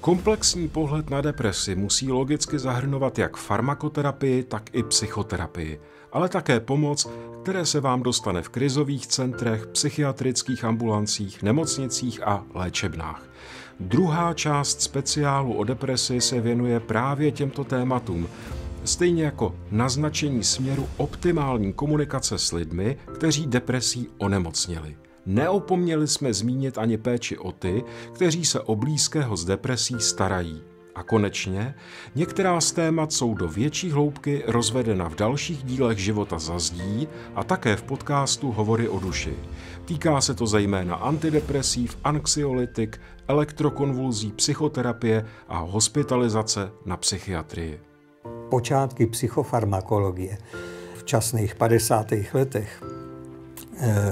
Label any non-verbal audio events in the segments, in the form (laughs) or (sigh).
Komplexní pohled na depresi musí logicky zahrnovat jak farmakoterapii, tak i psychoterapii, ale také pomoc, které se vám dostane v krizových centrech, psychiatrických ambulancích, nemocnicích a léčebnách. Druhá část speciálu o depresi se věnuje právě těmto tématům, stejně jako naznačení směru optimální komunikace s lidmi, kteří depresí onemocněli. Neopomněli jsme zmínit ani péči o ty, kteří se o blízkého z depresí starají. A konečně, některá z témat jsou do větší hloubky rozvedena v dalších dílech života za zdí a také v podcastu Hovory o duši. Týká se to zejména antidepresív, anxiolytik, elektrokonvulzí, psychoterapie a hospitalizace na psychiatrii. Počátky psychofarmakologie v časných 50. letech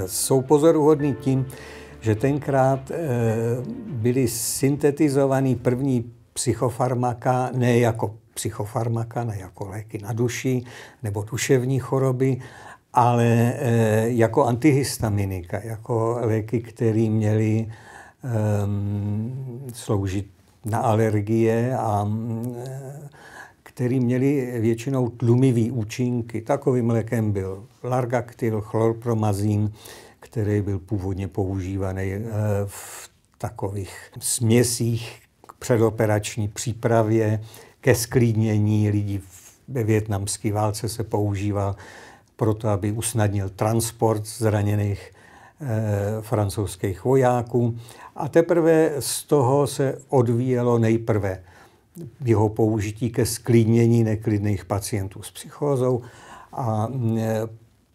jsou pozoruhodný tím, že tenkrát eh, byly syntetizovaný první psychofarmaka ne jako psychofarmaka, ne jako léky na duši nebo duševní choroby, ale e, jako antihistaminika, jako léky, které měly um, sloužit na alergie a který měli většinou tlumivý účinky. Takovým lékem byl largactyl, chlorpromazín, který byl původně používaný v takových směsích k předoperační přípravě, ke sklídnění lidí ve větnamské válce se používal proto, aby usnadnil transport zraněných e, francouzských vojáků. A teprve z toho se odvíjelo nejprve jeho použití ke sklidnění neklidných pacientů s psychózou a e,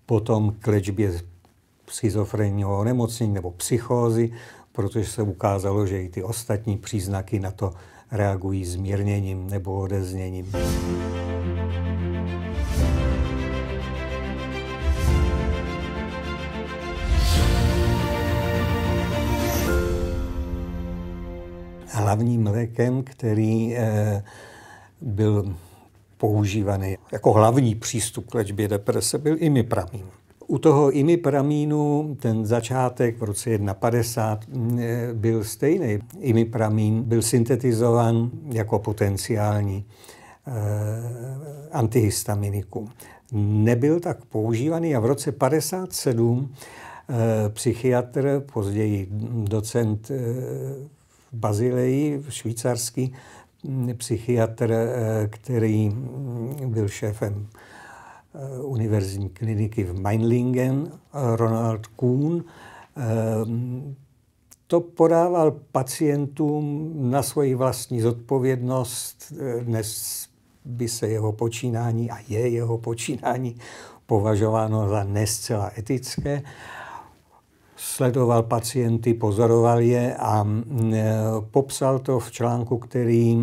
potom k léčbě schizofrenního onemocnění nebo psychózy, protože se ukázalo, že i ty ostatní příznaky na to reagují zmírněním nebo odezněním. Hlavním lékem, který eh, byl používaný jako hlavní přístup k léčbě deprese, byl imipramín. U toho imipramínu ten začátek v roce 1950 eh, byl stejný. Imipramín byl syntetizovan jako potenciální eh, antihistaminikum. Nebyl tak používaný a v roce 1957 psychiatr, později docent Bazileji, švýcarský psychiatr, eh, který byl šéfem eh, univerzitní kliniky v Meinlingen, Ronald Kuhn, eh, to podával pacientům na svoji vlastní zodpovědnost. Dnes by se jeho počínání, a je jeho počínání, považováno za nescela etické sledoval pacienty, pozoroval je a popsal to v článku, který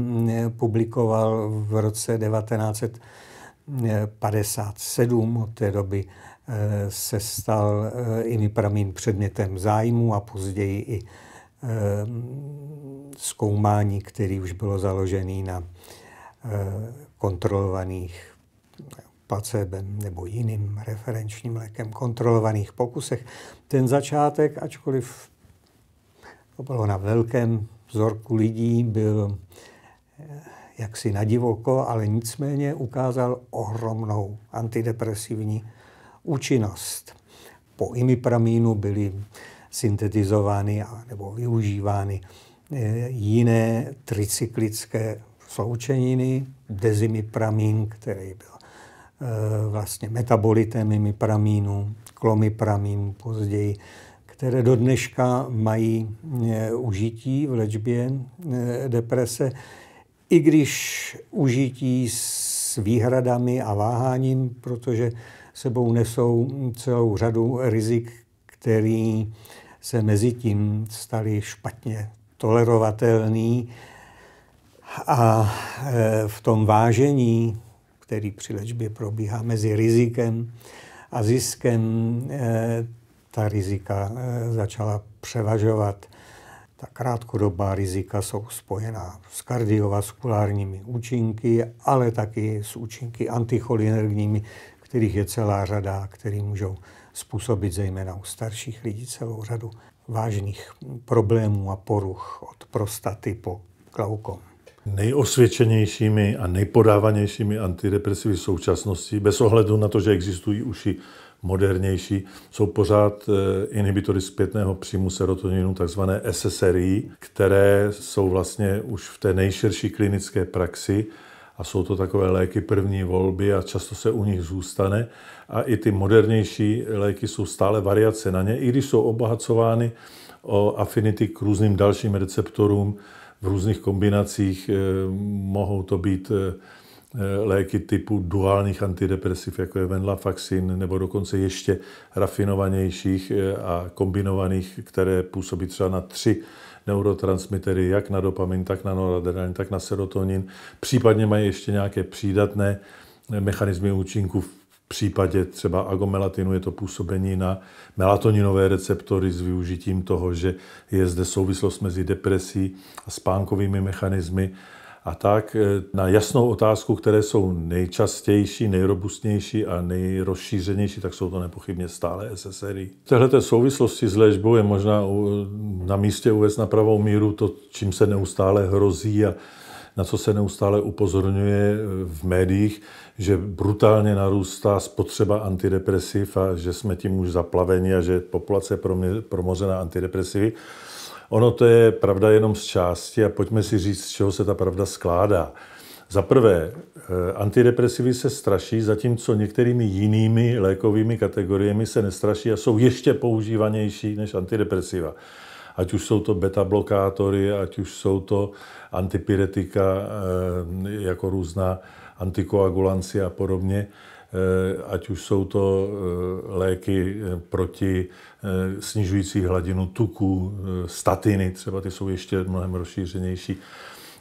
publikoval v roce 1957. Od té doby e, se stal e, imipramín předmětem zájmu a později i e, zkoumání, který už bylo založený na kontrolovaných placebem nebo jiným referenčním lékem kontrolovaných pokusech. Ten začátek, ačkoliv to bylo na velkém vzorku lidí, byl eh, jaksi na divoko, ale nicméně ukázal ohromnou antidepresivní účinnost. Po imipramínu byly syntetizovány nebo využívány eh, jiné tricyklické sloučeniny, dezimipramín, který byl vlastně metabolitem imipramínu, klomipramínu později, které do dneška mají eh, užití v léčbě eh, deprese, i když užití s výhradami a váháním, protože sebou nesou celou řadu rizik, který se mezi tím stali špatně tolerovatelný. A v tom vážení který při léčbě probíhá mezi rizikem a ziskem, eh, ta rizika eh, začala převažovat. Ta krátkodobá rizika jsou spojená s kardiovaskulárními účinky, ale taky s účinky anticholinergními, kterých je celá řada, které můžou způsobit zejména u starších lidí celou řadu vážných problémů a poruch od prostaty po glaukom. Nejosvědčenějšími a nejpodávanějšími antidepresivy v současnosti, bez ohledu na to, že existují už i modernější, jsou pořád eh, inhibitory zpětného příjmu serotoninu, takzvané SSRI, které jsou vlastně už v té nejširší klinické praxi a jsou to takové léky první volby a často se u nich zůstane. A i ty modernější léky jsou stále variace na ně, i když jsou obohacovány o afinity k různým dalším receptorům v různých kombinacích. Eh, mohou to být eh, léky typu duálních antidepresiv, jako je venlafaxin, nebo dokonce ještě rafinovanějších eh, a kombinovaných, které působí třeba na tři neurotransmitery, jak na dopamin, tak na noradrenalin, tak na serotonin. Případně mají ještě nějaké přídatné mechanismy účinku případě třeba agomelatinu je to působení na melatoninové receptory s využitím toho, že je zde souvislost mezi depresí a spánkovými mechanismy a tak eh, na jasnou otázku, které jsou nejčastější, nejrobustnější a nejrozšířenější, tak jsou to nepochybně stále SSRI. V této souvislosti s léčbou je možná na místě uvést na pravou míru to, čím se neustále hrozí a na co se neustále upozorňuje v médiích, že brutálně narůstá spotřeba antidepresiv a že jsme tím už zaplaveni a že populace je promořena antidepresivy. Ono to je pravda jenom z části a pojďme si říct, z čeho se ta pravda skládá. Za prvé, eh, antidepresivy se straší, zatímco některými jinými lékovými kategoriemi se nestraší a jsou ještě používanější než antidepresiva. Ať už jsou to beta-blokátory, ať už jsou to antipyretika, eh, jako různá antikoagulanci a podobně, eh, ať už jsou to léky proti snižující hladinu tuku, statiny, třeba ty jsou ještě mnohem rozšířenější,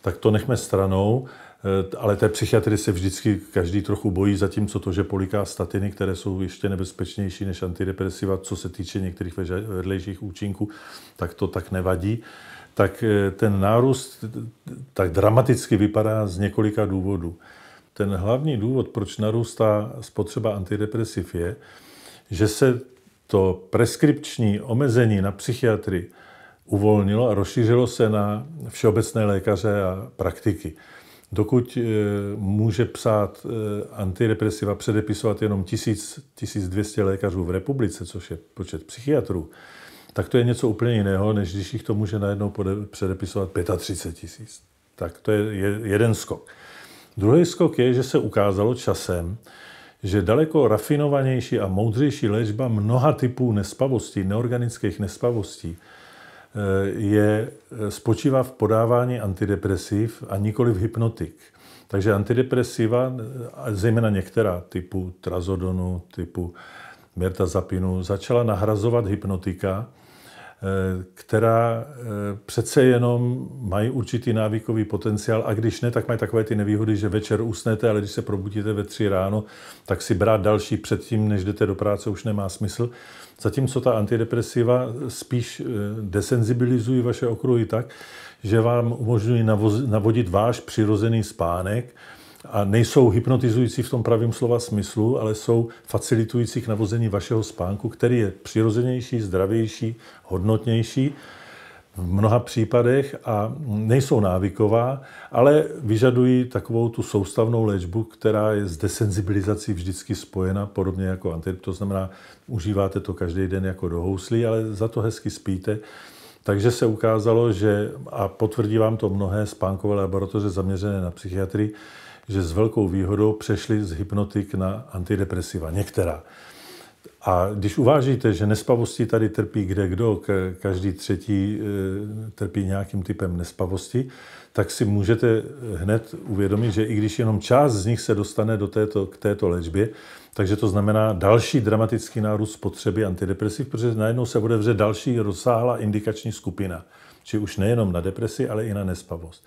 tak to nechme stranou. Eh, ale té psychiatry se vždycky každý trochu bojí, zatímco to, že poliká statiny, které jsou ještě nebezpečnější než antidepresiva, co se týče některých vedlejších účinků, tak to tak nevadí. Tak eh, ten nárůst tak dramaticky vypadá z několika důvodů. Ten hlavní důvod, proč narůstá spotřeba antidepresiv, je, že se to preskripční omezení na psychiatrii uvolnilo a rozšířilo se na všeobecné lékaře a praktiky. Dokud eh, může psát eh, antidepresiva, předepisovat jenom 1000, 1200 lékařů v republice, což je počet psychiatrů, tak to je něco úplně jiného, než když jich to může najednou předepisovat 35 tisíc. Tak to je jeden skok. Druhý skok je, že se ukázalo časem, že daleko rafinovanější a moudřejší léčba mnoha typů nespavostí, neorganických nespavostí, Eh, je, eh, spočívá v podávání antidepresiv a nikoli v hypnotik. Takže antidepresiva, eh, zejména některá typu trazodonu, typu mirtazapinu, začala nahrazovat hypnotika, která přece jenom mají určitý návykový potenciál a když ne, tak mají takové ty nevýhody, že večer usnete, ale když se probudíte ve tři ráno, tak si brát další předtím, než jdete do práce, už nemá smysl. Zatímco ta antidepresiva spíš eh, desenzibilizují vaše okruhy tak, že vám umožňují navodit váš přirozený spánek a nejsou hypnotizující v tom pravém slova smyslu, ale jsou facilitující k navození vašeho spánku, který je přirozenější, zdravější, hodnotnější v mnoha případech a nejsou návyková, ale vyžadují takovou tu soustavnou léčbu, která je s desenzibilizací vždycky spojena, podobně jako antidep. To znamená, užíváte to každý den jako do houslí, ale za to hezky spíte. Takže se ukázalo, že, a potvrdí vám to mnohé spánkové laboratoře zaměřené na psychiatrii, že s velkou výhodou přešli z hypnotik na antidepresiva. Některá. A když uvážíte, že nespavosti tady trpí kde kdo, každý třetí e, trpí nějakým typem nespavosti, tak si můžete hned uvědomit, že i když jenom část z nich se dostane do této, k této léčbě, takže to znamená další dramatický nárůst spotřeby antidepresiv, protože najednou se otevře další rozsáhlá indikační skupina. Či už nejenom na depresi, ale i na nespavost.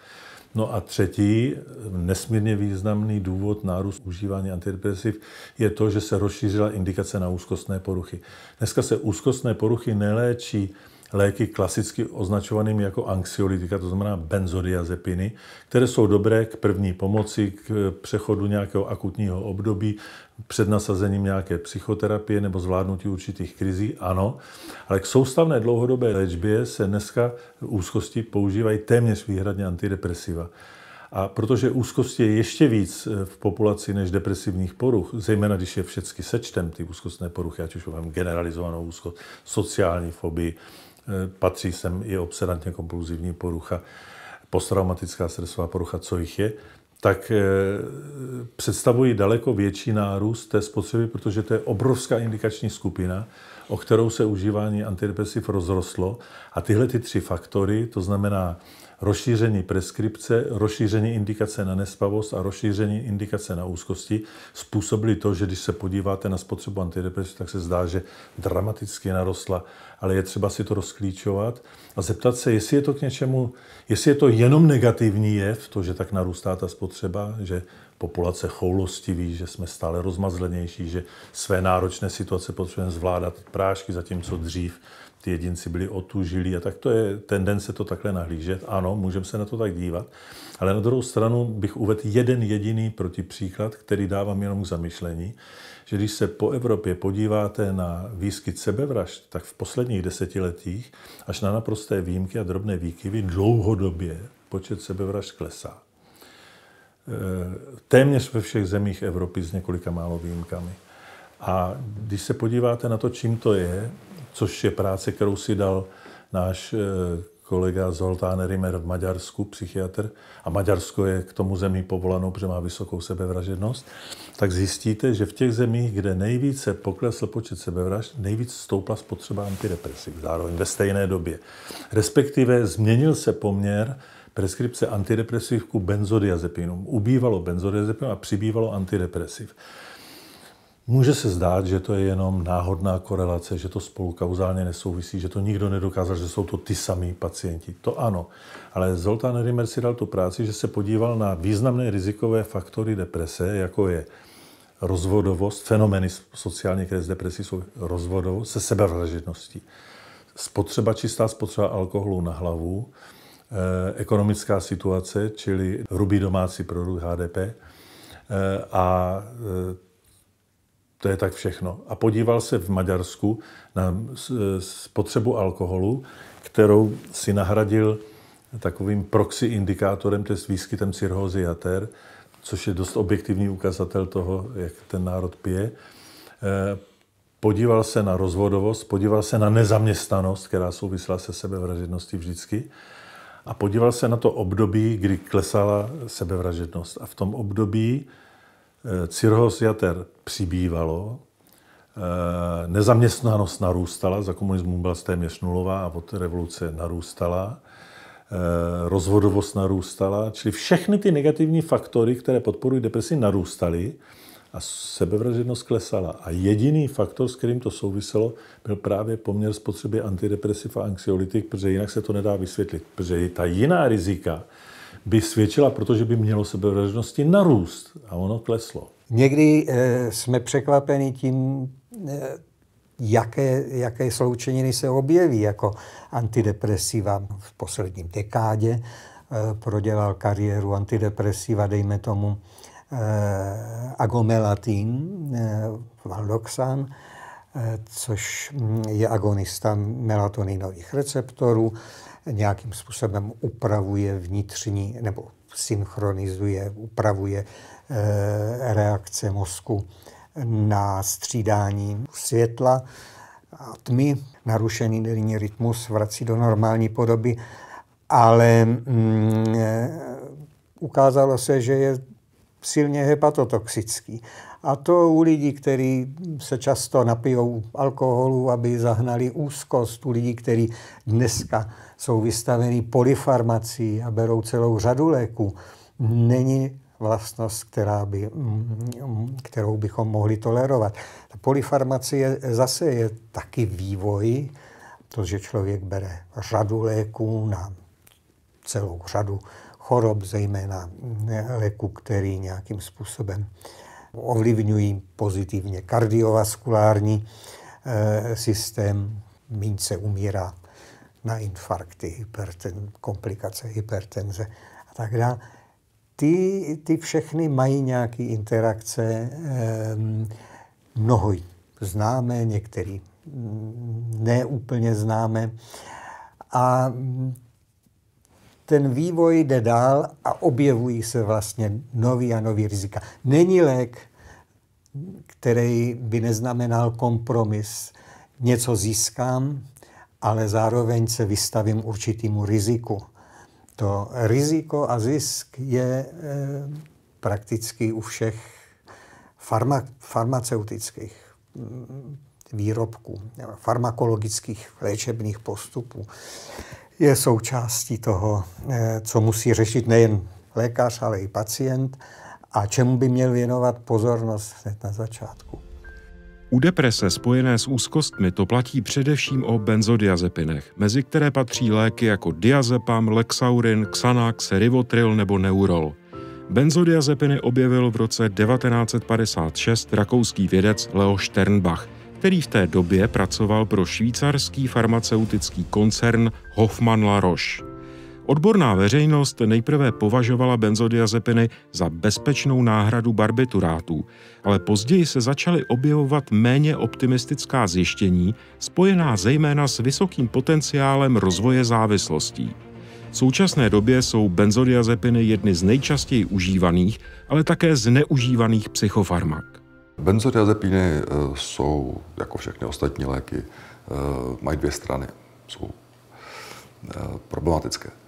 No a třetí, nesmírně významný důvod nárůst užívání antidepresiv je to, že se rozšířila indikace na úzkostné poruchy. Dneska se úzkostné poruchy neléčí léky klasicky označovanými jako anxiolytika, to znamená benzodiazepiny, které jsou dobré k první pomoci, k přechodu nějakého akutního období, před nasazením nějaké psychoterapie nebo zvládnutí určitých krizí, ano, ale k soustavné dlouhodobé léčbě se dneska úzkosti používají téměř výhradně antidepresiva. A protože úzkost je ještě víc eh, v populaci než depresivních poruch, zejména když je všechny sečtem ty úzkostné poruchy, ať už mám generalizovanou úzkost, sociální fobii, eh, patří sem i obsedantně kompulzivní porucha, posttraumatická stresová porucha, co jich je, tak eh, představují daleko větší nárůst té spotřeby, protože to je obrovská indikační skupina, o kterou se užívání antidepresiv rozrostlo. A tyhle ty tři faktory, to znamená rozšíření preskripce, rozšíření indikace na nespavost a rozšíření indikace na úzkosti způsobili to, že když se podíváte na spotřebu antidepresiv, tak se zdá, že dramaticky narostla, ale je třeba si to rozklíčovat a zeptat se, jestli je to k něčemu, jestli je to jenom negativní jev, to, že tak narůstá ta spotřeba, že populace choulostiví, že jsme stále rozmazlenější, že své náročné situace potřebujeme zvládat prášky, zatímco dřív ty jedinci byli otužilí a tak to je tendence to takhle nahlížet. Ano, můžeme se na to tak dívat, ale na druhou stranu bych uvedl jeden jediný protipříklad, který dávám jenom k zamyšlení, že když se po Evropě podíváte na výskyt sebevražd, tak v posledních desetiletích až na naprosté výjimky a drobné výkyvy dlouhodobě počet sebevražd klesá. E, téměř ve všech zemích Evropy s několika málo výjimkami. A když se podíváte na to, čím to je, což je práce, kterou si dal náš eh, kolega Zoltán Rimer v Maďarsku, psychiatr, a Maďarsko je k tomu zemí povolanou, protože má vysokou sebevražednost, tak zjistíte, že v těch zemích, kde nejvíce poklesl počet sebevražd, nejvíc stoupla spotřeba antidepresiv, zároveň ve stejné době. Respektive změnil se poměr preskripce antidepresiv ku benzodiazepinům. Ubývalo benzodiazepinům a přibývalo antidepresiv. Může se zdát, že to je jenom náhodná korelace, že to spolu kauzálně nesouvisí, že to nikdo nedokázal, že jsou to ty samý pacienti. To ano. Ale Zoltán Rimer si dal tu práci, že se podíval na významné rizikové faktory deprese, jako je rozvodovost, fenomény sociálně, které z depresí jsou rozvodovost se sebevražedností. Spotřeba, čistá spotřeba alkoholu na hlavu, eh, ekonomická situace, čili hrubý domácí produkt HDP eh, a eh, to je tak všechno. A podíval se v Maďarsku na spotřebu alkoholu, kterou si nahradil takovým proxy indikátorem, to je s výskytem cirhózy jater, což je dost objektivní ukazatel toho, jak ten národ pije. Eh, podíval se na rozvodovost, podíval se na nezaměstnanost, která souvisela se sebevražedností vždycky. A podíval se na to období, kdy klesala sebevražednost. A v tom období Cirhoz jater přibývalo, eh, nezaměstnanost narůstala, za komunismu byla téměř nulová a od revoluce narůstala, eh, rozvodovost narůstala, čili všechny ty negativní faktory, které podporují depresi, narůstaly a sebevražednost klesala. A jediný faktor, s kterým to souviselo, byl právě poměr spotřeby antidepresiv a anxiolytik, protože jinak se to nedá vysvětlit. Protože ta jiná rizika, by svědčila, protože by mělo sebevražednosti narůst a ono kleslo. Někdy e, jsme překvapeni tím, e, jaké, jaké sloučeniny se objeví jako antidepresiva v posledním dekádě. E, prodělal kariéru antidepresiva, dejme tomu, agomelatin, valdoxan, což je agonista melatoninových receptorů nějakým způsobem upravuje vnitřní nebo synchronizuje, upravuje eh, reakce mozku na střídání světla a tmy. Narušený denní rytmus vrací do normální podoby, ale mm, eh, ukázalo se, že je silně hepatotoxický. A to u lidí, kteří se často napijou alkoholu, aby zahnali úzkost, u lidí, kteří dneska jsou vystaveni polyfarmací a berou celou řadu léků, není vlastnost, která by, kterou bychom mohli tolerovat. Ta polyfarmacie zase je taky vývoj, to, že člověk bere řadu léků na celou řadu chorob, zejména léku, který nějakým způsobem ovlivňují pozitivně kardiovaskulární eh, systém, méně se umírá na infarkty, hyperten, komplikace hypertenze a tak dále. Ty, ty všechny mají nějaké interakce, mnoho známe, některý neúplně známe. A ten vývoj jde dál a objevují se vlastně nový a nový rizika. Není lék, který by neznamenal kompromis. Něco získám, ale zároveň se vystavím určitému riziku. To riziko a zisk je e, prakticky u všech farma, farmaceutických mm, výrobků, farmakologických léčebných postupů je součástí toho, eh, co musí řešit nejen lékař, ale i pacient a čemu by měl věnovat pozornost hned na začátku. U deprese spojené s úzkostmi to platí především o benzodiazepinech, mezi které patří léky jako diazepam, lexaurin, xanax, rivotril nebo neurol. Benzodiazepiny objevil v roce 1956 rakouský vědec Leo Sternbach – který v té době pracoval pro švýcarský farmaceutický koncern Hoffmann La Roche. Odborná veřejnost nejprve považovala benzodiazepiny za bezpečnou náhradu barbiturátů, ale později se začaly objevovat méně optimistická zjištění, spojená zejména s vysokým potenciálem rozvoje závislostí. V současné době jsou benzodiazepiny jedny z nejčastěji užívaných, ale také zneužívaných psychofarmak. Benzodiazepíny eh, jsou, jako všechny ostatní léky, eh, mají dvě strany. Jsou eh, problematické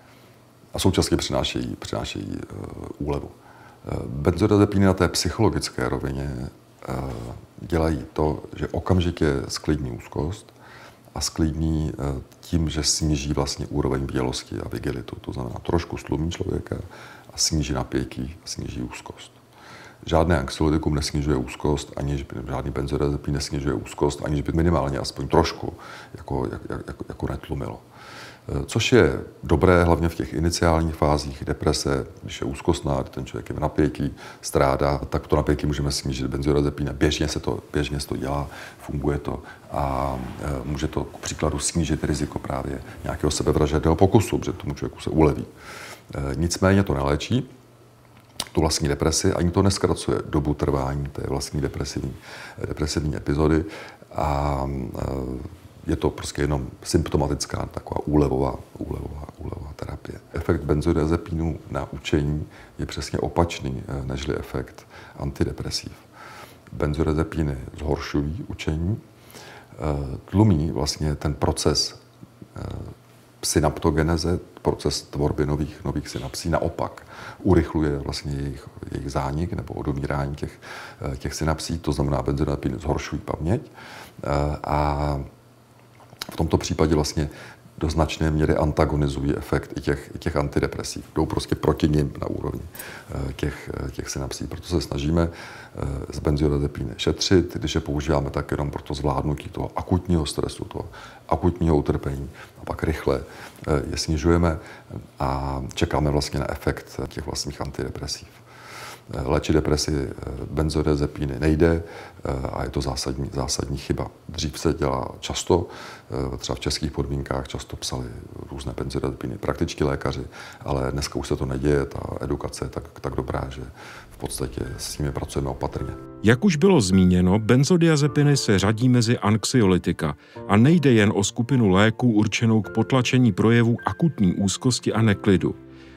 a současně přinášejí, přinášejí úlevu. Benzodiazepíny na té psychologické rovině dělají to, že okamžitě sklidní úzkost a sklidní tím, že sníží vlastně úroveň bělosti a vigilitu. To znamená, trošku slumí člověka a sníží napětí a sníží úzkost. Žádné anxiolytikum nesnižuje úzkost, ani žádný benzodiazepín nesnižuje úzkost, aniž by minimálně aspoň trošku jako, jak, jak, jako netlumilo. Což je dobré hlavně v těch iniciálních fázích deprese, když je úzkostná, ten člověk je v napětí, strádá, tak to napětí můžeme snížit benzodiazepínem. Běžně se to, běžně se to dělá, funguje to a eh, může to k příkladu snížit riziko právě nějakého sebevražedného pokusu, protože tomu člověku se uleví. Eh, nicméně to neléčí, tu vlastní depresi, ani to neskracuje dobu trvání té vlastní depresivní, depresivní epizody a je to prostě jenom symptomatická taková úlevová, úlevová, úlevová terapie. Efekt benzodiazepínů na učení je přesně opačný e, nežli efekt antidepresiv. Benzodiazepíny zhoršují učení, e, tlumí vlastně ten proces e, synaptogeneze, proces tvorby nových, nových synapsí, naopak urychluje vlastně jejich, jejich zánik nebo odumírání těch, eh, těch synapsí, to znamená benzodiazepiny zhoršují paměť eh, a v tomto případě vlastně do značné míry antagonizují efekt i těch, i těch antidepresí. Jdou prostě proti ním na úrovni eh, těch, těch synapsí. Proto se snažíme z benzodiazepíny šetřit, když je používáme tak jenom pro to zvládnutí toho akutního stresu, toho akutního utrpení a pak rychle je snižujeme a čekáme vlastně na efekt těch vlastních antidepresív. Léčit depresi benzodiazepíny nejde a je to zásadní, zásadní chyba. Dřív se dělá často, třeba v českých podmínkách často psali různé benzodiazepíny praktičtí lékaři, ale dneska už se to neděje, ta edukace je tak, tak dobrá, že v podstatě s nimi pracujeme opatrně. Jak už bylo zmíněno, benzodiazepiny se řadí mezi anxiolytika a nejde jen o skupinu léků určenou k potlačení projevů akutní úzkosti a neklidu.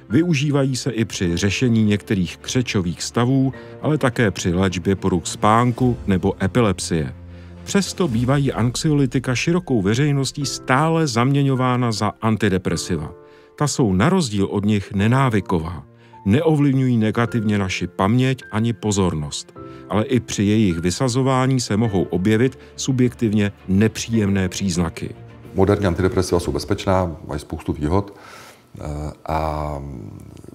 Využívají se i při řešení některých křečových stavů, ale také při léčbě poruch spánku nebo epilepsie. Přesto bývají anxiolytika širokou veřejností stále zaměňována za antidepresiva. Ta jsou na rozdíl od nich nenávyková. Neovlivňují negativně naši paměť ani pozornost, ale i při jejich vysazování se mohou objevit subjektivně nepříjemné příznaky. Moderní antidepresiva jsou bezpečná, mají spoustu výhod a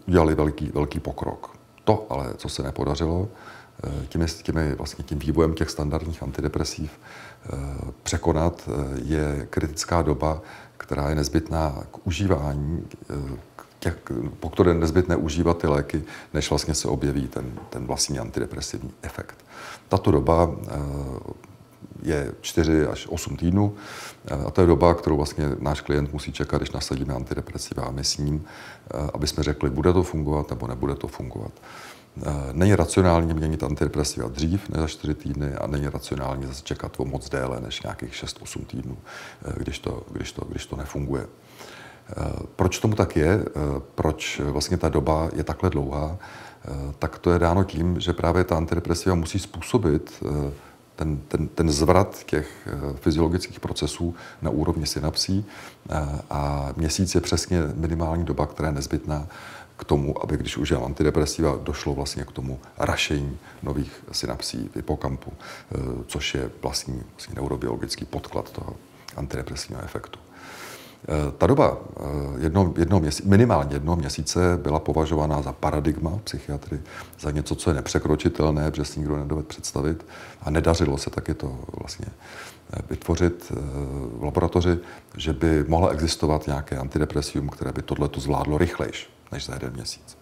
udělali velký, velký pokrok. To ale, co se nepodařilo, eh, těmi, těmi, vlastně tím vývojem těch standardních antidepresiv eh, překonat, je kritická doba, která je nezbytná k užívání, těch, po které nezbytné užívat ty léky, než vlastně se objeví ten, ten vlastní antidepresivní efekt. Tato doba je 4 až 8 týdnů a to je doba, kterou vlastně náš klient musí čekat, když nasadíme antidepresiva a my s ním, aby jsme řekli, bude to fungovat nebo nebude to fungovat. Není racionální měnit antidepresiva dřív než za 4 týdny a není racionální zase čekat o moc déle než nějakých 6-8 týdnů, když to, když, to, když to nefunguje. Proč tomu tak je? Proč vlastně ta doba je takhle dlouhá? Tak to je dáno tím, že právě ta antidepresiva musí způsobit ten, ten, ten zvrat těch eh, fyziologických procesů na úrovni synapsí eh, a měsíc je přesně minimální doba, která je nezbytná k tomu, aby když užívám antidepresiva, došlo vlastně k tomu rašení nových synapsí v hypokampu, eh, což je vlastní, vlastní neurobiologický podklad toho antidepresivního efektu. Eh, ta doba eh, jedno, jedno měsíce, minimálně jednoho měsíce byla považována za paradigma psychiatry, za něco, co je nepřekročitelné, protože si nikdo nedovede představit a nedařilo se taky to vlastně eh, vytvořit v laboratoři, že by mohla existovat nějaké antidepresium, které by tohle zvládlo rychlejš než za jeden měsíc.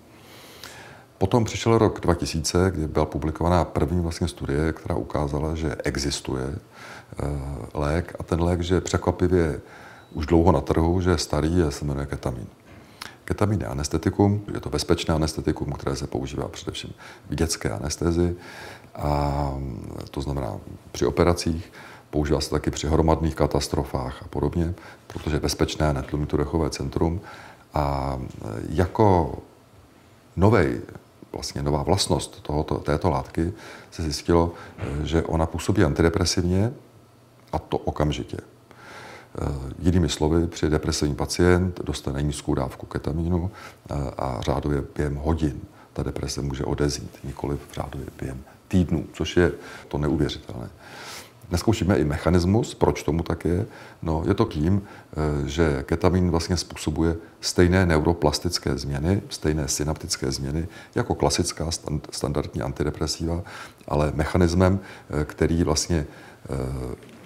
Potom přišel rok 2000, kdy byla publikovaná první vlastně studie, která ukázala, že existuje lék a ten lék, že překvapivě už dlouho na trhu, že je starý a se jmenuje ketamin. Ketamin je anestetikum, je to bezpečné anestetikum, které se používá především v dětské anestezi, a to znamená při operacích, používá se taky při hromadných katastrofách a podobně, protože je bezpečné, netlumí to dechové centrum. A jako novej, vlastně nová vlastnost tohoto, této látky se zjistilo, že ona působí antidepresivně a to okamžitě. Eh, jinými slovy, při depresivní pacient dostane nízkou dávku ketamínu eh, a řádově během hodin ta deprese může odezít, nikoli v řádově během týdnů, což je to neuvěřitelné. Neskoušíme i mechanismus, proč tomu tak je. No, je to tím, eh, že ketamin vlastně způsobuje stejné neuroplastické změny, stejné synaptické změny jako klasická standardní antidepresiva, ale mechanismem, který vlastně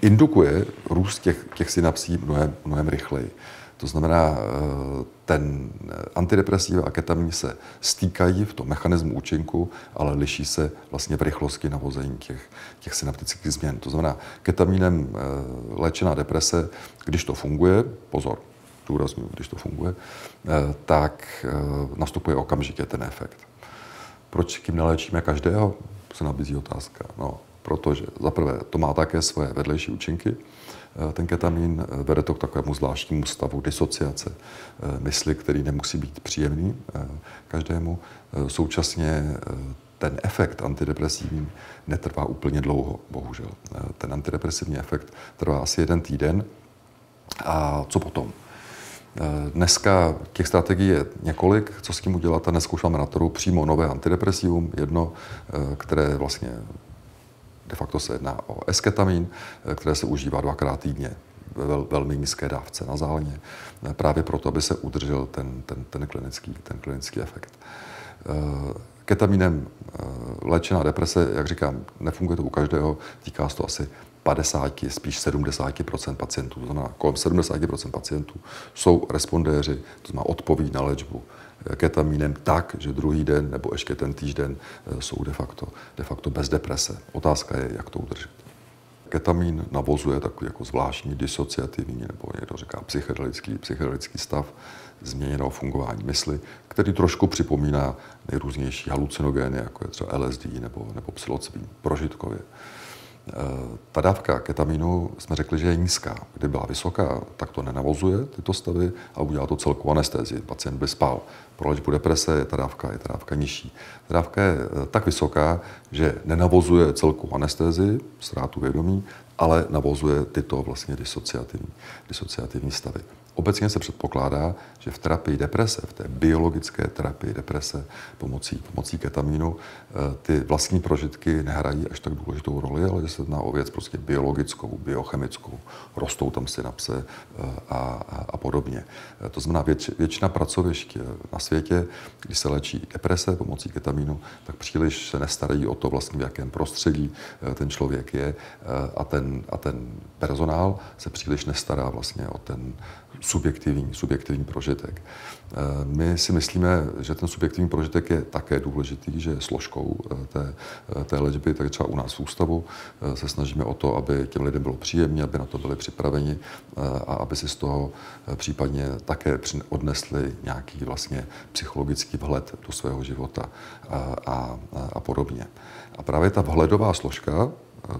indukuje růst těch, těch synapsí mnohem, mnohem rychleji. To znamená, eh, ten antidepresiva a ketamin se stýkají v tom mechanismu účinku, ale liší se vlastně v rychlosti navození těch, těch synaptických změn. To znamená, ketaminem eh, léčená deprese, když to funguje, pozor, důrazně, když to funguje, eh, tak nastupuje okamžitě ten efekt. Proč tím neléčíme každého? Se nabízí otázka. No, protože za prvé to má také svoje vedlejší účinky. Eh, ten ketamin vede to k takovému zvláštnímu stavu disociace eh, mysli, který nemusí být příjemný každému. Současně ten efekt antidepresivní netrvá úplně dlouho, bohužel. Ten antidepresivní efekt trvá asi jeden týden. A co potom? Dneska těch strategií je několik, co s tím udělat a neskoušáme na trhu přímo nové antidepresivum, jedno, které vlastně De facto se jedná o esketamin, eh, které se užívá dvakrát týdně ve vel, velmi nízké dávce nazálně, eh, právě proto, aby se udržel ten, ten, ten, klinický, ten klinický efekt. Eh, ketaminem léčená deprese, jak říkám, nefunguje to u každého, týká se to asi 50, spíš 70% pacientů, to znamená kolem 70% pacientů jsou respondéři, to znamená odpoví na léčbu ketamínem tak, že druhý den nebo ještě ten týden eh, jsou de facto, de facto bez deprese. Otázka je, jak to udržet. Ketamín navozuje takový jako zvláštní disociativní nebo někdo říká psychedelický, psychedelický stav změněného fungování mysli, který trošku připomíná nejrůznější halucinogény, jako je třeba LSD nebo, nebo psilocybin, prožitkově. Ta dávka ketaminu jsme řekli, že je nízká. Kdyby byla vysoká, tak to nenavozuje tyto stavy a udělá to celkovou anestézi. Pacient by spal. Pro léčbu deprese je ta dávka, je ta dávka nižší. Ta dávka je eh, tak vysoká, že nenavozuje celkovou anestézi, ztrátu vědomí, ale navozuje tyto vlastně disociativní, disociativní stavy. Obecně se předpokládá, že v terapii deprese, v té biologické terapii deprese pomocí, pomocí ketamínu, eh, ty vlastní prožitky nehrají až tak důležitou roli, ale že se jedná o věc prostě biologickou, biochemickou. Rostou tam synapse eh, a, a, a podobně. Eh, to znamená, věč, většina pracovišť na světě, když se léčí deprese pomocí ketamínu, tak příliš se nestarají o to vlastně, v jakém prostředí ten člověk je a ten, a ten personál se příliš nestará vlastně o ten subjektivní, subjektivní prožitek. Eh, my si myslíme, že ten subjektivní prožitek je také důležitý, že je složkou eh, té, eh, té léčby, tak třeba u nás v ústavu se snažíme o to, aby těm lidem bylo příjemně, aby na to byli připraveni a aby si z toho případně také odnesli nějaký vlastně psychologický vhled do svého života a, a, a podobně. A právě ta vhledová složka,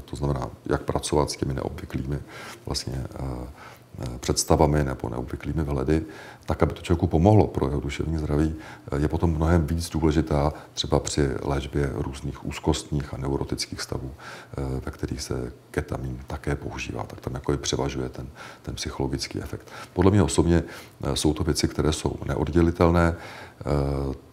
to znamená, jak pracovat s těmi neobvyklými vlastně představami nebo neobvyklými vhledy, tak, aby to člověku pomohlo pro jeho duševní zdraví, eh, je potom mnohem víc důležitá třeba při léčbě různých úzkostních a neurotických stavů, eh, ve kterých se ketamin také používá. Tak tam jako převažuje ten, ten psychologický efekt. Podle mě osobně jsou to věci, které jsou neoddělitelné.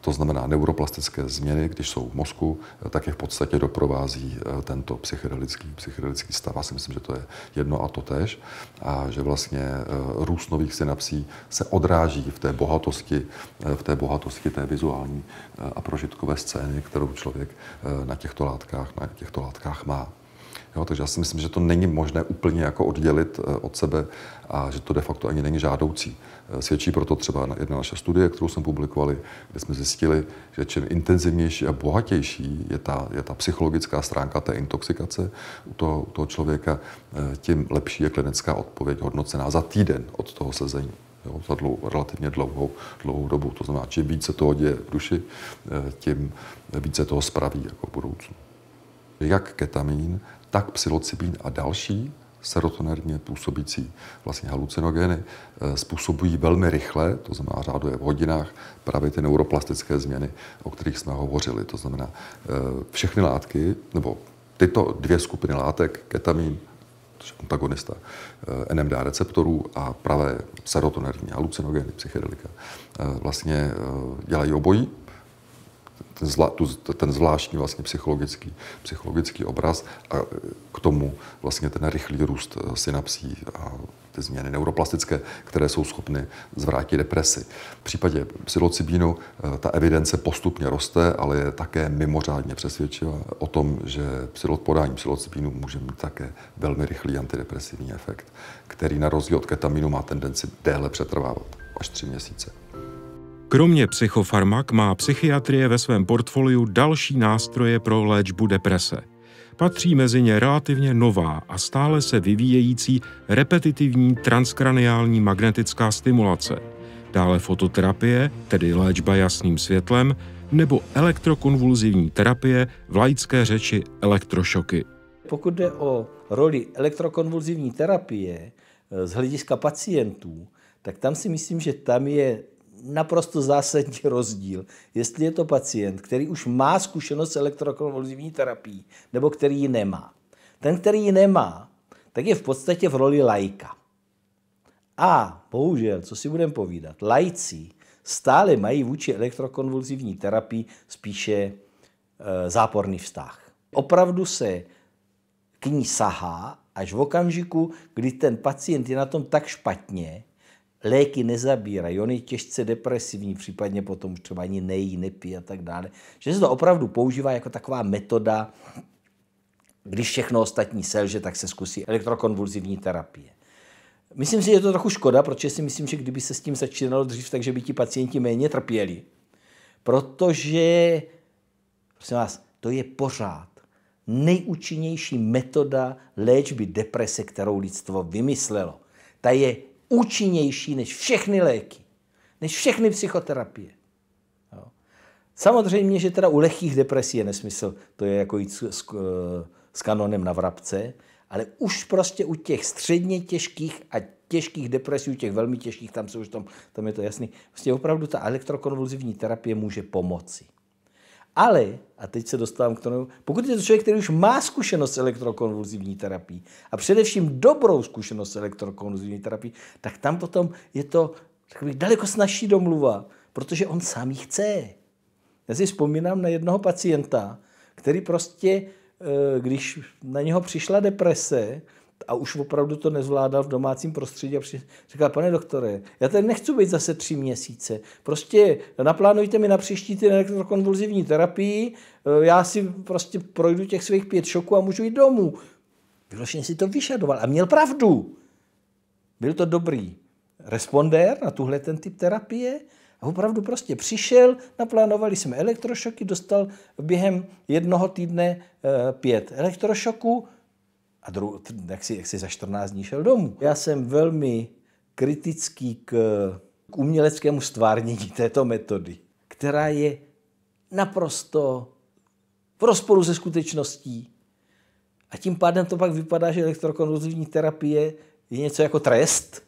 To znamená neuroplastické změny, když jsou v mozku, tak je v podstatě doprovází tento psychedelický, psychedelický stav. Já si myslím, že to je jedno a to tež. A že vlastně růst nových synapsí se odráží v té bohatosti, v té bohatosti té vizuální a prožitkové scény, kterou člověk na těchto látkách, na těchto látkách má. Jo, takže já si myslím, že to není možné úplně jako oddělit eh, od sebe a že to de facto ani není žádoucí. Eh, svědčí proto třeba jedna naše studie, kterou jsme publikovali, kde jsme zjistili, že čím intenzivnější a bohatější je ta, je ta psychologická stránka té intoxikace u toho, u toho člověka, eh, tím lepší je klinická odpověď hodnocená za týden od toho sezení. Jo, za dlou, relativně dlouhou, dlouhou dobu. To znamená, čím více toho děje v duši, tím více toho spraví jako v budoucnu. Jak ketamin, tak psilocybin a další serotonerně působící vlastně halucinogeny eh, způsobují velmi rychle, to znamená řáduje v hodinách, právě ty neuroplastické změny, o kterých jsme hovořili. To znamená, eh, všechny látky, nebo tyto dvě skupiny látek, ketamin, antagonista eh, NMDA receptorů a pravé serotonerní halucinogeny, psychedelika, vlastně dělají obojí ten, zvla, tu, ten zvláštní vlastně psychologický, psychologický obraz a k tomu vlastně ten rychlý růst eh, synapsí a ty změny neuroplastické, které jsou schopny zvrátit depresi. V případě psilocybínu eh, ta evidence postupně roste, ale je také mimořádně přesvědčivá o tom, že podání psilocybínu může mít také velmi rychlý antidepresivní efekt, který na rozdíl od ketaminu má tendenci déle přetrvávat, až tři měsíce. Kromě psychofarmak má psychiatrie ve svém portfoliu další nástroje pro léčbu deprese. Patří mezi ně relativně nová a stále se vyvíjející repetitivní transkraniální magnetická stimulace, dále fototerapie, tedy léčba jasným světlem, nebo elektrokonvulzivní terapie, v laické řeči elektrošoky. Pokud jde o roli elektrokonvulzivní terapie eh, z hlediska pacientů, tak tam si myslím, že tam je naprosto zásadní (laughs) rozdíl, jestli je to pacient, který už má zkušenost s elektrokonvulzivní terapií, nebo který ji nemá. Ten, který ji nemá, tak je v podstatě v roli lajka. A bohužel, co si budeme povídat, lajci stále mají vůči elektrokonvulzivní terapii spíše e, záporný vztah. Opravdu se k ní sahá až v okamžiku, kdy ten pacient je na tom tak špatně, léky nezabírají, on je těžce depresivní, případně potom třeba ani nejí, nepí a tak dále. Že se to opravdu používá jako taková metoda, když všechno ostatní selže, tak se zkusí elektrokonvulzivní terapie. Myslím si, že je to trochu škoda, protože si myslím, že kdyby se s tím začínalo dřív, takže by ti pacienti méně trpěli. Protože, prosím vás, to je pořád nejúčinnější metoda léčby deprese, kterou lidstvo vymyslelo. Ta je účinnější než všechny léky, než všechny psychoterapie. Jo. Samozřejmě, že teda u lehkých depresí je nesmysl, to je jako jít s, s, s kanonem na vrabce, ale už prostě u těch středně těžkých a těžkých depresí, u těch velmi těžkých, tam, už tam, tam je to jasný, vlastně opravdu ta elektrokonvulzivní terapie může pomoci. Ale, a teď se dostávám k tomu, pokud je to člověk, který už má zkušenost s elektrokonvulzivní terapií a především dobrou zkušenost s elektrokonvulzivní terapií, tak tam potom je to takový daleko snažší domluva, protože on sám ji chce. Já si vzpomínám na jednoho pacienta, který prostě, eh, když na něho přišla deprese, a už opravdu to nezvládal v domácím prostředí a říkal, pane doktore, já tady nechci být zase tři měsíce, prostě naplánujte mi na příští týden elektrokonvulzivní terapii, eh, já si prostě projdu těch svých pět šoků a můžu jít domů. Vyloženě si to vyšadoval a měl pravdu. Byl to dobrý respondér na tuhle ten typ terapie a opravdu prostě přišel, naplánovali jsme elektrošoky, dostal během jednoho týdne eh, pět elektrošoků a dru, jak, si, jak si za 14 dní šel domů. Já jsem velmi kritický k, k uměleckému stvárnění (laughs) této metody, která je naprosto v rozporu se skutečností. A tím pádem to pak vypadá, že elektrokonvulzivní terapie je něco jako trest,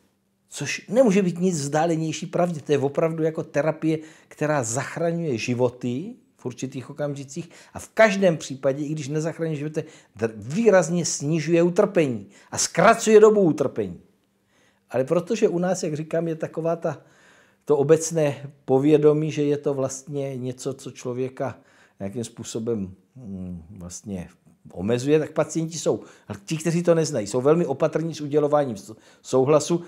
což nemůže být nic vzdálenější pravdě. To je opravdu jako terapie, která zachraňuje životy v určitých okamžicích a v každém případě, i když nezachraňuje životy, výrazně snižuje utrpení a zkracuje dobu utrpení. Ale protože u nás, jak říkám, je taková ta, to obecné povědomí, že je to vlastně něco, co člověka nějakým způsobem hm, vlastně omezuje, tak pacienti jsou, ti, kteří to neznají, jsou velmi opatrní s udělováním souhlasu.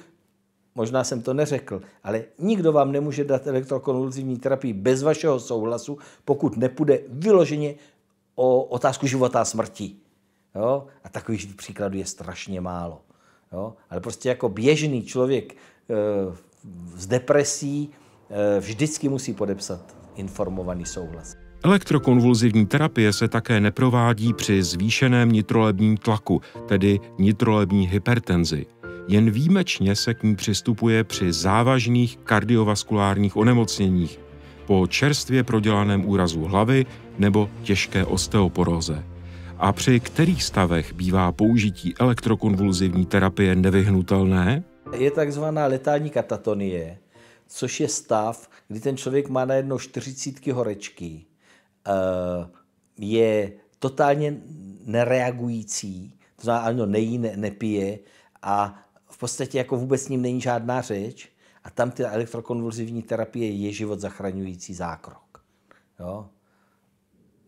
Možná jsem to neřekl, ale nikdo vám nemůže dát elektrokonvulzivní terapii bez vašeho souhlasu, pokud nepůjde vyloženě o otázku života a smrti. Jo? A takových příkladů je strašně málo. Jo? Ale prostě jako běžný člověk e, s depresí e, vždycky musí podepsat informovaný souhlas. Elektrokonvulzivní terapie se také neprovádí při zvýšeném nitrolebním tlaku, tedy nitrolební hypertenzi. Jen výjimečně se k ní přistupuje při závažných kardiovaskulárních onemocněních, po čerstvě prodělaném úrazu hlavy nebo těžké osteoporóze. A při kterých stavech bývá použití elektrokonvulzivní terapie nevyhnutelné? Je takzvaná letální katatonie, což je stav, kdy ten člověk má najednou 40 horečky, Eh, je totálně nereagující, to znamená, ano, nejí, ne, nepije a podstatě jako vůbec s ním není žádná řeč a tam ta elektrokonvulzivní terapie je život zachraňující zákrok. Jo?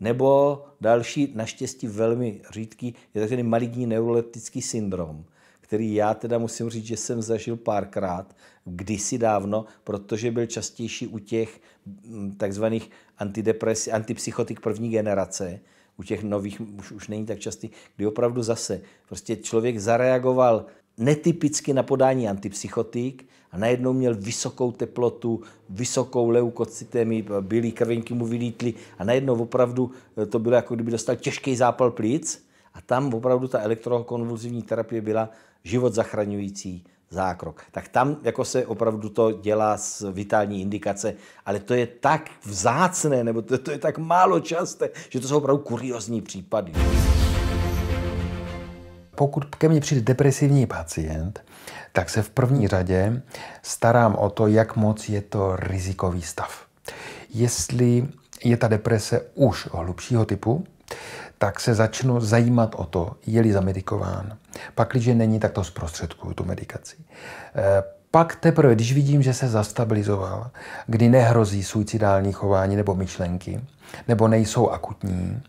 Nebo další, naštěstí velmi řídký, je takzvaný maligní neuroleptický syndrom, který já teda musím říct, že jsem zažil párkrát, kdysi dávno, protože byl častější u těch mm, takzvaných antidepresi, antipsychotik první generace, u těch nových už, už není tak častý, kdy opravdu zase prostě člověk zareagoval netypicky na podání antipsychotik a najednou měl vysokou teplotu, vysokou leukocytémii, bílé krvinky mu vylítly a najednou opravdu to bylo jako kdyby dostal těžký zápal plic a tam opravdu ta elektrokonvulzivní terapie byla život zachraňující zákrok. Tak tam jako se opravdu to dělá z vitální indikace, ale to je tak vzácné, nebo to, to je tak málo časté, že to jsou opravdu kuriozní případy. Pokud ke mně přijde depresivní pacient, tak se v první řadě starám o to, jak moc je to rizikový stav. Jestli je ta deprese už hlubšího typu, tak se začnu zajímat o to, je-li zamedikován. Pak, když není, tak to zprostředkuju, tu medikaci. Eh, pak teprve, když vidím, že se zastabilizoval, kdy nehrozí suicidální chování nebo myšlenky, nebo nejsou akutní,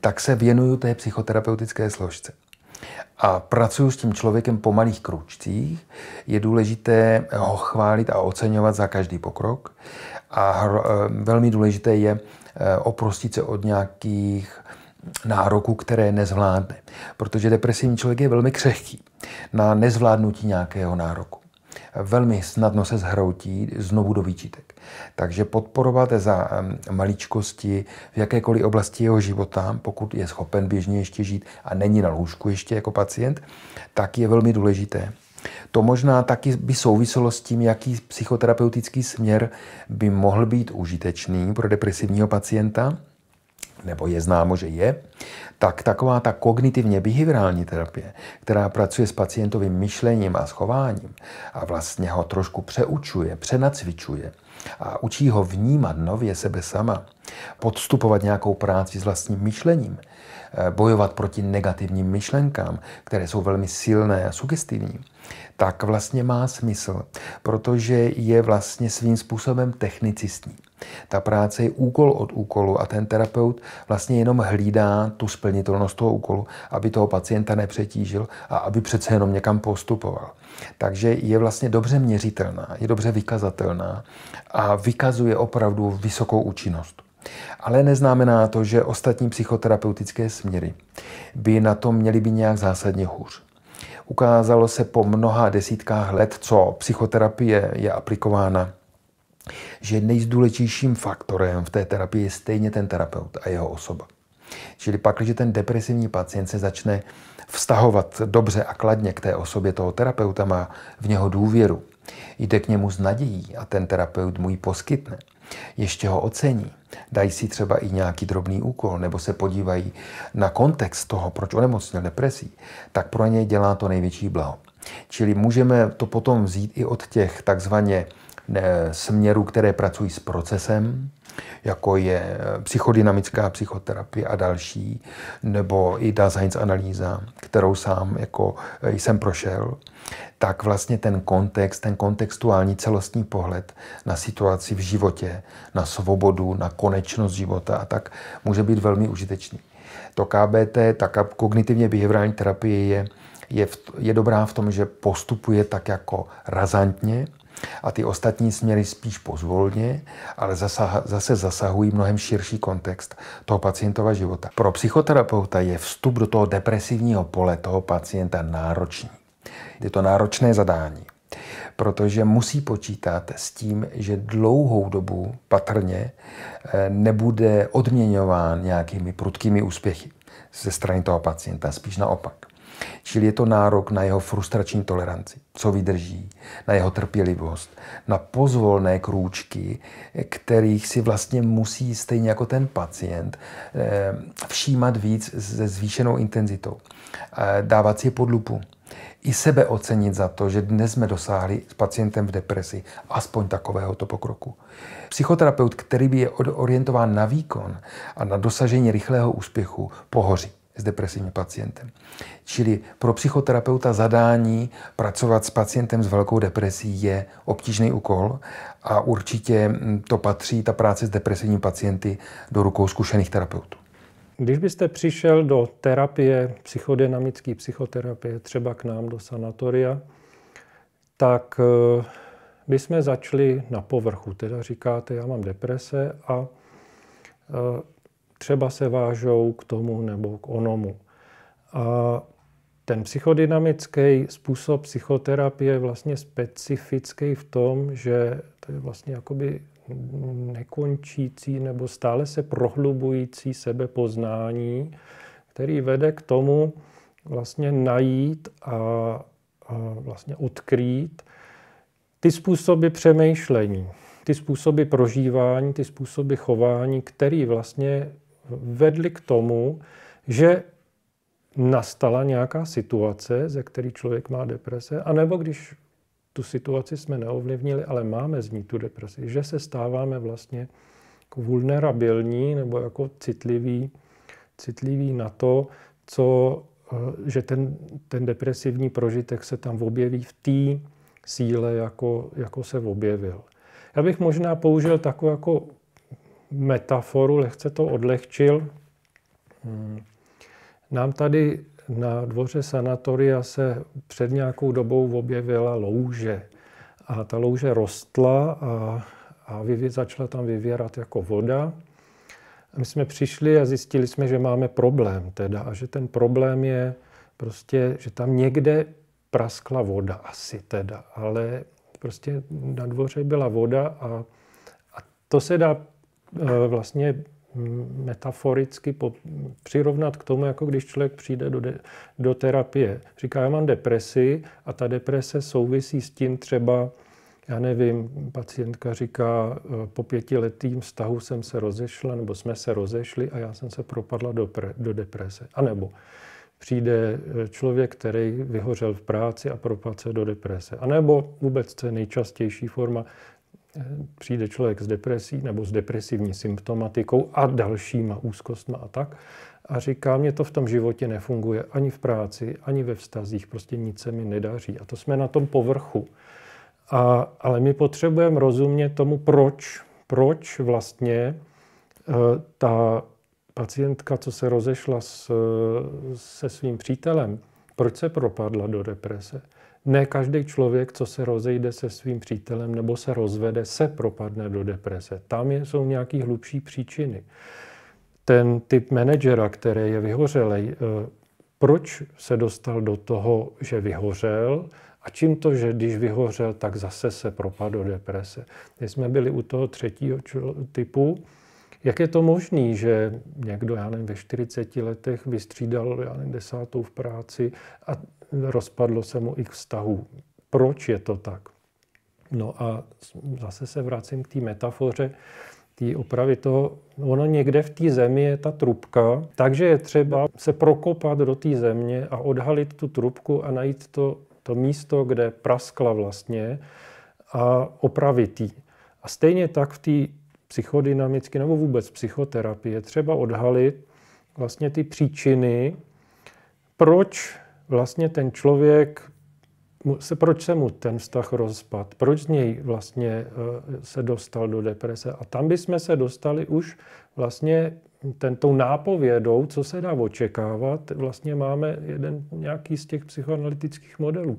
tak se věnuju té psychoterapeutické složce. A pracuji s tím člověkem po malých kručcích. Je důležité ho chválit a oceňovat za každý pokrok. A eh, velmi důležité je eh, oprostit se od nějakých nároků, které nezvládne. Protože depresivní člověk je velmi křehký na nezvládnutí nějakého nároku. Velmi snadno se zhroutí znovu do výčitek. Takže podporovat za maličkosti v jakékoliv oblasti jeho života, pokud je schopen běžně ještě žít a není na lůžku ještě jako pacient, tak je velmi důležité. To možná taky by souviselo s tím, jaký psychoterapeutický směr by mohl být užitečný pro depresivního pacienta, nebo je známo, že je, tak taková ta kognitivně behaviorální terapie, která pracuje s pacientovým myšlením a schováním a vlastně ho trošku přeučuje, přenacvičuje a učí ho vnímat nově sebe sama, podstupovat nějakou práci s vlastním myšlením, eh, bojovat proti negativním myšlenkám, které jsou velmi silné a sugestivní, tak vlastně má smysl, protože je vlastně svým způsobem technicistní. Ta práce je úkol od úkolu a ten terapeut vlastně jenom hlídá tu splnitelnost toho úkolu, aby toho pacienta nepřetížil a aby přece jenom někam postupoval. Takže je vlastně dobře měřitelná, je dobře vykazatelná a vykazuje opravdu vysokou účinnost. Ale neznamená to, že ostatní psychoterapeutické směry by na tom měly být nějak zásadně hůř. Ukázalo se po mnoha desítkách let, co psychoterapie je aplikována, že nejdůležitějším faktorem v té terapii je stejně ten terapeut a jeho osoba. Čili pak, když ten depresivní pacient se začne vztahovat dobře a kladně k té osobě toho terapeuta, má v něho důvěru, jde k němu s nadějí a ten terapeut mu ji poskytne, ještě ho ocení, dají si třeba i nějaký drobný úkol nebo se podívají na kontext toho, proč onemocněl depresí, tak pro něj dělá to největší blaho. Čili můžeme to potom vzít i od těch takzvaně směrů, které pracují s procesem, jako je eh, psychodynamická psychoterapie a další, nebo i Daseins analýza, kterou sám jako eh, jsem prošel, tak vlastně ten kontext, ten kontextuální celostní pohled na situaci v životě, na svobodu, na konečnost života a tak může být velmi užitečný. To KBT, ta kognitivně behaviorální terapie je, je, v, je dobrá v tom, že postupuje tak jako razantně, a ty ostatní směry spíš pozvolně, ale zase zasahují mnohem širší kontext toho pacientova života. Pro psychoterapeuta je vstup do toho depresivního pole toho pacienta náročný. Je to náročné zadání, protože musí počítat s tím, že dlouhou dobu patrně eh, nebude odměňován nějakými prudkými úspěchy ze strany toho pacienta, spíš naopak. Čili je to nárok na jeho frustrační toleranci, co vydrží, na jeho trpělivost, na pozvolné krůčky, kterých si vlastně musí stejně jako ten pacient eh, všímat víc se zvýšenou intenzitou, dávat si je pod lupu, i sebe ocenit za to, že dnes jsme dosáhli s pacientem v depresi aspoň takovéhoto pokroku. Psychoterapeut, který je orientován na výkon a na dosažení rychlého úspěchu, pohoří s depresivním pacientem. Čili pro psychoterapeuta zadání pracovat s pacientem s velkou depresí je obtížný úkol a určitě to patří, ta práce s depresivními pacienty, do rukou zkušených terapeutů. Když byste přišel do terapie, psychodynamické psychoterapie, třeba k nám do sanatoria, tak eh, bychom začali na povrchu. Teda říkáte, já mám deprese a eh, třeba se vážou k tomu nebo k onomu. A ten psychodynamický způsob psychoterapie je vlastně specifický v tom, že to je vlastně jakoby nekončící nebo stále se prohlubující sebepoznání, který vede k tomu vlastně najít a, a vlastně odkrýt ty způsoby přemýšlení, ty způsoby prožívání, ty způsoby chování, který vlastně vedly k tomu, že nastala nějaká situace, ze které člověk má deprese, anebo když tu situaci jsme neovlivnili, ale máme z ní tu depresi, že se stáváme vlastně jako vulnerabilní nebo jako citlivý, citlivý na to, co, eh, že ten, ten depresivní prožitek se tam objeví v té síle, jako, jako se objevil. Já bych možná použil takovou jako metaforu, lehce to odlehčil. Hmm. Nám tady na dvoře sanatoria se před nějakou dobou objevila louže. A ta louže rostla a, a vyvě, začala tam vyvěrat jako voda. A my jsme přišli a zjistili jsme, že máme problém teda a že ten problém je prostě, že tam někde praskla voda asi teda, ale prostě na dvoře byla voda a, a to se dá vlastně metaforicky přirovnat k tomu, jako když člověk přijde do, de, do terapie. Říká, já mám depresi a ta deprese souvisí s tím třeba, já nevím, pacientka říká, eh, po pětiletým vztahu jsem se rozešla, nebo jsme se rozešli a já jsem se propadla do, pre, do deprese. A nebo přijde eh, člověk, který vyhořel v práci a propadl se do deprese. A nebo vůbec, co je nejčastější forma, přijde člověk s depresí nebo s depresivní symptomatikou a dalšíma úzkostma a tak a říká, mě to v tom životě nefunguje ani v práci, ani ve vztazích, prostě nic se mi nedaří. A to jsme na tom povrchu. A, ale my potřebujeme rozumět tomu, proč, proč vlastně e, ta pacientka, co se rozešla s, se svým přítelem, proč se propadla do deprese. Ne každý člověk, co se rozejde se svým přítelem nebo se rozvede, se propadne do deprese. Tam jsou nějaké hlubší příčiny. Ten typ manažera, který je vyhořelej, eh, proč se dostal do toho, že vyhořel a čím to, že když vyhořel, tak zase se propadl do deprese. Když jsme byli u toho třetího typu, jak je to možné, že někdo, já nevím, ve 40 letech vystřídal, já nevím, desátou v práci a rozpadlo se mu i vztahu. Proč je to tak? No a zase se vracím k té metafoře, té opravy toho, ono někde v té zemi je ta trubka, takže je třeba se prokopat do té země a odhalit tu trubku a najít to, to místo, kde praskla vlastně a opravit ji. A stejně tak v té psychodynamické nebo vůbec psychoterapii je třeba odhalit vlastně ty příčiny, proč vlastně ten člověk se, proč se mu ten vztah rozpad, proč z něj vlastně eh, se dostal do deprese. A tam bychom se dostali už vlastně ten, tou nápovědou, co se dá očekávat, vlastně máme jeden nějaký z těch psychoanalytických modelů.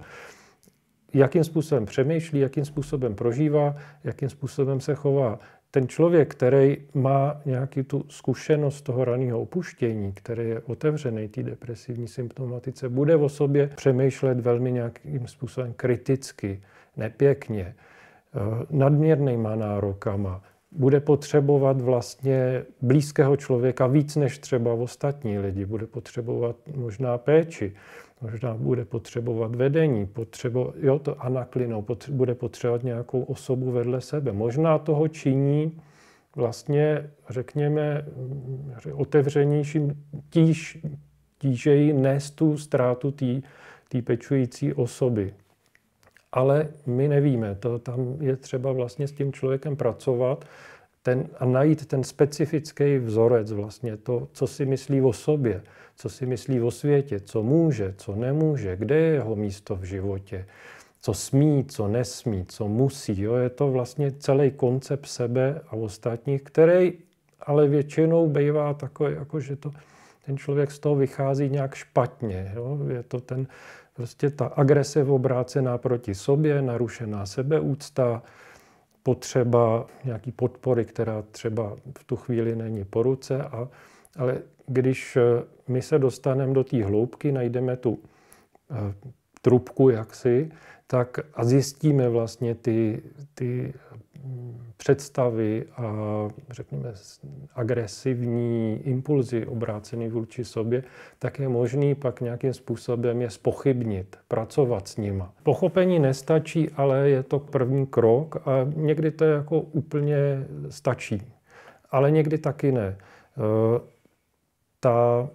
Jakým způsobem přemýšlí, jakým způsobem prožívá, jakým způsobem se chová ten člověk, který má nějaký tu zkušenost toho raného opuštění, který je otevřený té depresivní symptomatice, bude o sobě přemýšlet velmi nějakým způsobem kriticky, nepěkně, eh, nadměrnýma nárokama, bude potřebovat vlastně blízkého člověka víc než třeba ostatní lidi, bude potřebovat možná péči, možná bude potřebovat vedení, potřebo, jo, to anaklinou, potře, bude potřebovat nějakou osobu vedle sebe. Možná toho činí vlastně, řekněme, otevřenějším tíž, tížeji nést tu ztrátu té pečující osoby. Ale my nevíme, to, tam je třeba vlastně s tím člověkem pracovat ten, a najít ten specifický vzorec, vlastně to, co si myslí o sobě co si myslí o světě, co může, co nemůže, kde je jeho místo v životě, co smí, co nesmí, co musí. Jo? Je to vlastně celý koncept sebe a ostatních, který ale většinou bývá takový, jako že to, ten člověk z toho vychází nějak špatně. Jo? Je to ten, prostě ta agrese obrácená proti sobě, narušená sebeúcta, potřeba nějaký podpory, která třeba v tu chvíli není po ruce, a, ale když my se dostaneme do té hloubky, najdeme tu eh, trubku jaksi, tak a zjistíme vlastně ty, ty mm, představy a řekněme agresivní impulzy obrácený vůči sobě, tak je možný pak nějakým způsobem je spochybnit, pracovat s nima. Pochopení nestačí, ale je to první krok a někdy to jako úplně stačí, ale někdy taky ne. Eh, ta,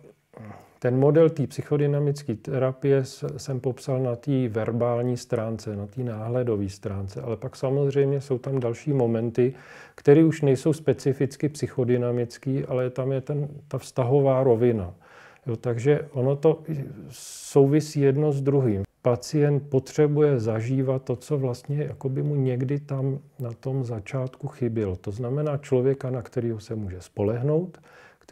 ten model té psychodynamické terapie jsem popsal na té verbální stránce, na té náhledové stránce, ale pak samozřejmě jsou tam další momenty, které už nejsou specificky psychodynamické, ale tam je ten, ta vztahová rovina. Jo, takže ono to souvisí jedno s druhým. Pacient potřebuje zažívat to, co vlastně jako by mu někdy tam na tom začátku chybělo. To znamená člověka, na kterého se může spolehnout,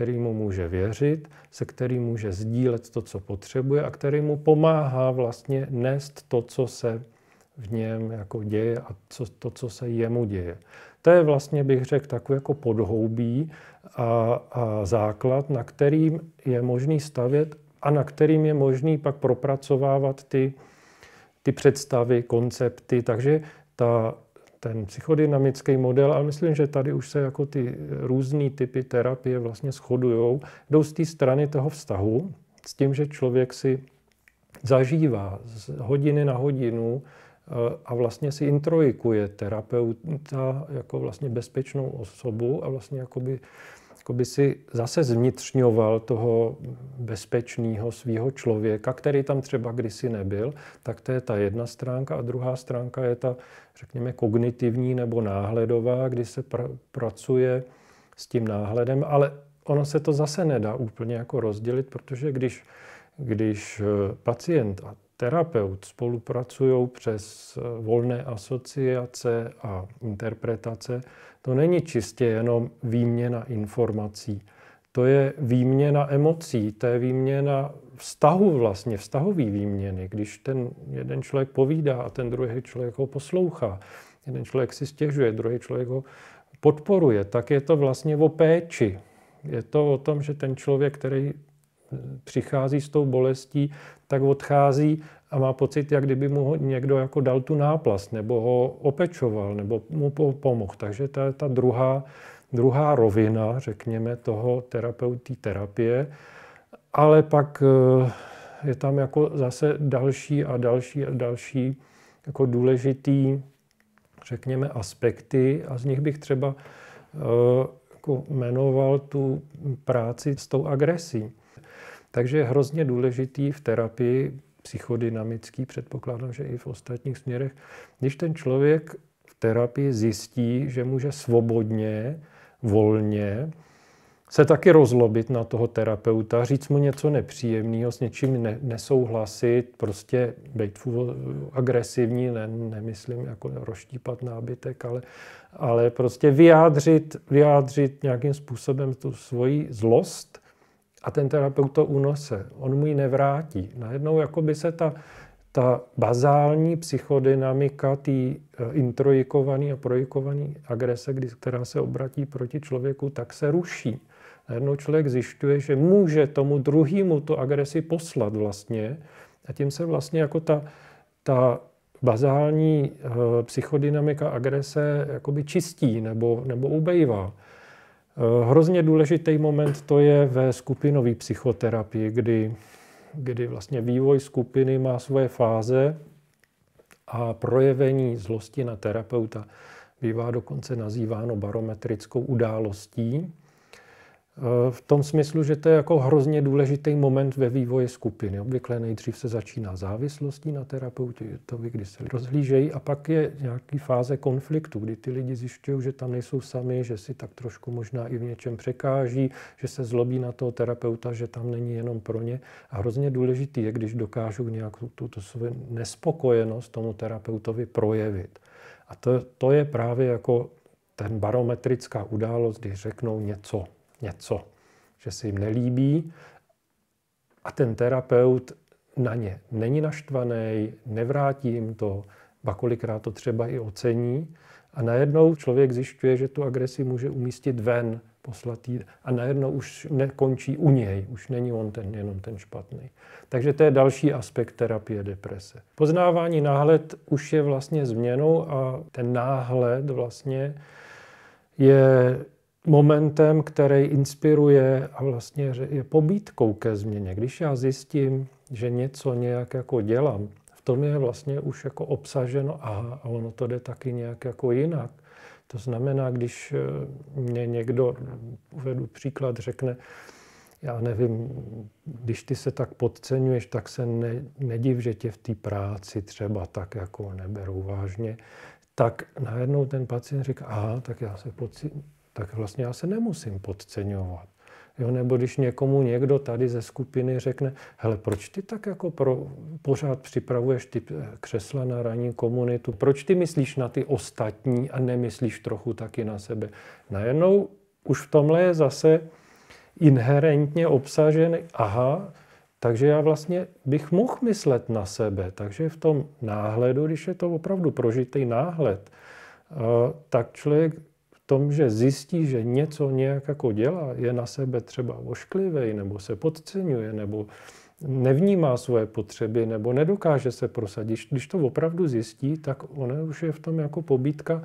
který mu může věřit, se kterým může sdílet to, co potřebuje a který mu pomáhá vlastně nést to, co se v něm jako děje a co, to, co se jemu děje. To je vlastně, bych řekl, takový jako podhoubí a, a základ, na kterým je možný stavět a na kterým je možný pak propracovávat ty, ty představy, koncepty. Takže ta ten psychodynamický model, ale myslím, že tady už se jako ty různé typy terapie vlastně shodují, jdou z té strany toho vztahu, s tím, že člověk si zažívá z hodiny na hodinu eh, a vlastně si introjikuje terapeuta jako vlastně bezpečnou osobu a vlastně jakoby jako by si zase zvnitřňoval toho bezpečného svého člověka, který tam třeba kdysi nebyl, tak to je ta jedna stránka. A druhá stránka je ta, řekněme, kognitivní nebo náhledová, kdy se pr- pracuje s tím náhledem, ale ono se to zase nedá úplně jako rozdělit, protože když, když eh, pacient a terapeut spolupracují přes eh, volné asociace a interpretace, to není čistě jenom výměna informací. To je výměna emocí, to je výměna vztahu vlastně, vztahový výměny. Když ten jeden člověk povídá a ten druhý člověk ho poslouchá, jeden člověk si stěžuje, druhý člověk ho podporuje, tak je to vlastně o péči. Je to o tom, že ten člověk, který přichází s tou bolestí, tak odchází a má pocit, jak kdyby mu někdo jako dal tu náplast, nebo ho opečoval, nebo mu pomohl. Takže to je ta druhá, druhá rovina, řekněme, toho terapeuty terapie. Ale pak eh, je tam jako zase další a další a další jako důležitý, řekněme, aspekty a z nich bych třeba eh, jako jmenoval tu práci s tou agresí. Takže je hrozně důležitý v terapii psychodynamický, předpokládám, že i v ostatních směrech, když ten člověk v terapii zjistí, že může svobodně, volně se taky rozlobit na toho terapeuta, říct mu něco nepříjemného, s něčím ne, nesouhlasit, prostě být agresivní, ne, nemyslím jako roštípat nábytek, ale, ale prostě vyjádřit, vyjádřit nějakým způsobem tu svoji zlost a ten terapeut to unose. On mu ji nevrátí. Najednou jako by se ta, ta bazální psychodynamika té eh, introjikované a projikované agrese, která se obratí proti člověku, tak se ruší. Najednou člověk zjišťuje, že může tomu druhému tu agresi poslat vlastně a tím se vlastně jako ta, ta bazální uh, psychodynamika agrese jakoby čistí nebo, nebo ubejvá. Uh, hrozně důležitý moment to je ve skupinové psychoterapii, kdy, kdy vlastně vývoj skupiny má svoje fáze a projevení zlosti na terapeuta bývá dokonce nazýváno barometrickou událostí. V tom smyslu, že to je jako hrozně důležitý moment ve vývoji skupiny. Obvykle nejdřív se začíná závislostí na terapeuti, to kdy se rozhlížejí, a pak je nějaký fáze konfliktu, kdy ty lidi zjišťují, že tam nejsou sami, že si tak trošku možná i v něčem překáží, že se zlobí na toho terapeuta, že tam není jenom pro ně. A hrozně důležitý je, když dokážou nějakou tuto svou nespokojenost tomu terapeutovi projevit. A to, to je právě jako ten barometrická událost, když řeknou něco něco, že se jim nelíbí a ten terapeut na ně není naštvaný, nevrátí jim to, ba kolikrát to třeba i ocení a najednou člověk zjišťuje, že tu agresi může umístit ven, poslat jí, a najednou už nekončí u něj, už není on ten, jenom ten špatný. Takže to je další aspekt terapie deprese. Poznávání náhled už je vlastně změnou a ten náhled vlastně je momentem, který inspiruje a vlastně je pobítkou ke změně. Když já zjistím, že něco nějak jako dělám, v tom je vlastně už jako obsaženo, aha, a ono to jde taky nějak jako jinak. To znamená, když eh, mě někdo, uvedu příklad, řekne, já nevím, když ty se tak podceňuješ, tak se ne, nediv, že tě v té práci třeba tak jako neberou vážně, tak najednou ten pacient říká, aha, tak já se podceňuji tak vlastně já se nemusím podceňovat. Jo, nebo když někomu někdo tady ze skupiny řekne, hele, proč ty tak jako pro, pořád připravuješ ty eh, křesla na ranní komunitu, proč ty myslíš na ty ostatní a nemyslíš trochu taky na sebe. Najednou už v tomhle je zase inherentně obsažený, aha, takže já vlastně bych mohl myslet na sebe. Takže v tom náhledu, když je to opravdu prožitý náhled, eh, tak člověk tom, že zjistí, že něco nějak jako dělá, je na sebe třeba ošklivý, nebo se podceňuje, nebo nevnímá svoje potřeby, nebo nedokáže se prosadit. Když to opravdu zjistí, tak ona už je v tom jako pobítka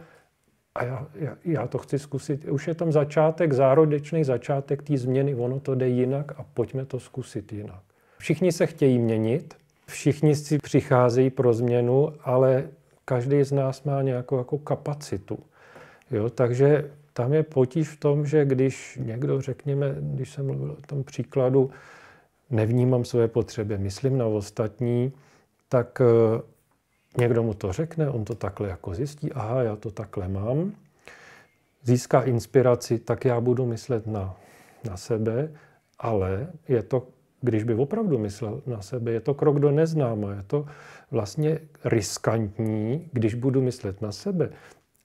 a já, já, já to chci zkusit. Už je tam začátek, zárodečný začátek té změny, ono to jde jinak a pojďme to zkusit jinak. Všichni se chtějí měnit, všichni si přicházejí pro změnu, ale každý z nás má nějakou jako kapacitu. Jo, takže tam je potíž v tom, že když někdo, řekněme, když jsem mluvil o tom příkladu, nevnímám své potřeby, myslím na ostatní, tak eh, někdo mu to řekne, on to takhle jako zjistí, aha, já to takhle mám, získá inspiraci, tak já budu myslet na, na sebe, ale je to, když by opravdu myslel na sebe, je to krok do neznáma, je to vlastně riskantní, když budu myslet na sebe,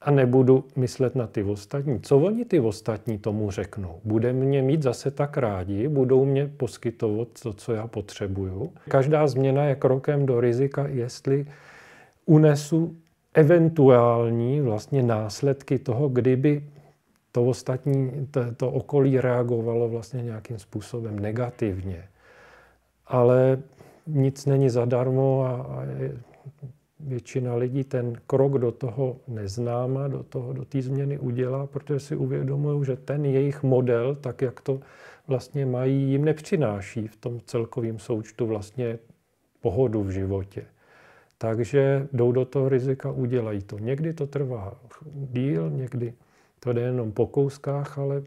a nebudu myslet na ty ostatní. Co oni ty ostatní tomu řeknou? Bude mě mít zase tak rádi, budou mě poskytovat to, co já potřebuju. Každá změna je krokem do rizika, jestli unesu eventuální vlastně následky toho, kdyby to ostatní, to, to okolí reagovalo vlastně nějakým způsobem negativně. ale nic není zadarmo a, a většina lidí ten krok do toho neznáma, do toho, do té změny udělá, protože si uvědomují, že ten jejich model, tak jak to vlastně mají, jim nepřináší v tom celkovém součtu vlastně pohodu v životě. Takže jdou do toho rizika, udělají to. Někdy to trvá díl, někdy to jde jenom po kouskách, ale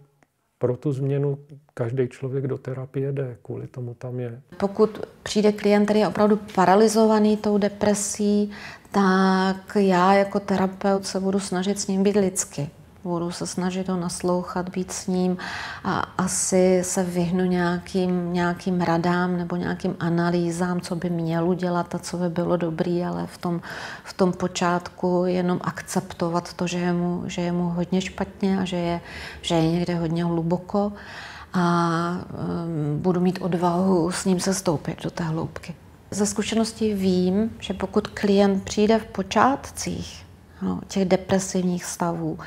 pro tu změnu každý člověk do terapie jde, kvůli tomu tam je. Pokud přijde klient, který je opravdu paralizovaný tou depresí, tak já jako terapeut se budu snažit s ním být lidsky. Budu se snažit ho naslouchat, být s ním a asi se vyhnu nějakým, nějakým radám nebo nějakým analýzám, co by měl udělat a co by bylo dobrý, ale v tom, v tom počátku jenom akceptovat to, že je, mu, že je mu hodně špatně a že je, že je někde hodně hluboko a um, budu mít odvahu s ním se stoupit do té hloubky. Ze zkušeností vím, že pokud klient přijde v počátcích no, těch depresivních stavů,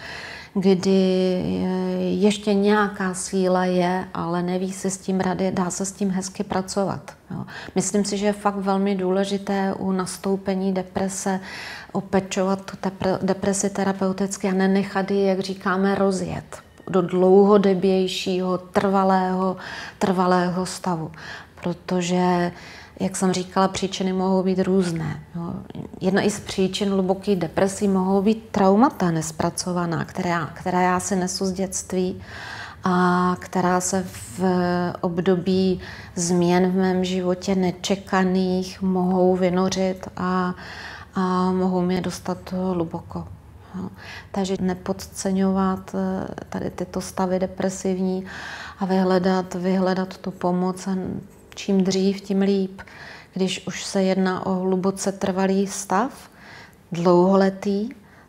kdy ještě nějaká síla je, ale neví se s tím rady, dá se s tím hezky pracovat. Jo. Myslím si, že je fakt velmi důležité u nastoupení deprese opečovat tu depresi terapeuticky a nenechat ji, jak říkáme, rozjet do dlouhodobějšího, trvalého, trvalého stavu. Protože jak jsem říkala, příčiny mohou být různé. Jedna i z příčin hluboké depresí mohou být traumata nespracovaná, která, která já si nesu z dětství a která se v období změn v mém životě nečekaných mohou vynořit a, a mohou mě dostat hluboko. Takže nepodceňovat eh, tady tyto stavy depresivní a vyhledat, vyhledat tu pomoc a čím dřív, tím líp. Když už se jedná o hluboce trvalý stav, dlouholetý,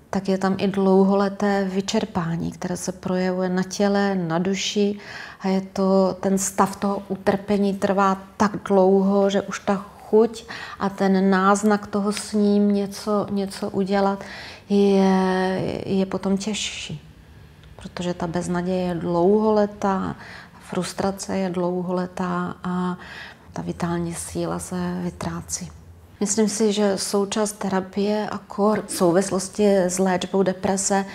tak je tam i dlouholeté vyčerpání, které se projevuje na těle, na duši a je to, ten stav toho utrpení trvá tak dlouho, že už ta chuť a ten náznak toho s ním něco, něco udělat je, je potom těžší. Protože ta beznaděje je dlouholetá, frustrace je dlouholetá a ta vitální síla se vytrácí. Myslím si, že součást terapie a kor v souvislosti s léčbou deprese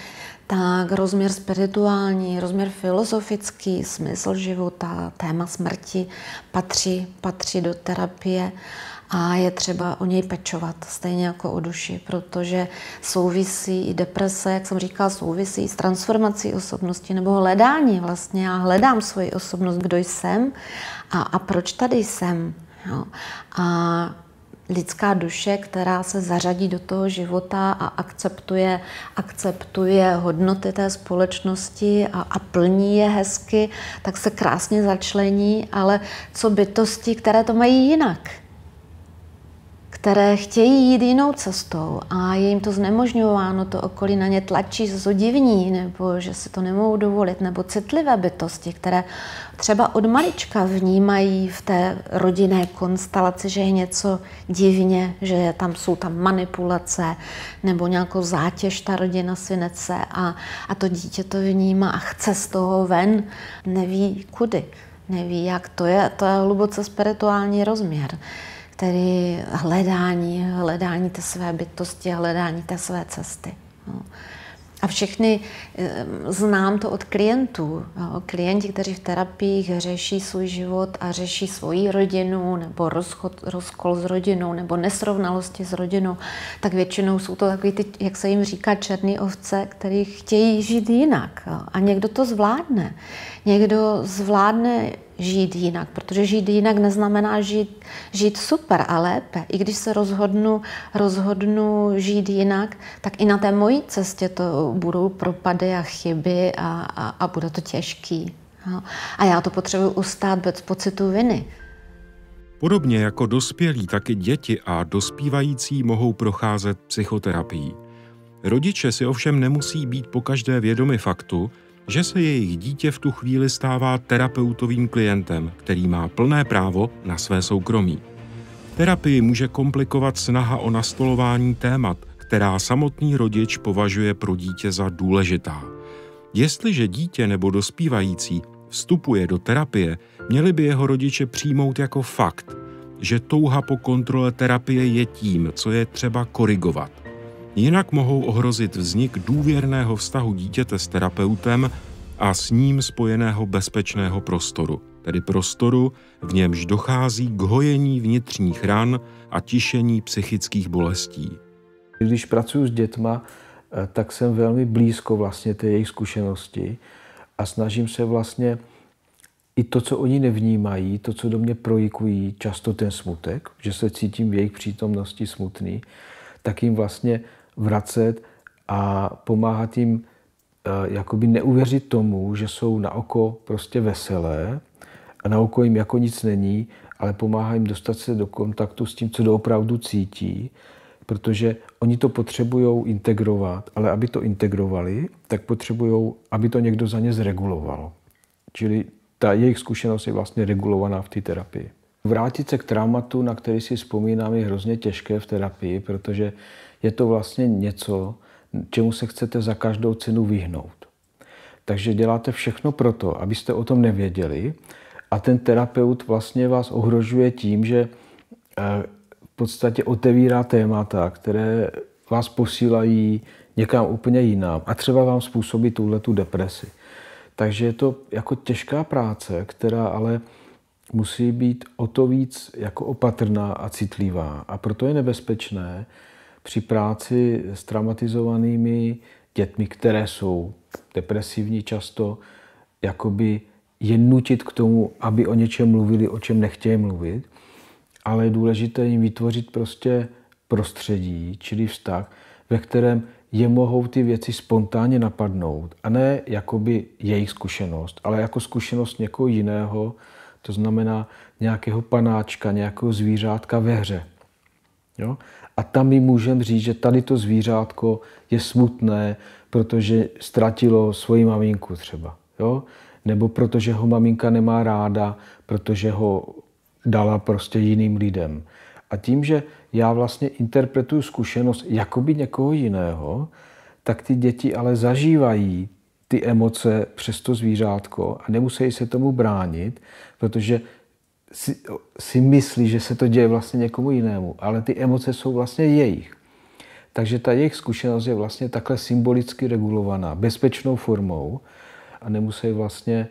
tak rozměr spirituální, rozměr filozofický, smysl života, téma smrti patří, patří do terapie a je třeba o něj pečovat, stejně jako o duši, protože souvisí i deprese, jak jsem říkala, souvisí s transformací osobnosti nebo hledání vlastně. Já hledám svoji osobnost, kdo jsem a, a proč tady jsem. Jo. A lidská duše, která se zařadí do toho života a akceptuje, akceptuje hodnoty té společnosti a, a plní je hezky, tak se krásně začlení, ale co bytosti, které to mají jinak které chtějí jít jinou cestou a je jim to znemožňováno, to okolí na ně tlačí zodivní, nebo že si to nemohou dovolit, nebo citlivé bytosti, které třeba od malička vnímají v té rodinné konstelaci, že je něco divně, že tam jsou tam manipulace nebo nějakou zátěž ta rodina si nece a, a to dítě to vnímá a chce z toho ven, neví kudy, neví jak to je, to je hluboce spirituální rozměr tedy hledání, hledání té své bytosti, hledání té své cesty. No. A všechny, eh, znám to od klientů. Jo. Klienti, kteří v terapiích řeší svůj život a řeší svoji rodinu, nebo rozchod, rozkol s rodinou, nebo nesrovnalosti s rodinou, tak většinou jsou to takový ty, jak se jim říká, černý ovce, který chtějí žít jinak. Jo. A někdo to zvládne. Někdo zvládne žít jinak, protože žít jinak neznamená žít, žít super a lépe. I když se rozhodnu, rozhodnu žít jinak, tak i na té mojí cestě to budou propady a chyby a, a, a bude to těžký. A já to potřebuji ustát bez pocitu viny. Podobně jako dospělí, tak i děti a dospívající mohou procházet psychoterapií. Rodiče si ovšem nemusí být po každé vědomi faktu, že se jejich dítě v tu chvíli stává terapeutovým klientem, který má plné právo na své soukromí. Terapii může komplikovat snaha o nastolování témat, která samotný rodič považuje pro dítě za důležitá. Jestliže dítě nebo dospívající vstupuje do terapie, měli by jeho rodiče přijmout jako fakt, že touha po kontrole terapie je tím, co je třeba korigovat. Jinak mohou ohrozit vznik důvěrného vztahu dítěte s terapeutem a s ním spojeného bezpečného prostoru, tedy prostoru, v němž dochází k hojení vnitřních ran a tišení psychických bolestí. Když pracuji s dětma, eh, tak jsem velmi blízko vlastně té jejich zkušenosti a snažím se vlastně i to, co oni nevnímají, to, co do mě projikují, často ten smutek, že se cítím v jejich přítomnosti smutný, tak jim vlastně vracet a pomáhat jim eh, jakoby neuvěřit tomu, že jsou na oko prostě veselé a na oko jim jako nic není, ale pomáhá jim dostat se do kontaktu s tím, co doopravdu cítí, protože oni to potřebují integrovat, ale aby to integrovali, tak potřebují, aby to někdo za ně zreguloval. Čili ta jejich zkušenost je vlastně regulovaná v té terapii. Vrátit se k traumatu, na který si vzpomínám, je hrozně těžké v terapii, protože je to vlastně něco, čemu se chcete za každou cenu vyhnout. Takže děláte všechno proto, abyste o tom nevěděli a ten terapeut vlastně vás ohrožuje tím, že eh, v podstatě otevírá témata, které vás posílají někam úplně jinam a třeba vám způsobí tuhle tu depresi. Takže je to jako těžká práce, která ale musí být o to víc jako opatrná a citlivá. A proto je nebezpečné při práci s traumatizovanými dětmi, které jsou depresivní často, jakoby je nutit k tomu, aby o něčem mluvili, o čem nechtějí mluvit, ale je důležité jim vytvořit prostě prostředí, čili vztah, ve kterém je mohou ty věci spontánně napadnout. A ne jakoby jejich zkušenost, ale jako zkušenost někoho jiného, to znamená nějakého panáčka, nějakého zvířátka ve hře. Jo? A tam my můžeme říct, že tady to zvířátko je smutné, protože ztratilo svoji maminku třeba. Jo? Nebo protože ho maminka nemá ráda, protože ho dala prostě jiným lidem. A tím, že já vlastně interpretuju zkušenost jakoby někoho jiného, tak ty děti ale zažívají ty emoce přes to zvířátko a nemusí se tomu bránit, protože si, si myslí, že se to děje vlastně někomu jinému, ale ty emoce jsou vlastně jejich. Takže ta jejich zkušenost je vlastně takhle symbolicky regulovaná, bezpečnou formou a nemusí vlastně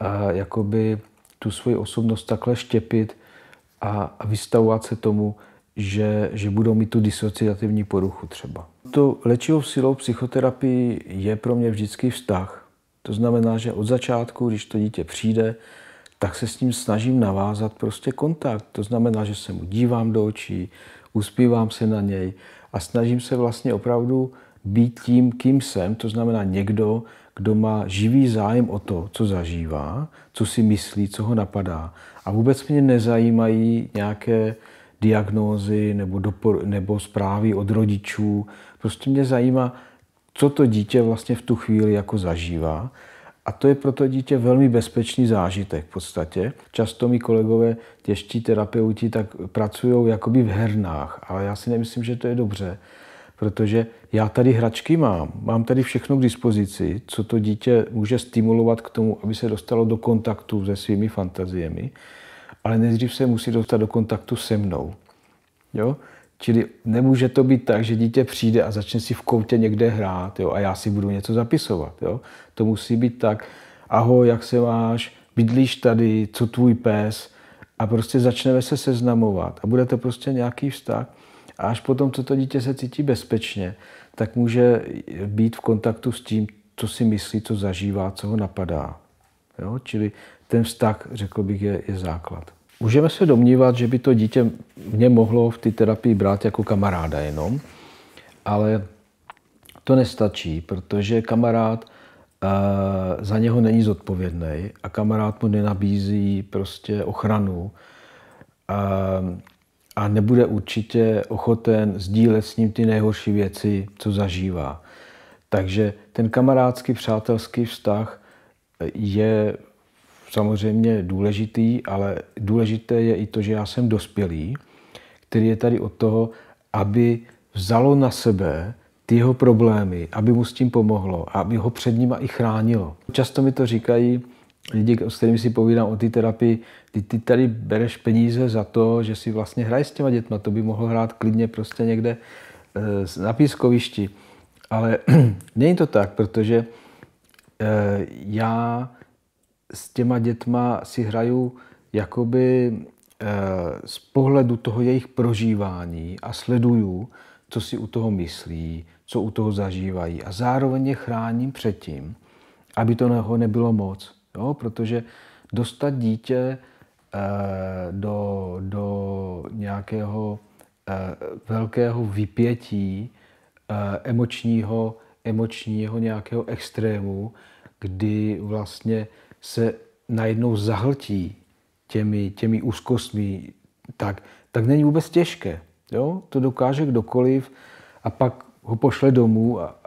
uh, jakoby tu svoji osobnost takhle štěpit a, a vystavovat se tomu, že, že budou mít tu disociativní poruchu třeba. To léčivou silou psychoterapii je pro mě vždycky vztah. To znamená, že od začátku, když to dítě přijde, tak se s ním snažím navázat prostě kontakt. To znamená, že se mu dívám do očí, uspívám se na něj a snažím se vlastně opravdu být tím, kým jsem. To znamená někdo, kdo má živý zájem o to, co zažívá, co si myslí, co ho napadá. A vůbec mě nezajímají nějaké diagnózy nebo, dopor, nebo zprávy od rodičů. Prostě mě zajímá, co to dítě vlastně v tu chvíli jako zažívá. A to je pro to dítě velmi bezpečný zážitek v podstatě. Často mi kolegové, těžší terapeuti, tak pracují jakoby v hernách, ale já si nemyslím, že to je dobře, protože já tady hračky mám, mám tady všechno k dispozici, co to dítě může stimulovat k tomu, aby se dostalo do kontaktu se svými fantaziemi ale nejdřív se musí dostat do kontaktu se mnou. Jo? Čili nemůže to být tak, že dítě přijde a začne si v koutě někde hrát jo? a já si budu něco zapisovat. Jo? To musí být tak, ahoj, jak se máš, bydlíš tady, co tvůj pes a prostě začneme se seznamovat a bude to prostě nějaký vztah. A až potom, co to dítě se cítí bezpečně, tak může být v kontaktu s tím, co si myslí, co zažívá, co ho napadá. Jo? Čili ten vztah, řekl bych, je, je základ. Můžeme se domnívat, že by to dítě mě mohlo v té terapii brát jako kamaráda jenom, ale to nestačí, protože kamarád uh, za něho není zodpovědný a kamarád mu nenabízí prostě ochranu uh, a nebude určitě ochoten sdílet s ním ty nejhorší věci, co zažívá. Takže ten kamarádský, přátelský vztah je samozřejmě důležitý, ale důležité je i to, že já jsem dospělý, který je tady od toho, aby vzalo na sebe ty jeho problémy, aby mu s tím pomohlo a aby ho před nima i chránilo. Často mi to říkají lidi, s kterými si povídám o té terapii, ty, ty tady bereš peníze za to, že si vlastně hraješ s těma dětma. To by mohlo hrát klidně prostě někde eh, na pískovišti. Ale (clears throat) není to tak, protože eh, já s těma dětma si hraju jakoby eh, z pohledu toho jejich prožívání a sleduju, co si u toho myslí, co u toho zažívají. A zároveň je chráním před tím, aby to neho nebylo moc. Jo? Protože dostat dítě eh, do, do nějakého eh, velkého vypětí emočního, emočního nějakého extrému, kdy vlastně se najednou zahltí těmi, těmi úzkostmi, tak, tak není vůbec těžké. Jo? To dokáže kdokoliv a pak ho pošle domů a,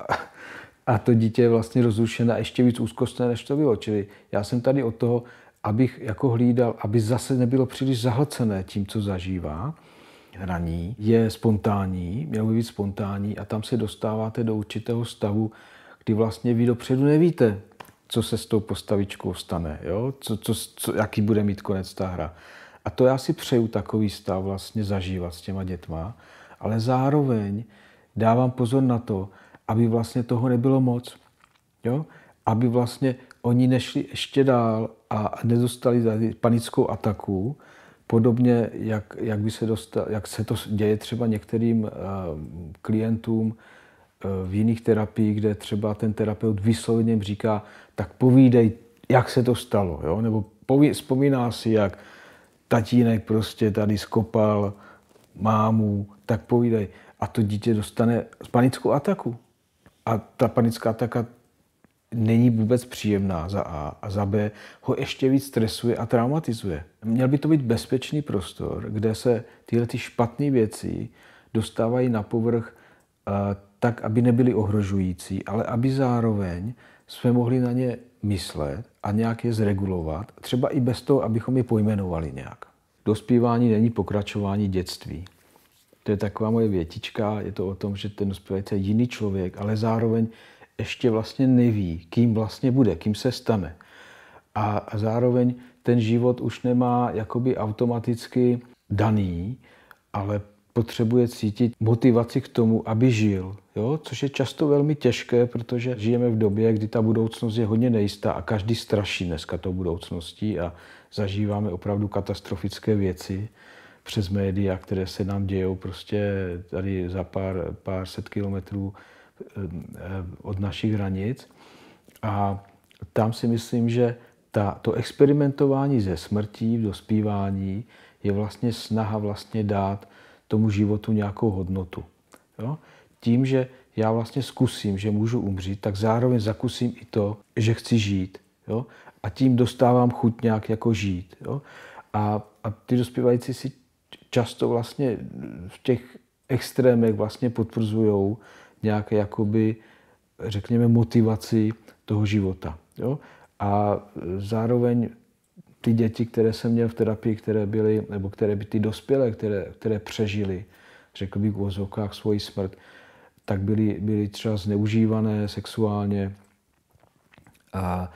a to dítě je vlastně rozrušené a ještě víc úzkostné, než to bylo. Čili já jsem tady od toho, abych jako hlídal, aby zase nebylo příliš zahlcené tím, co zažívá, hraní, je spontánní, mělo by být spontánní a tam se dostáváte do určitého stavu, kdy vlastně vy dopředu nevíte, co se s tou postavičkou stane, jo? Co, co, co, jaký bude mít konec ta hra. A to já si přeju takový stav vlastně zažívat s těma dětma, ale zároveň dávám pozor na to, aby vlastně toho nebylo moc. Jo? Aby vlastně oni nešli ještě dál a nedostali panickou ataku, podobně jak, jak, by se dostal, jak se to děje třeba některým uh, klientům, v jiných terapiích, kde třeba ten terapeut vysloveně říká, tak povídej, jak se to stalo, jo? nebo poví, vzpomíná si, jak tatínek prostě tady skopal mámu, tak povídej. A to dítě dostane panickou ataku. A ta panická ataka není vůbec příjemná za A a za B ho ještě víc stresuje a traumatizuje. Měl by to být bezpečný prostor, kde se tyhle ty špatné věci dostávají na povrch tak, aby nebyly ohrožující, ale aby zároveň jsme mohli na ně myslet a nějak je zregulovat, třeba i bez toho, abychom je pojmenovali nějak. Dospívání není pokračování dětství. To je taková moje větička, je to o tom, že ten dospělec je jiný člověk, ale zároveň ještě vlastně neví, kým vlastně bude, kým se stane. A zároveň ten život už nemá jakoby automaticky daný, ale potřebuje cítit motivaci k tomu, aby žil. Jo? Což je často velmi těžké, protože žijeme v době, kdy ta budoucnost je hodně nejistá a každý straší dneska tou budoucností a zažíváme opravdu katastrofické věci přes média, které se nám dějou prostě tady za pár, pár set kilometrů eh, od našich hranic. A tam si myslím, že ta, to experimentování ze smrtí v dospívání je vlastně snaha vlastně dát tomu životu nějakou hodnotu. Jo? Tím, že já vlastně zkusím, že můžu umřít, tak zároveň zakusím i to, že chci žít. Jo? A tím dostávám chuť nějak jako žít. Jo? A, a ty dospívající si často vlastně v těch extrémech vlastně potvrzují nějaké jakoby, řekněme, motivaci toho života. Jo? A zároveň ty děti, které jsem měl v terapii, které byly, nebo které by ty dospělé, které, které přežili, řekl bych v ozokách svoji smrt, tak byly, byly třeba zneužívané sexuálně a,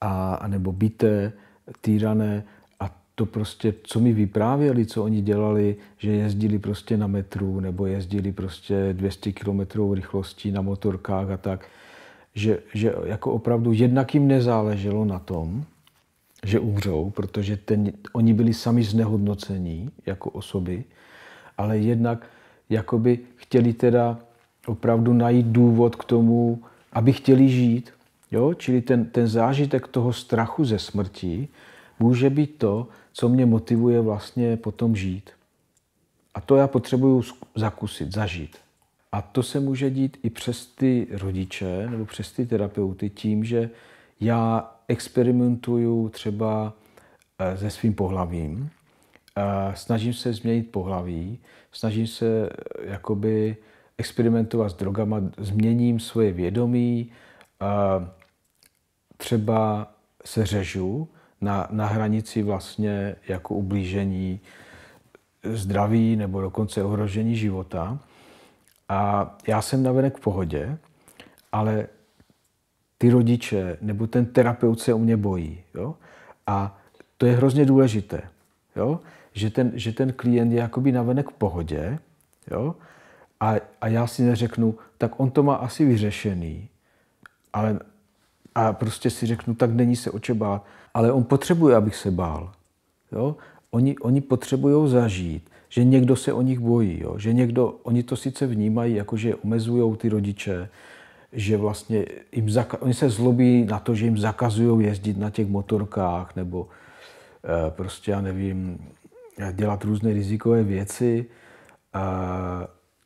a, a nebo bité, týrané. A to prostě, co mi vyprávěli, co oni dělali, že jezdili prostě na metru nebo jezdili prostě 200 km rychlostí na motorkách a tak, že, že jako opravdu jednak jim nezáleželo na tom, že umřou, protože ten, oni byli sami znehodnocení jako osoby, ale jednak jakoby chtěli teda opravdu najít důvod k tomu, aby chtěli žít. Jo? Čili ten, ten zážitek toho strachu ze smrti může být to, co mě motivuje vlastně potom žít. A to já potřebuju zakusit, zažít. A to se může dít i přes ty rodiče nebo přes ty terapeuty tím, že já experimentuju třeba eh, se svým pohlavím, snažím se změnit pohlaví, snažím se eh, jakoby experimentovat s drogama, změním svoje vědomí, třeba se řežu na, na hranici vlastně jako ublížení zdraví nebo dokonce ohrožení života. A já jsem navenek v pohodě, ale ty rodiče nebo ten terapeut se o mě bojí. Jo? A to je hrozně důležité, jo? Že, ten, že ten klient je jakoby navenek v pohodě jo? A, a já si neřeknu, tak on to má asi vyřešený, ale a prostě si řeknu, tak není se o bát, ale on potřebuje, abych se bál. Jo? Oni, oni potřebují zažít, že někdo se o nich bojí, jo? že někdo, oni to sice vnímají, jako že omezují ty rodiče, že vlastně jim zaka- oni se zlobí na to, že jim zakazují jezdit na těch motorkách nebo e, prostě, já nevím, dělat různé rizikové věci. E,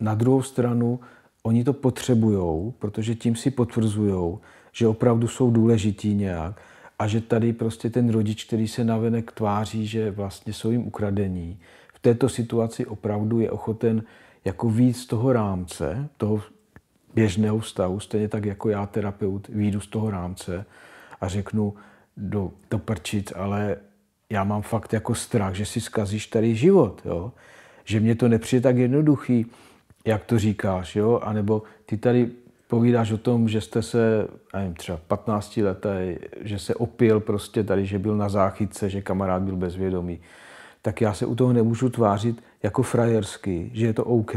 na druhou stranu, oni to potřebují, protože tím si potvrzují, že opravdu jsou důležití nějak a že tady prostě ten rodič, který se navenek tváří, že vlastně jsou jim ukradení, v této situaci opravdu je ochoten jako víc toho rámce, toho běžného vztahu, stejně tak jako já, terapeut, výjdu z toho rámce a řeknu do, do prčic, ale já mám fakt jako strach, že si zkazíš tady život, jo? že mě to nepřijde tak jednoduchý, jak to říkáš, jo? anebo ty tady povídáš o tom, že jste se, nevím, třeba 15 letý, že se opil prostě tady, že byl na záchytce, že kamarád byl bezvědomý, tak já se u toho nemůžu tvářit jako frajersky, že je to OK,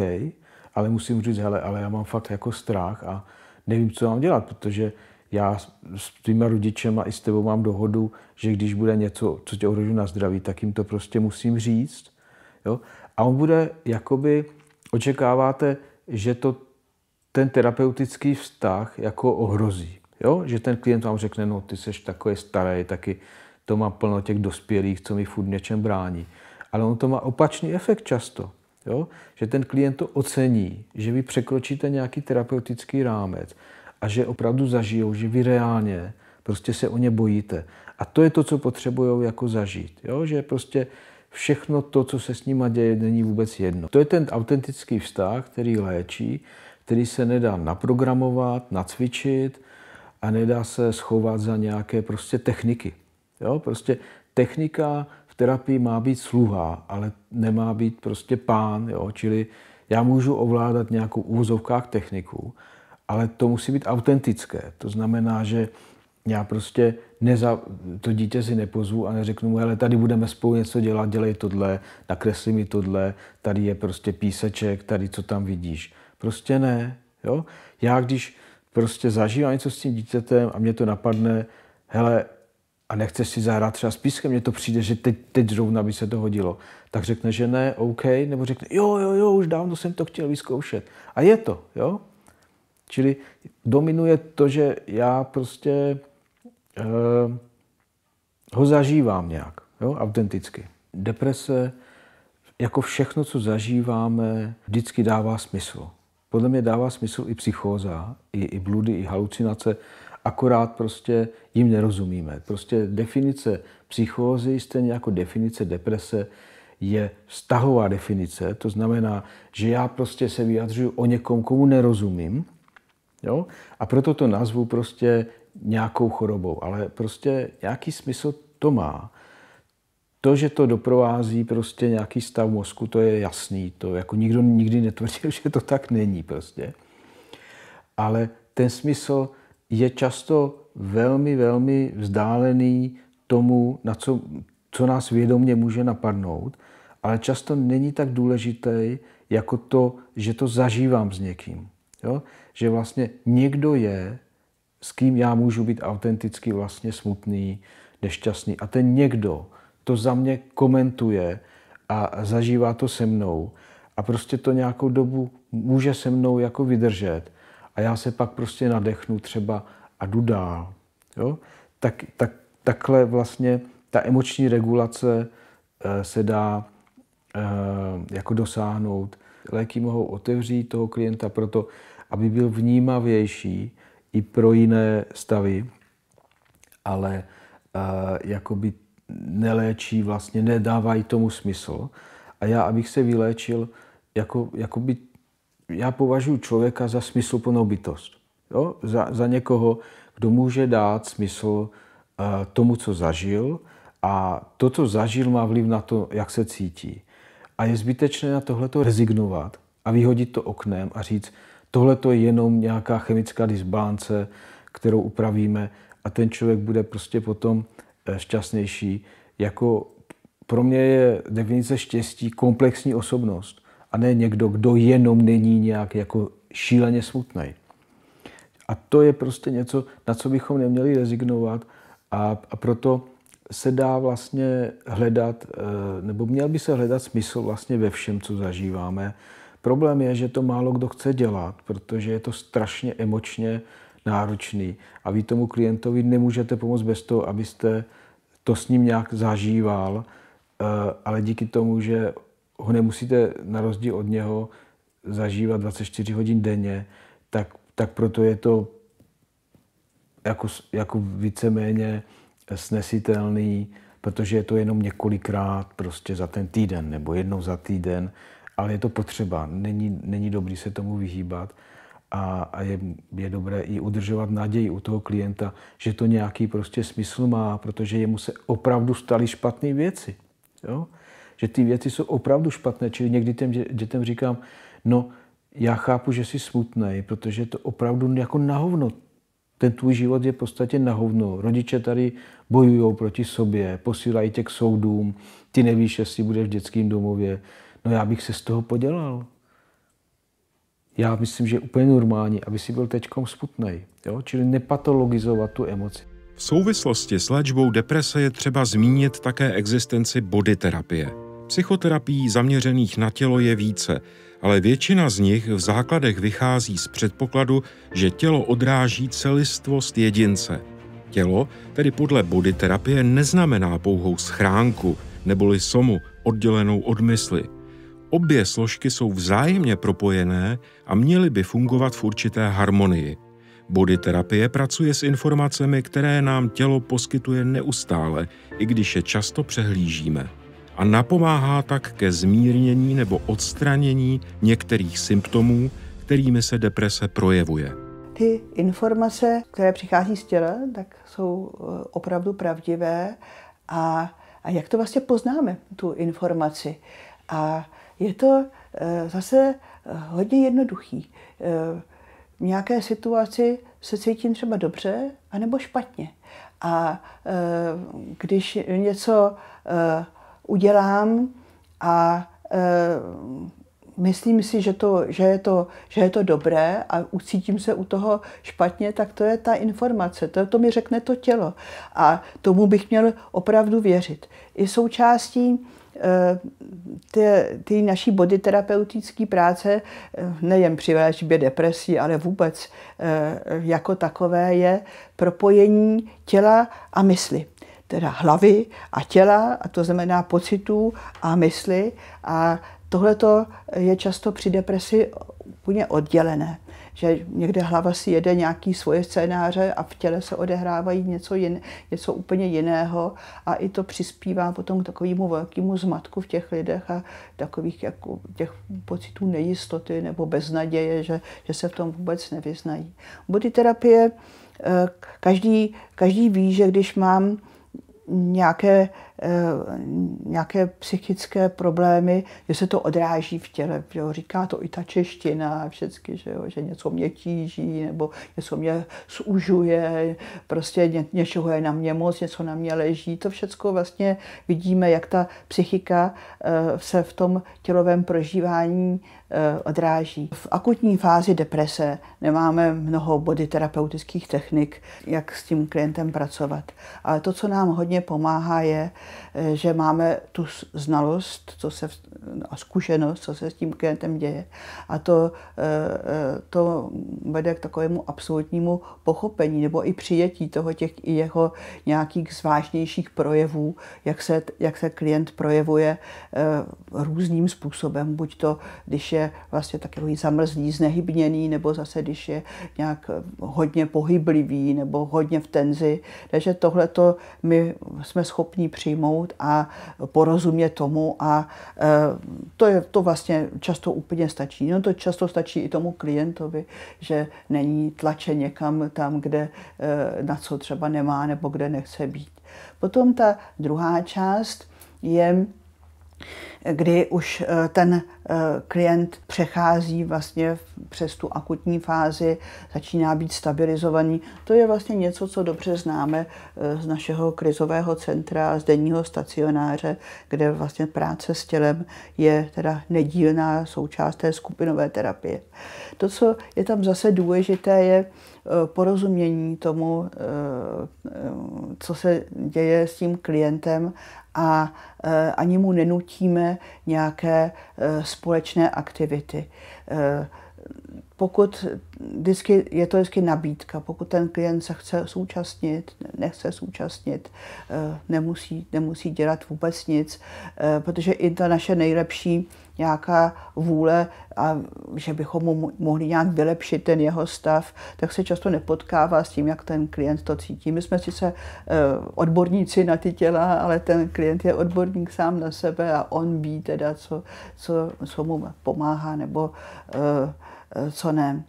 ale musím říct, hele, ale já mám fakt jako strach a nevím, co mám dělat, protože já s tvýma rodičema i s tebou mám dohodu, že když bude něco, co tě ohrožuje na zdraví, tak jim to prostě musím říct. Jo? A on bude, jakoby, očekáváte, že to ten terapeutický vztah jako ohrozí. Jo? Že ten klient vám řekne, no ty seš takový starý, taky to má plno těch dospělých, co mi furt něčem brání. Ale on to má opačný efekt často. Jo? Že ten klient to ocení, že vy překročíte nějaký terapeutický rámec a že opravdu zažijou, že vy reálně prostě se o ně bojíte. A to je to, co potřebují jako zažít. Jo? Že prostě všechno to, co se s nima děje, není vůbec jedno. To je ten autentický vztah, který léčí, který se nedá naprogramovat, nacvičit a nedá se schovat za nějaké prostě techniky. Jo? Prostě technika v terapii má být sluha, ale nemá být prostě pán. Jo? Čili já můžu ovládat nějakou úvozovkách techniku, ale to musí být autentické. To znamená, že já prostě neza, to dítě si nepozvu a neřeknu mu, ale tady budeme spolu něco dělat, dělej tohle, nakresli mi tohle, tady je prostě píseček, tady co tam vidíš. Prostě ne. Jo? Já když prostě zažívám něco s tím dítětem a mě to napadne, hele, a nechceš si zahrát třeba s pískem, mně to přijde, že teď, teď zrovna by se to hodilo, tak řekne, že ne, OK, nebo řekne, jo, jo, jo, už dávno jsem to chtěl vyzkoušet. A je to, jo? Čili dominuje to, že já prostě uh, ho zažívám nějak, jo, autenticky. Deprese, jako všechno, co zažíváme, vždycky dává smysl. Podle mě dává smysl i psychóza, i, i bludy, i halucinace, akorát prostě jim nerozumíme. Prostě definice psychózy, stejně jako definice deprese, je vztahová definice, to znamená, že já prostě se vyjadřuju o někom, komu nerozumím, jo? a proto to nazvu prostě nějakou chorobou, ale prostě nějaký smysl to má. To, že to doprovází prostě nějaký stav mozku, to je jasný. To jako nikdo nikdy netvrdil, (laughs) že to tak není prostě. Ale ten smysl je často velmi, velmi vzdálený tomu, na co, co nás vědomě může napadnout, ale často není tak důležitý jako to, že to zažívám s někým. Jo? Že vlastně někdo je, s kým já můžu být autenticky vlastně smutný, nešťastný. A ten někdo to za mě komentuje a zažívá to se mnou. A prostě to nějakou dobu může se mnou jako vydržet. A já se pak prostě nadechnu třeba a jdu dál. Jo? Tak, tak, takhle vlastně ta emoční regulace eh, se dá eh, jako dosáhnout. Léky mohou otevřít toho klienta proto, aby byl vnímavější i pro jiné stavy, ale uh, jakoby neléčí, vlastně nedávají tomu smysl. A já, abych se vyléčil, jako, jakoby, já považuji člověka za smysluplnou bytost. Jo? Za, za někoho, kdo může dát smysl uh, tomu, co zažil a to, co zažil, má vliv na to, jak se cítí. A je zbytečné na tohleto rezignovat a vyhodit to oknem a říct, tohle je jenom nějaká chemická disbalance, kterou upravíme a ten člověk bude prostě potom eh, šťastnější. Jako pro mě je definice štěstí komplexní osobnost a ne někdo, kdo jenom není nějak jako šíleně smutný. A to je prostě něco, na co bychom neměli rezignovat a, a proto se dá vlastně hledat, eh, nebo měl by se hledat smysl vlastně ve všem, co zažíváme. Problém je, že to málo kdo chce dělat, protože je to strašně emočně náročný a vy tomu klientovi nemůžete pomoct bez toho, abyste to s ním nějak zažíval, eh, ale díky tomu, že ho nemusíte na rozdíl od něho zažívat 24 hodin denně, tak, tak proto je to jako, jako víceméně snesitelný, protože je to jenom několikrát prostě za ten týden nebo jednou za týden, ale je to potřeba. Není, není dobrý se tomu vyhýbat a, a je, je dobré i udržovat naději u toho klienta, že to nějaký prostě smysl má, protože jemu se opravdu staly špatné věci. Jo? Že ty věci jsou opravdu špatné, čili někdy těm dětem říkám, no já chápu, že jsi smutný, protože je to opravdu jako na hovno ten tvůj život je v podstatě na hovno. Rodiče tady bojují proti sobě, posílají tě k soudům, ty nevíš, jestli budeš v dětském domově. No já bych se z toho podělal. Já myslím, že je úplně normální, aby si byl teďkom smutnej. Jo? Čili nepatologizovat tu emoci. V souvislosti s léčbou deprese je třeba zmínit také existenci bodyterapie. Psychoterapií zaměřených na tělo je více – ale většina z nich v základech vychází z předpokladu, že tělo odráží celistvost jedince. Tělo, tedy podle bodyterapie, neznamená pouhou schránku neboli somu oddělenou od mysli. Obě složky jsou vzájemně propojené a měly by fungovat v určité harmonii. Bodyterapie pracuje s informacemi, které nám tělo poskytuje neustále, i když je často přehlížíme a napomáhá tak ke zmírnění nebo odstranění některých symptomů, kterými se deprese projevuje. Ty informace, které přichází z těla, tak jsou eh, opravdu pravdivé a, a jak to vlastně poznáme, tu informaci. A je to e, zase hodně jednoduchý. V nějaké situaci se cítím třeba dobře, anebo špatně. A když něco udělám a e, myslím si, že, to, že, je to, že je to dobré a ucítím se u toho špatně, tak to je ta informace, to, to mi řekne to tělo. A tomu bych měl opravdu věřit. I součástí ty, ty naší bodyterapeutické práce, e, nejen při léčbě depresí, ale vůbec e, jako takové, je propojení těla a mysli teda hlavy a těla, a to znamená pocitů a mysli. A tohle je často při depresi úplně oddělené. Že někde hlava si jede nějaký svoje scénáře a v těle se odehrávají něco, jin, něco úplně jiného a i to přispívá potom k takovému velkému zmatku v těch lidech a takových jako těch pocitů nejistoty nebo beznaděje, že, že se v tom vůbec nevyznají. Body terapie, eh, každý, každý ví, že když mám nějaké, eh, nějaké psychické problémy, že se to odráží v těle. Že jo? Říká to i ta čeština všechny, že, jo? že něco mě tíží nebo něco mě zužuje, prostě ně, něčeho je na mě moc, něco na mě leží. To všechno vlastně vidíme, jak ta psychika eh, se v tom tělovém prožívání odráží. V akutní fázi deprese nemáme mnoho bodyterapeutických technik, jak s tím klientem pracovat. Ale to, co nám hodně pomáhá, je, eh, že máme tu znalost co se, a zkušenost, co se s tím klientem děje. A to, eh, to vede k takovému absolutnímu pochopení nebo i přijetí toho těch jeho nějakých zvláštnějších projevů, jak se, jak se klient projevuje různým způsobem. Buď to, když je vlastně takový zamrzlý, znehybněný, nebo zase když je nějak hodně pohyblivý nebo hodně v tenzi. Takže tohle my jsme schopni přijmout a porozumět tomu a e, to, je, to vlastně často úplně stačí. No to často stačí i tomu klientovi, že není tlače někam tam, kde e, na co třeba nemá nebo kde nechce být. Potom ta druhá část je kdy už eh, ten eh, klient přechází vlastně přes tu akutní fázi, začíná být stabilizovaný. To je vlastně něco, co dobře známe eh, z našeho krizového centra, z denního stacionáře, kde vlastně práce s tělem je teda nedílná součást té skupinové terapie. To, co je tam zase důležité, je porozumění tomu, co se děje s tím klientem a e, ani mu nenutíme nějaké e, společné aktivity. Pokud vždycky, je to vždycky nabídka, pokud ten klient se chce současnit, nechce současnit, nemusí, nemusí dělat vůbec nic, protože i ta naše nejlepší nějaká vůle a že bychom mu mohli nějak vylepšit ten jeho stav, tak se často nepotkává s tím, jak ten klient to cítí. My jsme sice eh, odborníci na ty těla, ale ten klient je odborník sám na sebe a on ví teda, co, co, co mu pomáhá nebo eh, eh, co ne.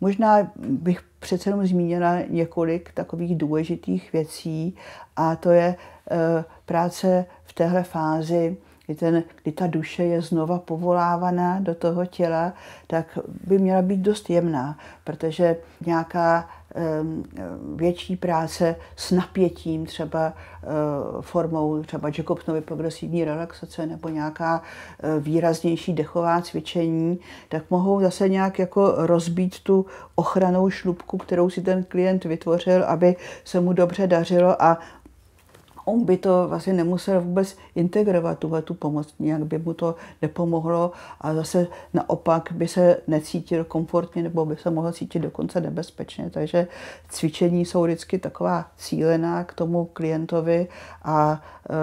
Možná bych přece jenom zmínila několik takových důležitých věcí a to je práce v téhle fázi kdy, ten, kdy ta duše je znova povolávaná do toho těla, tak by měla být dost jemná, protože nějaká větší práce s napětím, třeba eh, formou třeba Jacobsovy progresivní relaxace nebo nějaká eh, výraznější dechová cvičení, tak mohou zase nějak jako rozbít tu ochranou šlubku, kterou si ten klient vytvořil, aby se mu dobře dařilo a on by to vlastně nemusel vůbec integrovat, tuhle tu pomoc, nějak by mu to nepomohlo a zase naopak by se necítil komfortně nebo by se mohl cítit dokonce nebezpečně. Takže cvičení jsou vždycky taková cílená k tomu klientovi a e,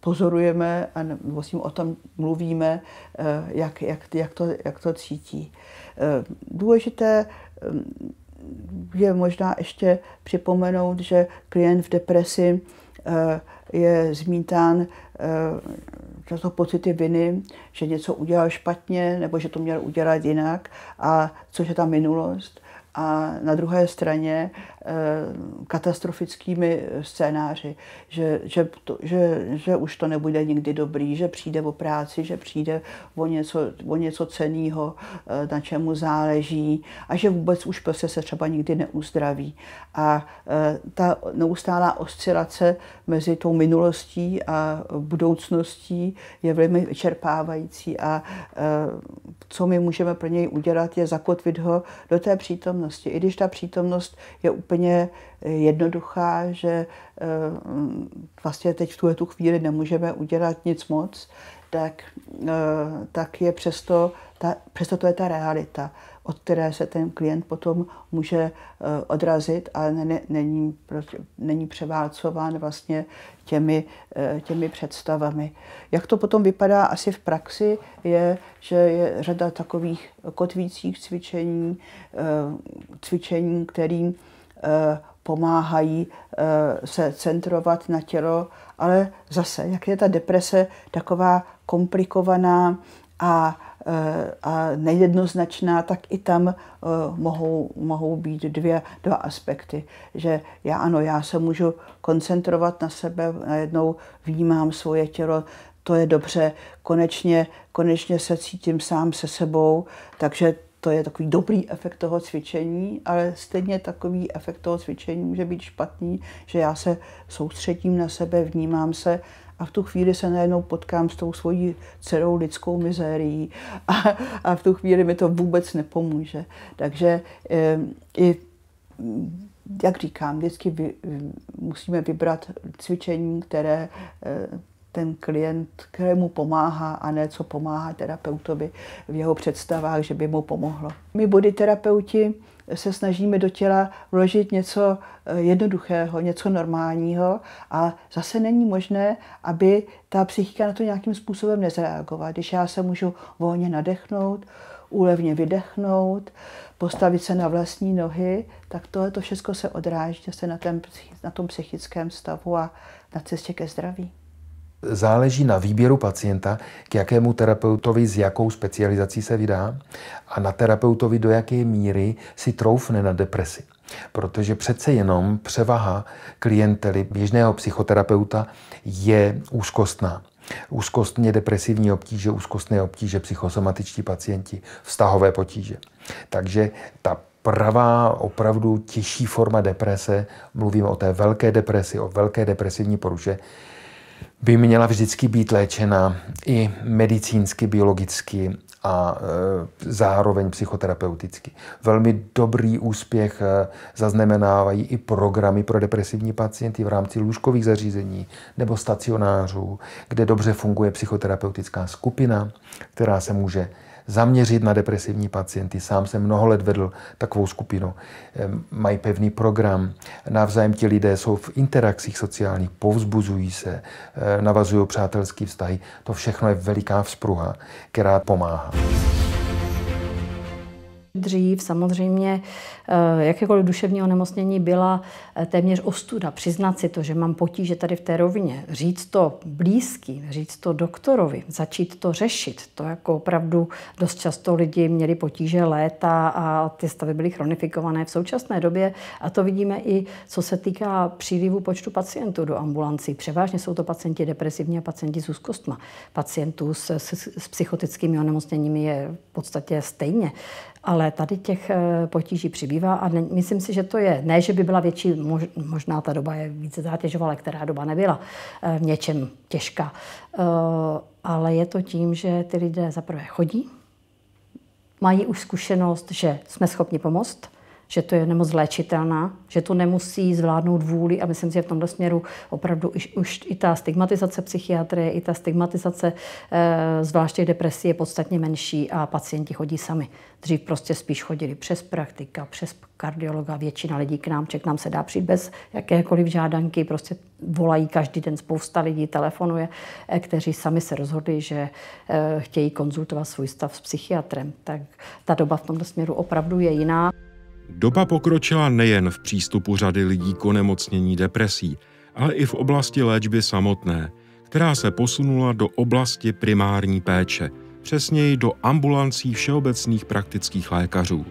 pozorujeme a vlastně o tom mluvíme, e, jak, jak, jak, to, jak to cítí. E, důležité je možná ještě připomenout, že klient v depresi je zmítán často eh, pocity viny, že něco udělal špatně nebo že to měl udělat jinak, a což je ta minulost. A na druhé straně eh, katastrofickými scénáři, že, že, to, že, že už to nebude nikdy dobrý, že přijde o práci, že přijde o něco, něco ceného, eh, na čemu záleží a že vůbec už prostě se třeba nikdy neuzdraví. A eh, ta neustálá oscilace mezi tou minulostí a budoucností je velmi vyčerpávající a co my můžeme pro něj udělat, je zakotvit ho do té přítomnosti. I když ta přítomnost je úplně eh, jednoduchá, že eh, vlastně teď v tuhle tu chvíli nemůžeme udělat nic moc, tak, eh, tak je přesto, ta, přesto to je ta realita od které se ten klient potom může odrazit a není, není převálcován vlastně těmi, těmi představami. Jak to potom vypadá asi v praxi, je, že je řada takových kotvících cvičení, cvičení, kterým pomáhají se centrovat na tělo, ale zase, jak je ta deprese taková komplikovaná a Eh, a nejednoznačná, tak i tam eh, mohou, mohou být dvě, dva aspekty. Že já ano, já se můžu koncentrovat na sebe, najednou vnímám svoje tělo, to je dobře, konečně, konečně se cítím sám se sebou, takže to je takový dobrý efekt toho cvičení, ale stejně takový efekt toho cvičení může být špatný, že já se soustředím na sebe, vnímám se a v tu chvíli se najednou potkám s tou svojí celou lidskou mizérií a, a v tu chvíli mi to vůbec nepomůže. Takže e, i jak říkám, vždycky vy, musíme vybrat cvičení, které e, ten klient, kterému pomáhá a ne co pomáhá terapeutovi v jeho představách, že by mu pomohlo. My body terapeuti se snažíme do těla vložit něco eh, jednoduchého, něco normálního a zase není možné, aby ta psychika na to nějakým způsobem nezareagovala. Když já se můžu volně nadechnout, úlevně vydechnout, postavit se na vlastní nohy, tak tohle to všechno se odráží se na, ten, na tom psychickém stavu a na cestě ke zdraví záleží na výběru pacienta, k jakému terapeutovi s jakou specializací se vydá a na terapeutovi do jaké míry si troufne na depresi. Protože přece jenom převaha klientely běžného psychoterapeuta je úzkostná. úzkostně depresivní obtíže, úzkostné obtíže, psychosomatičtí pacienti, vztahové potíže. Takže ta pravá, opravdu těžší forma deprese, mluvím o té velké depresi, o velké depresivní poruše, by měla vždycky být léčena i medicínsky, biologicky a e, zároveň psychoterapeuticky. Velmi dobrý úspěch e, zaznamenávají i programy pro depresivní pacienty v rámci lůžkových zařízení nebo stacionářů, kde dobře funguje psychoterapeutická skupina, která se může zaměřit na depresivní pacienty. Sám jsem mnoho let vedl takovou skupinu. Mají pevný program, navzájem ti lidé jsou v interakcích sociálních, povzbuzují se, navazují přátelský vztahy. To všechno je veliká vzpruha, která pomáhá. Dřív samozřejmě eh, jakékoliv duševní onemocnění byla eh, téměř ostuda. Přiznat si to, že mám potíže tady v té rovině, říct to blízký, říct to doktorovi, začít to řešit. To jako opravdu dost často lidi měli potíže léta a ty stavy byly chronifikované v současné době. A to vidíme i, co se týká přílivu počtu pacientů do ambulancí. Převážně jsou to pacienti depresivní a pacienti s úzkostma. Pacientů s, s, s psychotickými onemocněními je v podstatě stejně. Ale tady těch eh, potíží přibývá a myslím si, že to je, ne, že by byla větší, možná ta doba je více zátěžová, ale která doba nebyla eh, v něčem těžká. Eh, ale je to tím, že ty lidé zaprvé chodí, mají už zkušenost, že jsme schopni pomoct, že to je nemoc léčitelná, že to nemusí zvládnout vůli a myslím si, že v tomto směru opravdu už, už i ta stigmatizace psychiatrie, i ta stigmatizace e, zvláště depresí je podstatně menší a pacienti chodí sami. Dřív prostě spíš chodili přes praktika, přes kardiologa, většina lidí k nám, ček nám se dá přijít bez jakékoliv žádanky, prostě volají každý den spousta lidí, telefonuje, eh, kteří sami se rozhodli, že e, chtějí konzultovat svůj stav s psychiatrem. Tak ta doba v tomto směru opravdu je jiná. Doba pokročila nejen v přístupu řady lidí k onemocnění depresí, ale i v oblasti léčby samotné, která se posunula do oblasti primární péče, přesněji do ambulancí všeobecných praktických lékařů.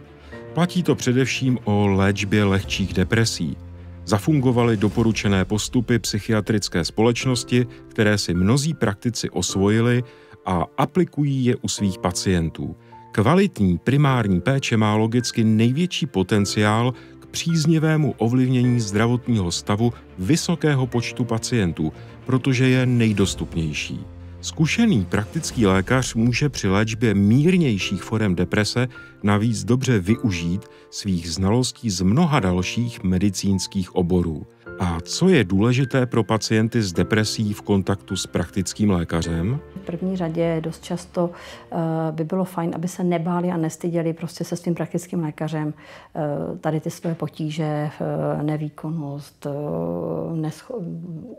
Platí to především o léčbě lehčích depresí. Zafungovaly doporučené postupy psychiatrické společnosti, které si mnozí praktici osvojili a aplikují je u svých pacientů – Kvalitní primární péče má logicky největší potenciál k příznivému ovlivnění zdravotního stavu vysokého počtu pacientů, protože je nejdostupnější. Zkušený praktický lékař může při léčbě mírnějších forem deprese navíc dobře využít svých znalostí z mnoha dalších medicínských oborů. A co je důležité pro pacienty s depresí v kontaktu s praktickým lékařem? V první řadě dost často uh, by bylo fajn, aby se nebáli a nestyděli prostě se svým praktickým lékařem uh, tady ty své potíže, uh, nevýkonnost,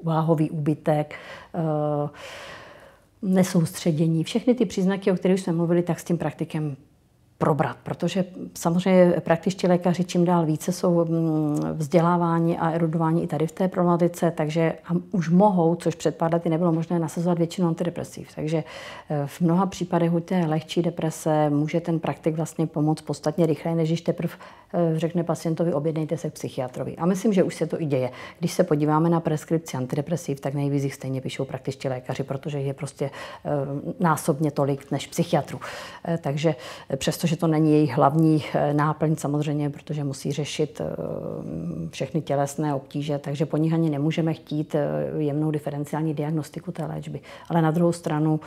váhový úbytek, nesoustředění, všechny ty příznaky, o kterých jsme mluvili, tak s tím praktikem probrat, protože samozřejmě praktičtí lékaři čím dál více jsou mm, vzdělávání a erudování i tady v té problematice, takže už mohou, což před pár lety nebylo možné, nasazovat většinu antidepresiv. Takže eh, v mnoha případech u té lehčí deprese může ten praktik vlastně pomoct podstatně rychleji, než když teprve eh, řekne pacientovi, objednejte se k psychiatrovi. A myslím, že už se to i děje. Když se podíváme na preskripci antidepresiv, tak nejvíc jich stejně píšou praktičtí lékaři, protože je prostě eh, násobně tolik než psychiatrů. Takže přestože že to není jejich hlavní eh, náplň samozřejmě, protože musí řešit eh, všechny tělesné obtíže, takže po nich ani nemůžeme chtít eh, jemnou diferenciální diagnostiku té léčby. Ale na druhou stranu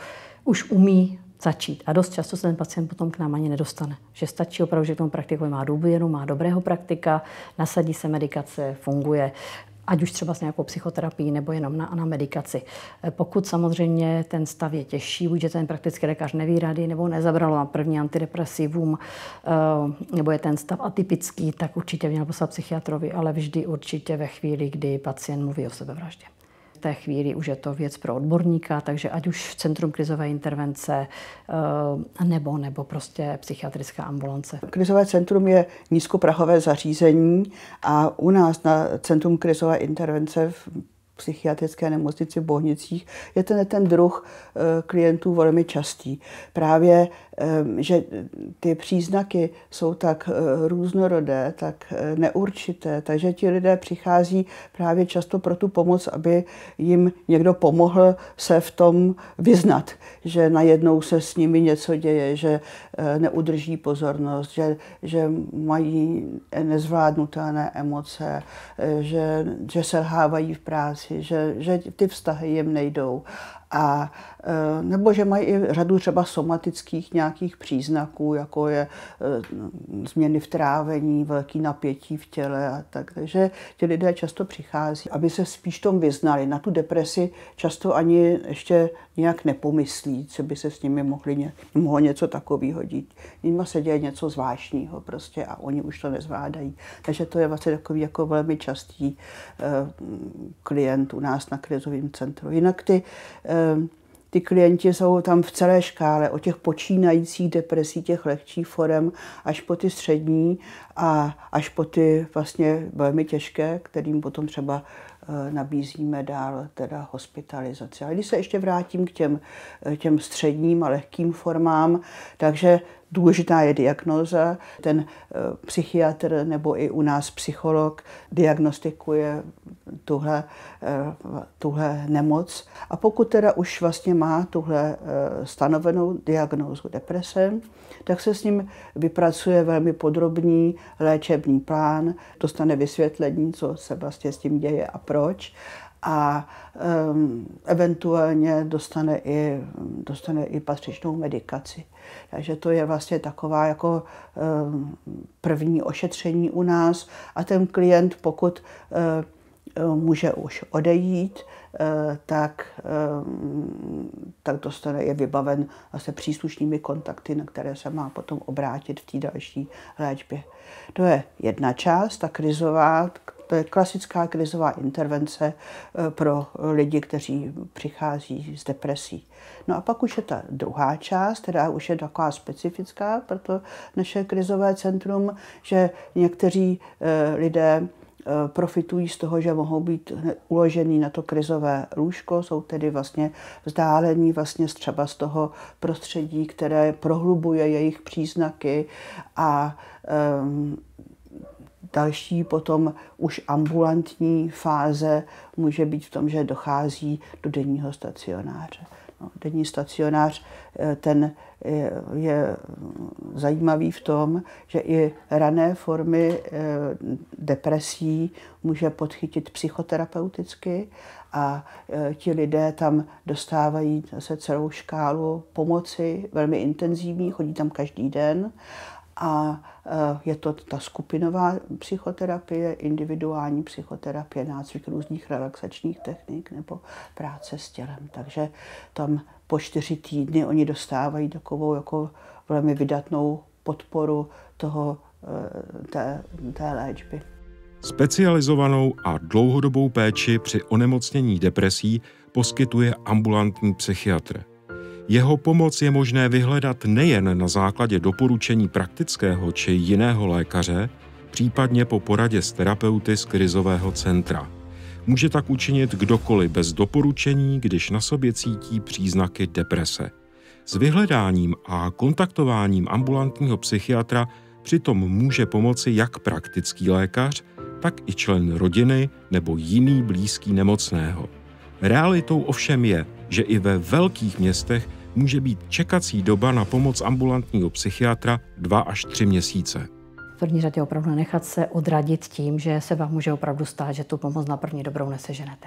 už umí začít. A dost často se ten pacient potom k nám ani nedostane. Že stačí opravdu, že k tomu praktikovi má důvěru, má dobrého praktika, nasadí se medikace, funguje ať už třeba s nějakou psychoterapii nebo jenom na, na medikaci. Eh, pokud samozřejmě ten stav je těžší, buď že ten praktický lékař neví rady nebo nezabralo na první antidepresivum, eh, nebo je ten stav atypický, tak určitě měl poslat psychiatrovi, ale vždy určitě ve chvíli, kdy pacient mluví o sebevraždě té chvíli už je to věc pro odborníka, takže ať už Centrum krizové intervence eh, nebo, nebo prostě psychiatrická ambulance. Krizové centrum je nízkoprahové zařízení a u nás na Centrum krizové intervence v psychiatrické nemocnici v Bohnicích, je ten, ten druh klientů velmi častý. Právě, že ty příznaky jsou tak různorodé, tak neurčité, takže ti lidé přichází právě často pro tu pomoc, aby jim někdo pomohl se v tom vyznat, že najednou se s nimi něco děje, že neudrží pozornost, že, že mají nezvládnutelné emoce, že, že selhávají v práci, že, že ty vztahy jim nejdou. A Eh, nebo že mají i řadu třeba somatických nějakých příznaků, jako je eh, změny v trávení, velký napětí v těle a tak. Takže ti lidé často přichází, aby se spíš tom vyznali. Na tu depresi často ani ještě nějak nepomyslí, co by se s nimi mohli, mohlo něco takového dít. Jima se děje něco zvláštního prostě a oni už to nezvládají. Takže to je vlastně takový jako velmi častý uh, klient u nás na krizovém centru. Jinak ty ty klienti jsou tam v celé škále, od těch počínajících depresí, těch lehčích forem, až po ty střední a až po ty vlastně velmi těžké, kterým potom třeba nabízíme dál teda hospitalizaci. Ale když se ještě vrátím k těm, eh, těm středním a lehkým formám, takže důležitá je diagnoza. Ten eh, psychiatr nebo i u nás psycholog diagnostikuje tuhle, eh, tuhle nemoc. A pokud teda už vlastně má tuhle eh, stanovenou diagnózu deprese, tak se s ním vypracuje velmi podrobný léčebný plán, dostane vysvětlení, co se vlastně s tím děje a proč a um, eventuálně dostane i, dostane i patřičnou medikaci. Takže to je vlastně taková jako um, první ošetření u nás a ten klient, pokud uh, může už odejít, tak, um, tak dostane, je vybaven vlastně příslušnými kontakty, na které se má potom obrátit v té další léčbě. To je jedna část, ta krizová, to je klasická krizová intervence eh, pro lidi, kteří přichází z depresí. No a pak už je ta druhá část, která už je taková specifická pro to naše krizové centrum, že někteří eh, lidé eh, profitují z toho, že mohou být uložený na to krizové lůžko, jsou tedy vlastně vzdálení vlastně třeba z toho prostředí, které prohlubuje jejich příznaky a um, Další potom už ambulantní fáze může být v tom, že dochází do denního stacionáře. No, denní stacionář eh, ten je, je zajímavý v tom, že i rané formy eh, depresí může podchytit psychoterapeuticky a eh, ti lidé tam dostávají zase celou škálu pomoci, velmi intenzivní, chodí tam každý den a eh, je to ta skupinová psychoterapie, individuální psychoterapie, nácvik různých relaxačních technik nebo práce s tělem. Takže tam po čtyři týdny oni dostávají takovou jako velmi vydatnou podporu toho, eh, té, té léčby. Specializovanou a dlouhodobou péči při onemocnění depresí poskytuje ambulantní psychiatr. Jeho pomoc je možné vyhledat nejen na základě doporučení praktického či jiného lékaře, případně po poradě s terapeuty z krizového centra. Může tak učinit kdokoliv bez doporučení, když na sobě cítí příznaky deprese. S vyhledáním a kontaktováním ambulantního psychiatra přitom může pomoci jak praktický lékař, tak i člen rodiny nebo jiný blízký nemocného. Realitou ovšem je, že i ve velkých městech může být čekací doba na pomoc ambulantního psychiatra 2 až 3 měsíce. V první řadě opravdu nechat se odradit tím, že se vám může opravdu stát, že tu pomoc na první dobrou neseženete.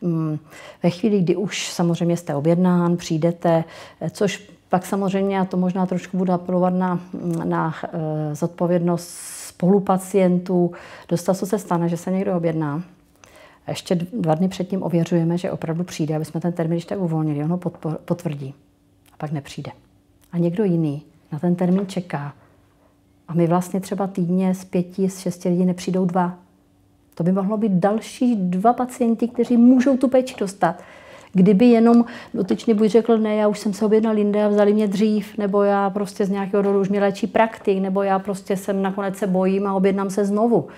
Mm, ve chvíli, kdy už samozřejmě jste objednán, přijdete, což pak samozřejmě, a to možná trošku budu apelovat na, na eh, zodpovědnost spolupacientů, dostat co se stane, že se někdo objedná, ještě dva dny předtím ověřujeme, že opravdu přijde, aby jsme ten termín ještě uvolnili. On ho potvrdí a pak nepřijde. A někdo jiný na ten termín čeká. A my vlastně třeba týdně z pěti, z šesti lidí nepřijdou dva. To by mohlo být další dva pacienti, kteří můžou tu péči dostat. Kdyby jenom dotyčný buď řekl, ne, já už jsem se objednal jinde a vzali mě dřív, nebo já prostě z nějakého důvodu už mě léčí praktik, nebo já prostě jsem nakonec se bojím a objednám se znovu.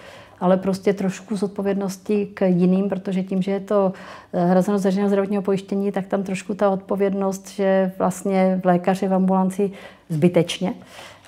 Ale prostě trošku z odpovědnosti k jiným, protože tím, že je to eh, hrazeno z veřejného zdravotního pojištění, tak tam trošku ta odpovědnost, že vlastně v lékaři v ambulanci zbytečně,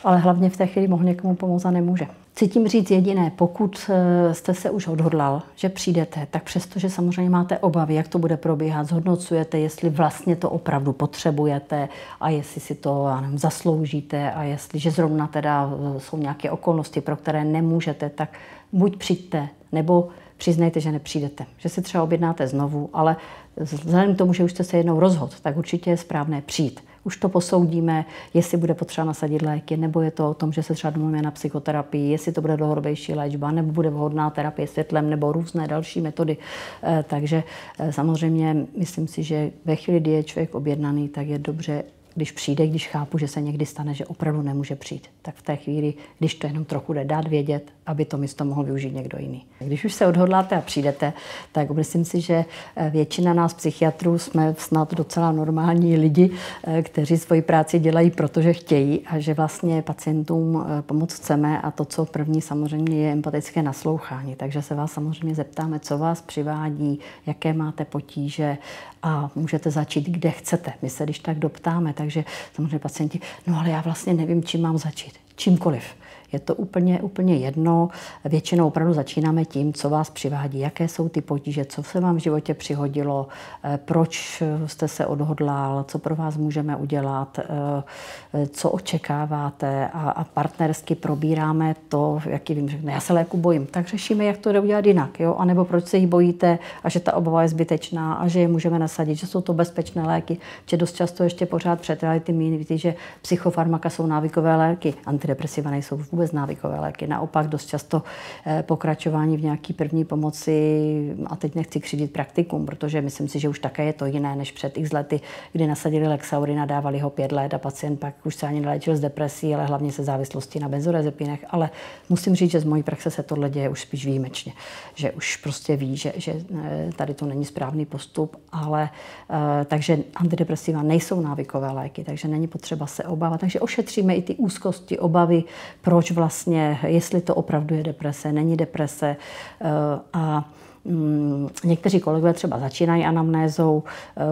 ale hlavně v té chvíli mohl někomu pomoct a nemůže. Chci tím říct jediné, pokud eh, jste se už odhodlal, že přijdete, tak přestože samozřejmě máte obavy, jak to bude probíhat, zhodnocujete, jestli vlastně to opravdu potřebujete a jestli si to nevím, zasloužíte a jestliže zrovna teda eh, jsou nějaké okolnosti, pro které nemůžete, tak buď přijďte, nebo přiznejte, že nepřijdete. Že si třeba objednáte znovu, ale vzhledem k tomu, že už jste se jednou rozhodl, tak určitě je správné přijít už to posoudíme, jestli bude potřeba nasadit léky, nebo je to o tom, že se třeba domluvíme na psychoterapii, jestli to bude dlouhodobější léčba, nebo bude vhodná terapie světlem, nebo různé další metody. Eh, takže eh, samozřejmě myslím si, že ve chvíli, kdy je člověk objednaný, tak je dobře když přijde, když chápu, že se někdy stane, že opravdu nemůže přijít, tak v té chvíli, když to jenom trochu jde dát vědět, aby to místo mohl využít někdo jiný. Když už se odhodláte a přijdete, tak myslím si, že eh, většina nás psychiatrů jsme snad docela normální lidi, eh, kteří svoji práci dělají, protože chtějí a že vlastně pacientům eh, pomoc chceme a to, co první samozřejmě je empatické naslouchání. Takže se vás samozřejmě zeptáme, co vás přivádí, jaké máte potíže a můžete začít, kde chcete. My se když tak doptáme, takže samozřejmě pacienti, no ale já vlastně nevím, čím mám začít. Čímkoliv. Je to úplně, úplně jedno. Většinou opravdu začínáme tím, co vás přivádí, jaké jsou ty potíže, co se vám v životě přihodilo, eh, proč jste se odhodlal, co pro vás můžeme udělat, eh, co očekáváte a, a partnersky probíráme to, jaký vím, že já se léku bojím, tak řešíme, jak to jde udělat jinak, jo? anebo proč se jich bojíte a že ta obava je zbytečná a že je můžeme nasadit, že jsou to bezpečné léky, že dost často ještě pořád přetrvají ty mýty, že psychofarmaka jsou návykové léky, antidepresiva nejsou vůbec vůbec návykové léky. Naopak dost často eh, pokračování v nějaký první pomoci, a teď nechci křivit praktikum, protože myslím si, že už také je to jiné než před x lety, kdy nasadili Lexaurin a dávali ho pět let a pacient pak už se ani neléčil z depresí, ale hlavně se závislostí na benzodiazepinech. Ale musím říct, že z mojí praxe se tohle děje už spíš výjimečně, že už prostě ví, že, že eh, tady to není správný postup, ale eh, takže antidepresiva nejsou návykové léky, takže není potřeba se obávat. Takže ošetříme i ty úzkosti, obavy, proč vlastně, jestli to opravdu je deprese, není deprese. Eh, a mm, Někteří kolegové třeba začínají anamnézou, eh,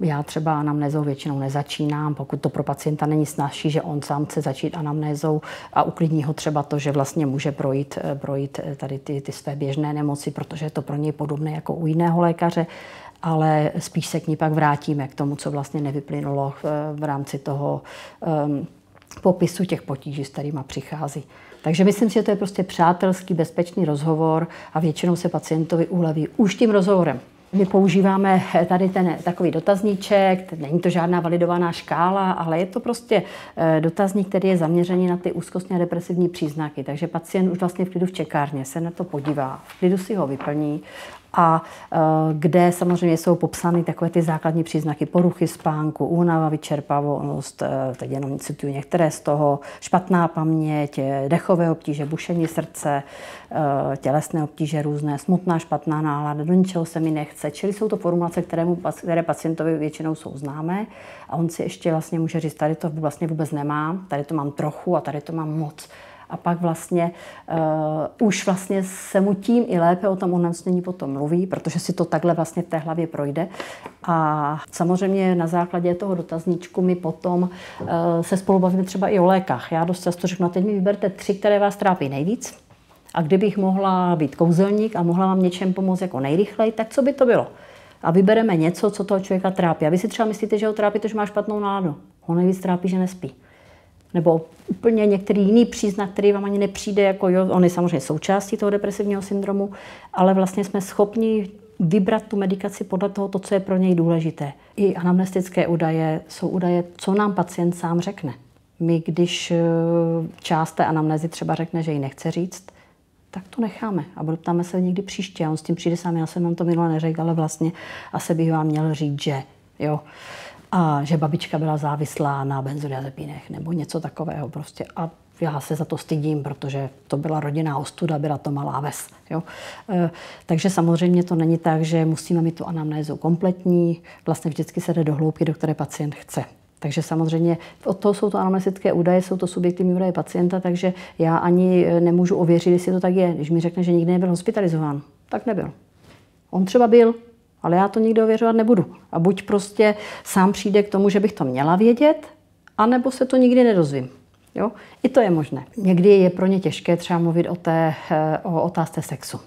já třeba anamnézou většinou nezačínám, pokud to pro pacienta není snažší, že on sám chce začít anamnézou a uklidní ho třeba to, že vlastně může projít, eh, projít tady ty, ty své běžné nemoci, protože je to pro něj podobné jako u jiného lékaře, ale spíš se k ní pak vrátíme k tomu, co vlastně nevyplynulo v rámci toho popisu těch potíží, s kterými přichází. Takže myslím si, že to je prostě přátelský, bezpečný rozhovor a většinou se pacientovi uleví už tím rozhovorem. My používáme tady ten takový dotazníček, není to žádná validovaná škála, ale je to prostě eh, dotazník, který je zaměřený na ty úzkostně depresivní příznaky. Takže pacient už vlastně v klidu v čekárně se na to podívá, v klidu si ho vyplní a e, kde samozřejmě jsou popsány takové ty základní příznaky. Poruchy spánku, únava, vyčerpavost, e, teď jenom cituju některé z toho, špatná paměť, e, dechové obtíže, bušení srdce, tělesné obtíže různé, smutná, špatná nálada, do ničeho se mi nechce. Čili jsou to formulace, které, mu, které pacientovi většinou jsou známé. A on si ještě vlastně může říct, tady to vlastně vůbec nemám, tady to mám trochu a tady to mám moc a pak vlastně uh, už vlastně se mu tím i lépe o tom onemocnění potom mluví, protože si to takhle vlastně v té hlavě projde. A samozřejmě na základě toho dotazníčku my potom uh, se spolu bavíme třeba i o lékách. Já dost často řeknu, teď mi vyberte tři, které vás trápí nejvíc. A kdybych mohla být kouzelník a mohla vám něčem pomoct jako nejrychleji, tak co by to bylo? A vybereme něco, co toho člověka trápí. A vy si třeba myslíte, že ho trápí to, že má špatnou náladu. Ho nejvíc trápí, že nespí nebo úplně některý jiný příznak, který vám ani nepřijde, jako jo, on je samozřejmě součástí toho depresivního syndromu, ale vlastně jsme schopni vybrat tu medikaci podle toho, to, co je pro něj důležité. I anamnestické údaje jsou údaje, co nám pacient sám řekne. My, když eh, část té anamnézy třeba řekne, že ji nechce říct, tak to necháme a ptáme se někdy příště. A on s tím přijde sám, já jsem vám to minule neřekl, ale vlastně asi bych vám měl říct, že. Jo a že babička byla závislá na benzodiazepinech nebo něco takového prostě. A já se za to stydím, protože to byla rodinná ostuda, byla to malá ves. Jo? E, takže samozřejmě to není tak, že musíme mít tu anamnézu kompletní. Vlastně vždycky se jde do hloubky, do které pacient chce. Takže samozřejmě od toho jsou to anamnestické údaje, jsou to subjektivní údaje pacienta, takže já ani eh, nemůžu ověřit, jestli to tak je. Když mi řekne, že nikdy nebyl hospitalizován, tak nebyl. On třeba byl, ale já to nikdy ověřovat nebudu. A buď prostě sám přijde k tomu, že bych to měla vědět, anebo se to nikdy nedozvím. Jo? I to je možné. Někdy je pro ně těžké třeba mluvit o té eh, o otázce sexu.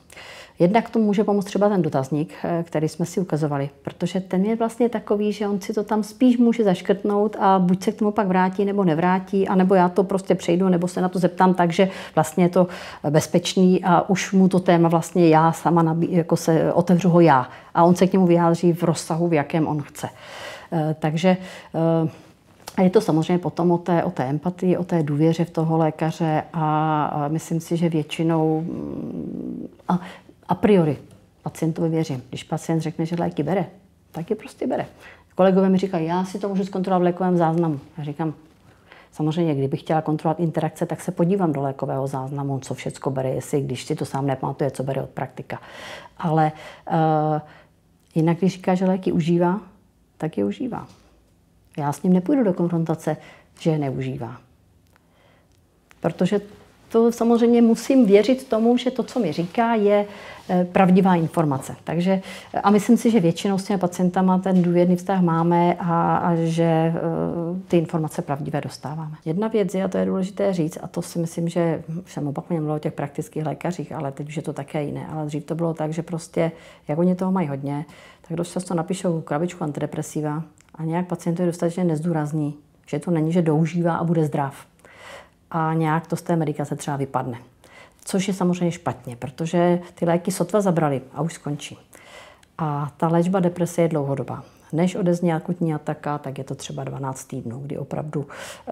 Jednak to může pomoct třeba ten dotazník, eh, který jsme si ukazovali, protože ten je vlastně takový, že on si to tam spíš může zaškrtnout a buď se k tomu pak vrátí nebo nevrátí, anebo já to prostě přejdu nebo se na to zeptám tak, že vlastně je to bezpečný a už mu to téma vlastně já sama nabí, jako se otevřu ho já a on se k němu vyjádří v rozsahu, v jakém on chce. Eh, takže a je to samozřejmě potom o té, o té empatii, o té důvěře v toho lékaře a, myslím si, že většinou mm, a, a priori pacientovi věřím. Když pacient řekne, že léky bere, tak je prostě bere. Kolegové mi říkají, já si to můžu zkontrolovat v lékovém záznamu. Já říkám, samozřejmě, kdybych chtěla kontrolovat interakce, tak se podívám do lékového záznamu, co všechno bere, jestli když si to sám nepamatuje, co bere od praktika. Ale uh, jinak, když říká, že léky užívá, tak je užívá. Já s ním nepůjdu do konfrontace, že je neužívá. Protože to samozřejmě musím věřit tomu, že to, co mi říká, je eh, pravdivá informace. Takže, a myslím si, že většinou s těmi pacientama ten důvěrný vztah máme a, a že uh, ty informace pravdivé dostáváme. Jedna věc je, a to je důležité říct, a to si myslím, že jsem opakovaně mluvila o těch praktických lékařích, ale teď už je to také jiné. Ale dřív to bylo tak, že prostě, jak oni toho mají hodně, tak dost často napíšou krabičku antidepresiva a nějak pacient je dostatečně nezdůrazní, že to není, že doužívá a bude zdrav. A nějak to z té medikace třeba vypadne. Což je samozřejmě špatně, protože ty léky sotva zabrali a už skončí. A ta léčba deprese je dlouhodobá. Než odezní akutní ataka, tak je to třeba 12 týdnů, kdy opravdu, eh,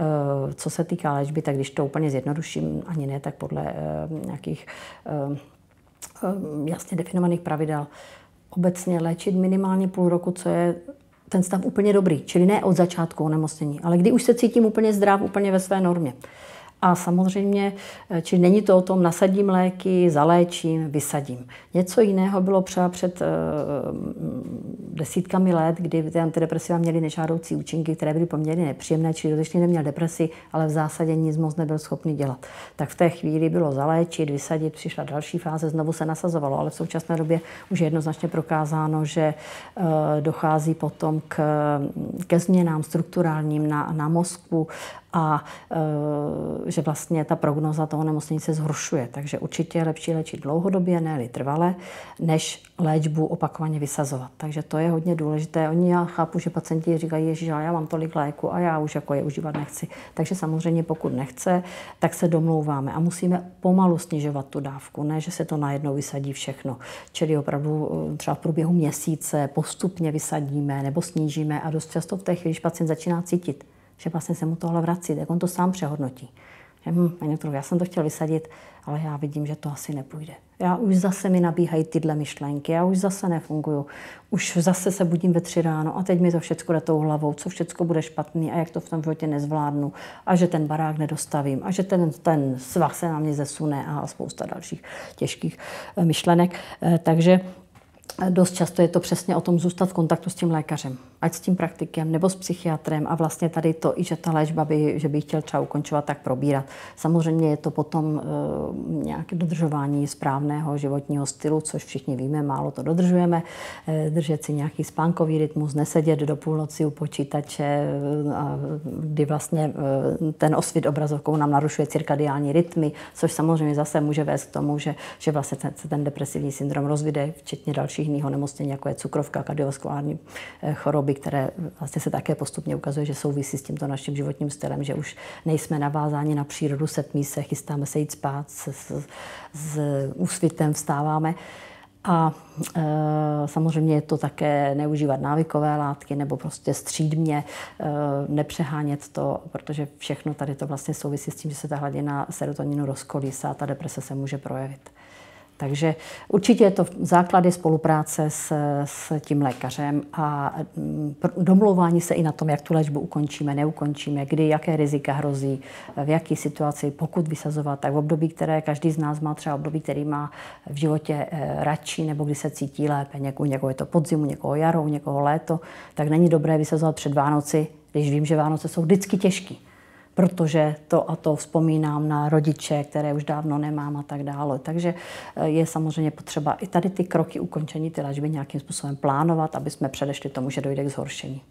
co se týká léčby, tak když to úplně zjednoduším, ani ne, tak podle eh, nějakých eh, jasně definovaných pravidel, obecně léčit minimálně půl roku, co je ten stav úplně dobrý, čili ne od začátku onemocnění, ale kdy už se cítím úplně zdrav, úplně ve své normě. A samozřejmě, eh, či není to o tom, nasadím léky, zaléčím, vysadím. Něco jiného bylo třeba před uh, desítkami let, kdy ty antidepresiva měly nežádoucí účinky, které byly poměrně nepříjemné, čili dotyčný neměl depresi, ale v zásadě nic moc nebyl schopný dělat. Tak v té chvíli bylo zaléčit, vysadit, přišla další fáze, znovu se nasazovalo, ale v současné době už je jednoznačně prokázáno, že uh, dochází potom k, ke změnám strukturálním na, na mozku a e, že vlastně ta prognoza toho nemocnění se zhoršuje. Takže určitě je lepší léčit dlouhodobě, ne trvale, než léčbu opakovaně vysazovat. Takže to je hodně důležité. Oni já chápu, že pacienti říkají, že já mám tolik léku a já už jako je užívat nechci. Takže samozřejmě pokud nechce, tak se domlouváme a musíme pomalu snižovat tu dávku, ne, že se to najednou vysadí všechno. Čili opravdu e, třeba v průběhu měsíce postupně vysadíme nebo snížíme a dost často v té chvíli, když pacient začíná cítit, že vlastně se mu tohle vrací, tak on to sám přehodnotí. Hm, já jsem to chtěl vysadit, ale já vidím, že to asi nepůjde. Já už zase mi nabíhají tyhle myšlenky, já už zase nefunguju. Už zase se budím ve tři ráno a teď mi to všechno jde tou hlavou, co všechno bude špatný a jak to v tom životě nezvládnu a že ten barák nedostavím a že ten, ten svah se na mě zesune a spousta dalších těžkých eh, myšlenek. Eh, takže Dost často je to přesně o tom zůstat v kontaktu s tím lékařem, ať s tím praktikem nebo s psychiatrem a vlastně tady to, i že ta léčba by, že by chtěl třeba ukončovat, tak probírat. Samozřejmě je to potom e, nějaké dodržování správného životního stylu, což všichni víme, málo to dodržujeme, e, držet si nějaký spánkový rytmus, nesedět do půlnoci u počítače, e, kdy vlastně e, ten osvit obrazovkou nám narušuje cirkadiální rytmy, což samozřejmě zase může vést k tomu, že, že vlastně ten, ten depresivní syndrom rozvide, včetně dalších dalších jiných onemocnění, jako je cukrovka, kardiovaskulární eh, choroby, které vlastně se také postupně ukazuje, že souvisí s tímto naším životním stylem, že už nejsme navázáni na přírodu, setmí se, chystáme se jít spát, s, s, s úsvitem vstáváme. A e, samozřejmě je to také neužívat návykové látky nebo prostě střídmě, e, nepřehánět to, protože všechno tady to vlastně souvisí s tím, že se ta hladina serotoninu rozkolísá a ta deprese se může projevit. Takže určitě je to základy spolupráce s, s tím lékařem a mm, domlouvání se i na tom, jak tu léčbu ukončíme, neukončíme, kdy, jaké rizika hrozí, v jaké situaci, pokud vysazovat, tak v období, které každý z nás má, třeba období, který má v životě eh, radši nebo kdy se cítí lépe. Někoho, někoho je to podzimu, někoho jarou, někoho léto, tak není dobré vysazovat před Vánoci, Když vím, že Vánoce jsou vždycky těžký, protože to a to vzpomínám na rodiče, které už dávno nemám a tak dále. Takže eh, je samozřejmě potřeba i tady ty kroky ukončení ty léčby nějakým způsobem plánovat, aby jsme předešli tomu, že dojde k zhoršení.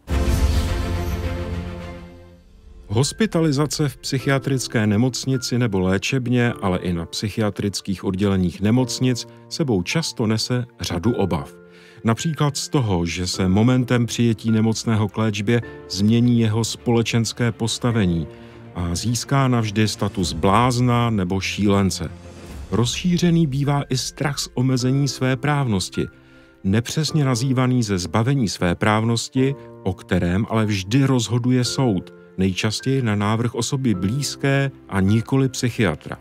Hospitalizace v psychiatrické nemocnici nebo léčebně, ale i na psychiatrických odděleních nemocnic sebou často nese řadu obav. Například z toho, že se momentem přijetí nemocného k léčbě změní jeho společenské postavení a získá navždy status blázna nebo šílence. Rozšířený bývá i strach z omezení své právnosti, nepřesně nazývaný ze zbavení své právnosti, o kterém ale vždy rozhoduje soud – nejčastěji na návrh osoby blízké a nikoli psychiatra.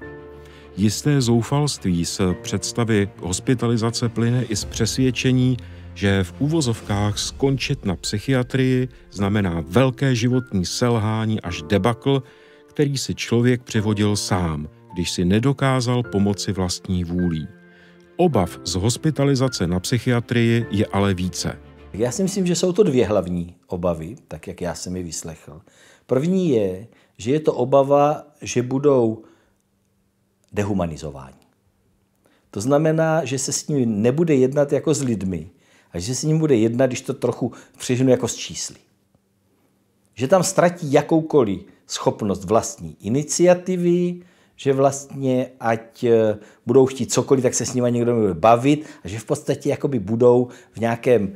Jisté zoufalství z představy hospitalizace plyne i z přesvědčení, že v úvozovkách skončit na psychiatrii znamená velké životní selhání až debakl, který si člověk přivodil sám, když si nedokázal pomoci vlastní vůlí. Obav z hospitalizace na psychiatrii je ale více. Já si myslím, že jsou to dvě hlavní obavy, tak jak já jsem je vyslechl. První je, že je to obava, že budou dehumanizováni. To znamená, že se s nimi nebude jednat jako s lidmi, a že se s ním bude jednat, když to trochu přeženu jako s čísly. Že tam ztratí jakoukoliv schopnost vlastní iniciativy, že vlastně ať eh, budou chtít cokoliv, tak se s nimi někdo bude bavit a že v podstatě jakoby budou v nějakém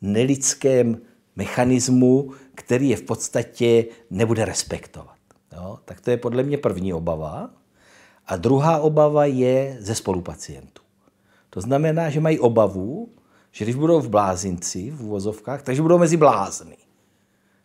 nelidském mechanismu, který je v podstatě nebude respektovat. Jo? Tak to je podle mě první obava. A druhá obava je ze spolupacientů. To znamená, že mají obavu, že když budou v blázinci, v úvozovkách, takže budou mezi blázny.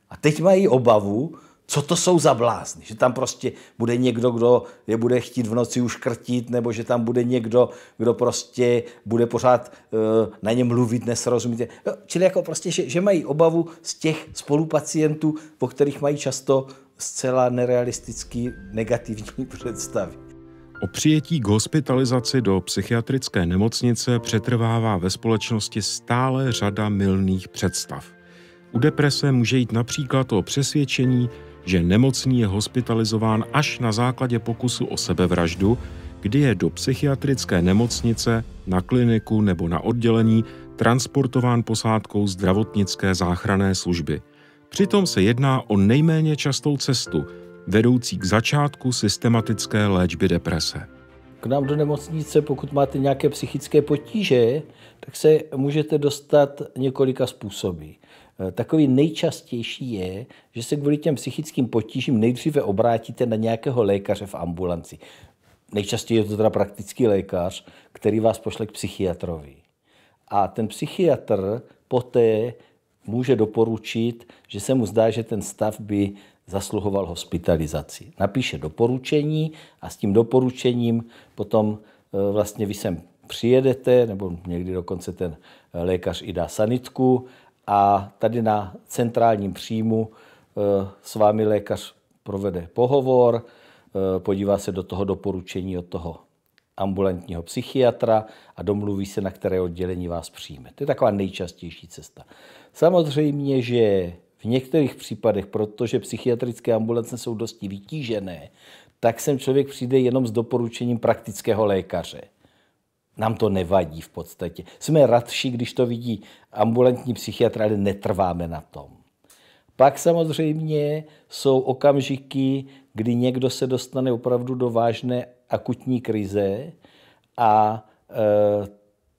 A teď mají obavu, co to jsou za blázny? Že tam prostě bude někdo, kdo je bude chtít v noci uškrtit, nebo že tam bude někdo, kdo prostě bude pořád uh, na ně mluvit nesrozumíte. Čili jako prostě, že, že mají obavu z těch spolupacientů, po kterých mají často zcela nerealistický negativní (laughs) představy. O přijetí k hospitalizaci do psychiatrické nemocnice přetrvává ve společnosti stále řada mylných představ. U deprese může jít například o přesvědčení, že nemocný je hospitalizován až na základě pokusu o sebevraždu, kdy je do psychiatrické nemocnice, na kliniku nebo na oddělení transportován posádkou zdravotnické záchranné služby. Přitom se jedná o nejméně častou cestu, vedoucí k začátku systematické léčby deprese. K nám do nemocnice, pokud máte nějaké psychické potíže, tak se můžete dostat několika způsoby. Eh, takový nejčastější je, že se kvůli těm psychickým potížím nejdříve obrátíte na nějakého lékaře v ambulanci. Nejčastěji je to teda praktický lékař, který vás pošle k psychiatrovi. A ten psychiatr poté může doporučit, že se mu zdá, že ten stav by zasluhoval hospitalizaci. Napíše doporučení a s tím doporučením potom eh, vlastně vy sem přijedete, nebo někdy dokonce ten lékař i dá sanitku a tady na centrálním příjmu eh, s vámi lékař provede pohovor, eh, podívá se do toho doporučení od toho ambulantního psychiatra a domluví se, na které oddělení vás přijme. To je taková nejčastější cesta. Samozřejmě, že v některých případech, protože psychiatrické ambulance jsou dosti vytížené, tak sem člověk přijde jenom s doporučením praktického lékaře. Nám to nevadí v podstatě. Jsme radši, když to vidí ambulantní psychiatr, ale netrváme na tom. Pak samozřejmě jsou okamžiky, kdy někdo se dostane opravdu do vážné akutní krize a e,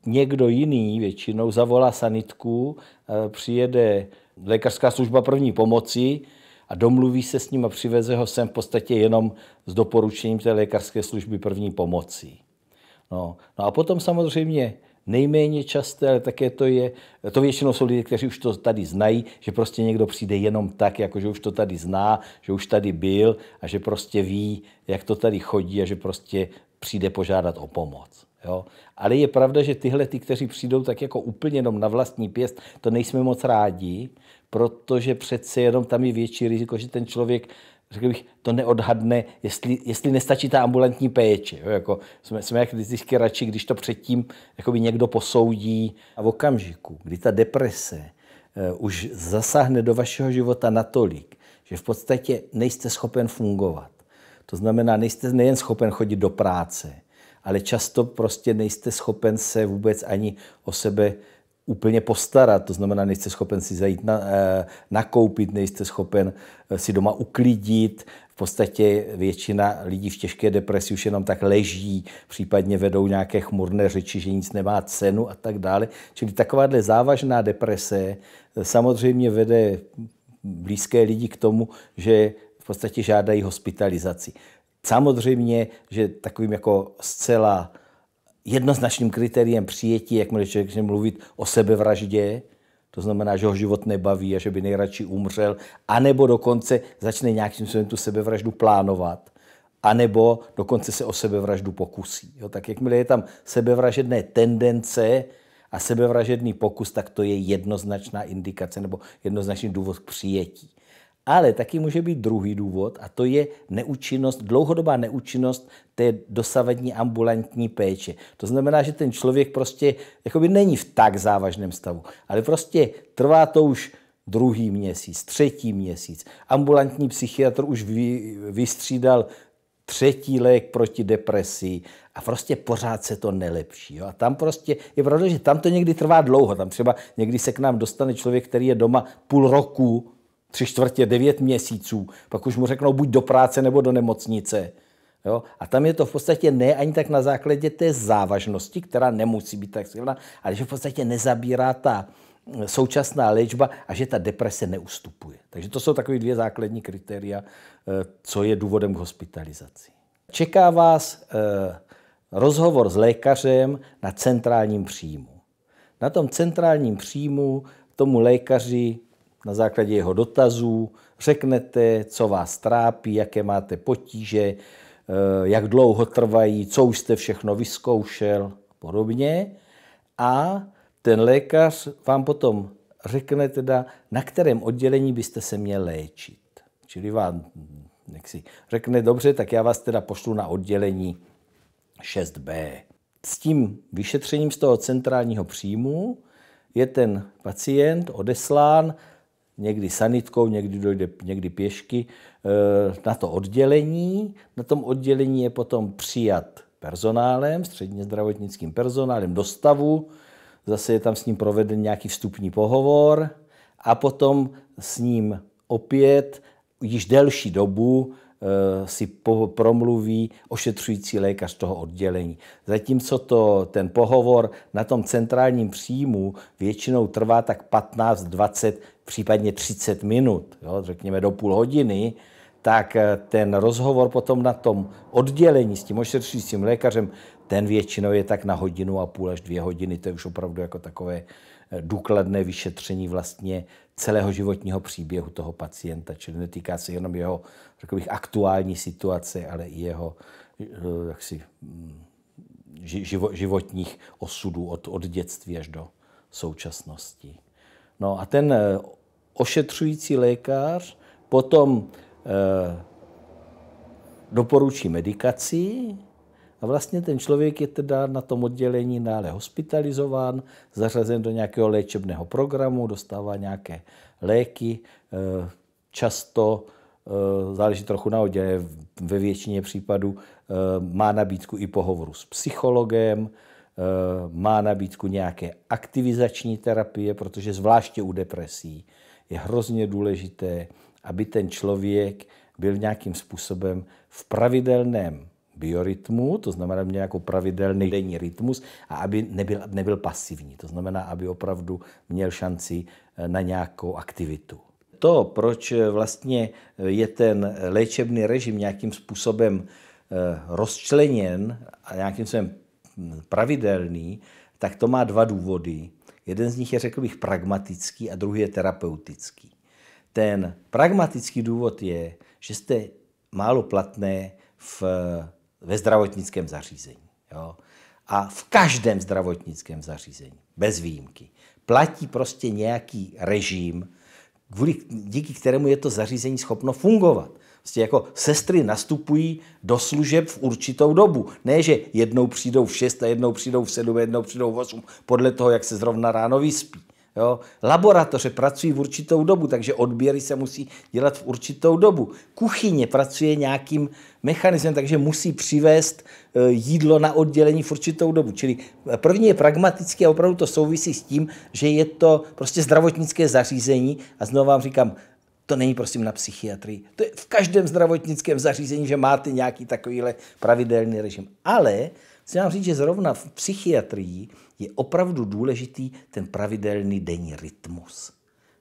někdo jiný většinou zavolá sanitku, e, přijede lékařská služba první pomoci a domluví se s ním a přiveze ho sem v podstatě jenom s doporučením té lékařské služby první pomoci. No, no a potom samozřejmě nejméně časté, ale také to je, to většinou jsou lidé, kteří už to tady znají, že prostě někdo přijde jenom tak, jako že už to tady zná, že už tady byl a že prostě ví, jak to tady chodí a že prostě přijde požádat o pomoc. Jo? Ale je pravda, že tyhle, ty, kteří přijdou tak jako úplně jenom na vlastní pěst, to nejsme moc rádi, protože přece jenom tam je větší riziko, že ten člověk řekl bych, to neodhadne, jestli, jestli nestačí ta ambulantní péče. Jo? Jako jsme, jsme jak vždycky radši, když to předtím jakoby někdo posoudí a v okamžiku, kdy ta deprese už zasáhne do vašeho života natolik, že v podstatě nejste schopen fungovat. To znamená, nejste nejen schopen chodit do práce, ale často prostě nejste schopen se vůbec ani o sebe úplně postarat. To znamená, nejste schopen si zajít na, eh, nakoupit, nejste schopen eh, si doma uklidit. V podstatě většina lidí v těžké depresi už jenom tak leží, případně vedou nějaké chmurné řeči, že nic nemá cenu a tak dále. Čili takováhle závažná deprese eh, samozřejmě vede blízké lidi k tomu, že v podstatě žádají hospitalizaci. Samozřejmě, že takovým jako zcela jednoznačným kritériem přijetí, jakmile člověk mluvit o sebevraždě, to znamená, že ho život nebaví a že by nejradši umřel, anebo dokonce začne nějakým způsobem tu sebevraždu plánovat, anebo dokonce se o sebevraždu pokusí. Jo, tak jakmile je tam sebevražedné tendence a sebevražedný pokus, tak to je jednoznačná indikace nebo jednoznačný důvod k přijetí. Ale taky může být druhý důvod a to je neúčinnost, dlouhodobá neúčinnost té dosavadní ambulantní péče. To znamená, že ten člověk prostě jakoby není v tak závažném stavu, ale prostě trvá to už druhý měsíc, třetí měsíc. Ambulantní psychiatr už vy, vystřídal třetí lék proti depresi a prostě pořád se to nelepší. Jo? A tam prostě, je pravda, že tam to někdy trvá dlouho. Tam třeba někdy se k nám dostane člověk, který je doma půl roku tři čtvrtě, devět měsíců, pak už mu řeknou buď do práce nebo do nemocnice. Jo? A tam je to v podstatě ne ani tak na základě té závažnosti, která nemusí být tak silná, ale že v podstatě nezabírá ta současná léčba a že ta deprese neustupuje. Takže to jsou takové dvě základní kritéria, eh, co je důvodem k hospitalizaci. Čeká vás eh, rozhovor s lékařem na centrálním příjmu. Na tom centrálním příjmu tomu lékaři na základě jeho dotazů řeknete, co vás trápí, jaké máte potíže, eh, jak dlouho trvají, co už jste všechno vyzkoušel a podobně. A ten lékař vám potom řekne teda, na kterém oddělení byste se měl léčit. Čili vám jak si řekne, dobře, tak já vás teda pošlu na oddělení 6B. S tím vyšetřením z toho centrálního příjmu je ten pacient odeslán někdy sanitkou, někdy dojde někdy pěšky eh, na to oddělení. Na tom oddělení je potom přijat personálem, středně zdravotnickým personálem do stavu, zase je tam s ním proveden nějaký vstupní pohovor a potom s ním opět již delší dobu si po, promluví ošetřující lékař toho oddělení. Zatímco to, ten pohovor na tom centrálním příjmu většinou trvá tak 15, 20, případně 30 minut, jo, řekněme do půl hodiny, tak eh, ten rozhovor potom na tom oddělení s tím ošetřujícím lékařem, ten většinou je tak na hodinu a půl až dvě hodiny, to je už opravdu jako takové eh, důkladné vyšetření vlastně celého životního příběhu toho pacienta, čili netýká se jenom jeho, řekl bych, aktuální situace, ale i jeho eh, jaksi, mm, životních osudů od, od dětství až do současnosti. No a ten eh, ošetřující lékař potom eh, doporučí medikaci, a vlastně ten člověk je teda na tom oddělení dále hospitalizován, zařazen do nějakého léčebného programu, dostává nějaké léky, eh, často eh, záleží trochu na odděle, ve většině případů eh, má nabídku i pohovoru s psychologem, má nabídku nějaké aktivizační terapie, protože zvláště u depresí je hrozně důležité, aby ten člověk byl nějakým způsobem v pravidelném biorytmu, to znamená měl jako pravidelný denní rytmus a aby nebyl, nebyl pasivní, to znamená, aby opravdu měl šanci eh, na nějakou aktivitu. To, proč eh, vlastně eh, je ten léčebný režim nějakým způsobem rozčleněn a nějakým způsobem hm, pravidelný, tak to má dva důvody. Jeden z nich je, řekl bych, pragmatický a druhý je terapeutický. Ten pragmatický důvod je, že jste málo platné v ve zdravotnickém zařízení. Jo? A v každém zdravotnickém zařízení, bez výjimky, platí prostě nějaký režim, kvůli, díky kterému je to zařízení schopno fungovat. Prostě jako sestry nastupují do služeb v určitou dobu. Ne, že jednou přijdou v 6 a jednou přijdou v 7, jednou přijdou v 8, podle toho, jak se zrovna ráno vyspí. Jo? Laboratoře pracují v určitou dobu, takže odběry se musí dělat v určitou dobu. Kuchyně pracuje nějakým mechanismem, takže musí přivést e, jídlo na oddělení v určitou dobu. Čili první je pragmatický a opravdu to souvisí s tím, že je to prostě zdravotnické zařízení a znovu vám říkám, to není prosím na psychiatrii. To je v každém zdravotnickém zařízení, že máte nějaký takovýhle pravidelný režim. Ale chci vám říct, že zrovna v psychiatrii je opravdu důležitý ten pravidelný denní rytmus.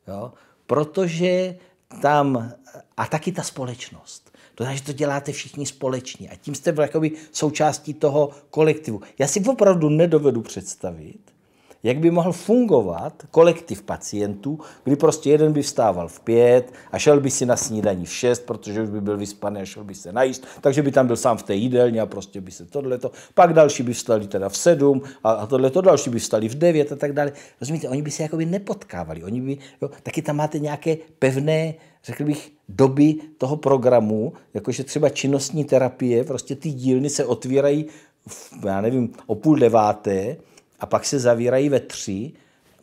Jo? Protože tam, a taky ta společnost. To znamená, že to děláte všichni společně a tím jste jakoby součástí toho kolektivu. Já si opravdu nedovedu představit, jak by mohl fungovat kolektiv pacientů, kdy prostě jeden by vstával v pět a šel by si na snídaní v šest, protože už by byl vyspaný a šel by se najíst, takže by tam byl sám v té jídelně a prostě by se tohleto. Pak další by vstali teda v sedm a tohleto, další by vstali v devět a tak dále. Rozumíte, oni by se jakoby nepotkávali. Oni by, jo, taky tam máte nějaké pevné řekl bych, doby toho programu, jakože třeba činnostní terapie, prostě ty dílny se otvírají, v, já nevím, o půl deváté, a pak se zavírají ve tři.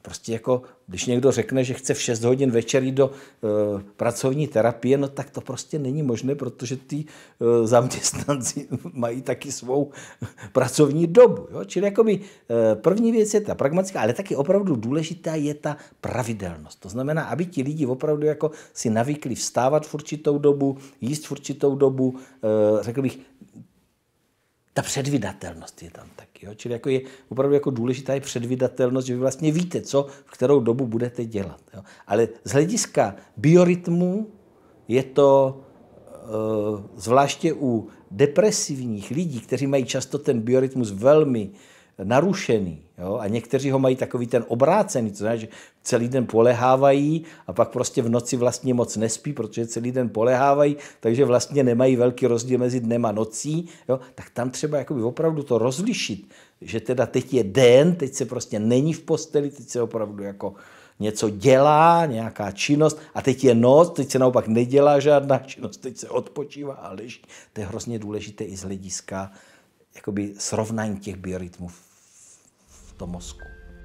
Prostě jako, když někdo řekne, že chce v 6 hodin večer jít do e, pracovní terapie, no tak to prostě není možné, protože ty e, zaměstnanci (laughs) mají taky svou (laughs) pracovní dobu. Jo? Čili jakoby, e, první věc je ta pragmatická, ale taky opravdu důležitá je ta pravidelnost. To znamená, aby ti lidi opravdu jako si navykli vstávat v určitou dobu, jíst v určitou dobu, e, řekl bych, ta předvydatelnost je tam taky. Jo? Čili jako je opravdu jako důležitá je předvydatelnost, že vy vlastně víte, co v kterou dobu budete dělat. Jo? Ale z hlediska biorytmu je to e, zvláště u depresivních lidí, kteří mají často ten biorytmus velmi narušený. Jo? A někteří ho mají takový ten obrácený, to znamená, že celý den polehávají a pak prostě v noci vlastně moc nespí, protože celý den polehávají, takže vlastně nemají velký rozdíl mezi dnem a nocí. Jo? Tak tam třeba jakoby opravdu to rozlišit, že teda teď je den, teď se prostě není v posteli, teď se opravdu jako něco dělá, nějaká činnost a teď je noc, teď se naopak nedělá žádná činnost, teď se odpočívá a leží. To je hrozně důležité i z hlediska jakoby srovnání těch biorytmů v tom mozku.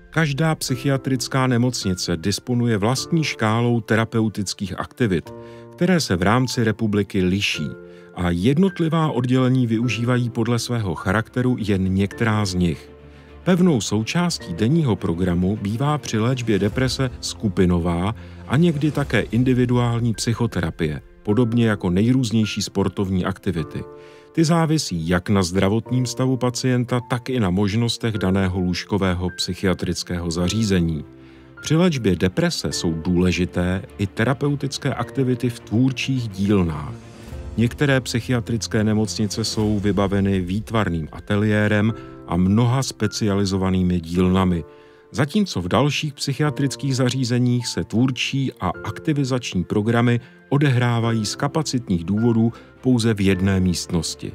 Každá psychiatrická nemocnice disponuje vlastní škálou terapeutických aktivit, které se v rámci republiky liší a jednotlivá oddělení využívají podle svého charakteru jen některá z nich. Pevnou součástí denního programu bývá při léčbě deprese skupinová a někdy také individuální psychoterapie, podobně jako nejrůznější sportovní aktivity – ty závisí jak na zdravotním stavu pacienta, tak i na možnostech daného lůžkového psychiatrického zařízení. Při léčbě deprese jsou důležité i terapeutické aktivity v tvůrčích dílnách. Některé psychiatrické nemocnice jsou vybaveny výtvarným ateliérem a mnoha specializovanými dílnami, zatímco v dalších psychiatrických zařízeních se tvůrčí a aktivizační programy odehrávají z kapacitních důvodů pouze v jedné místnosti.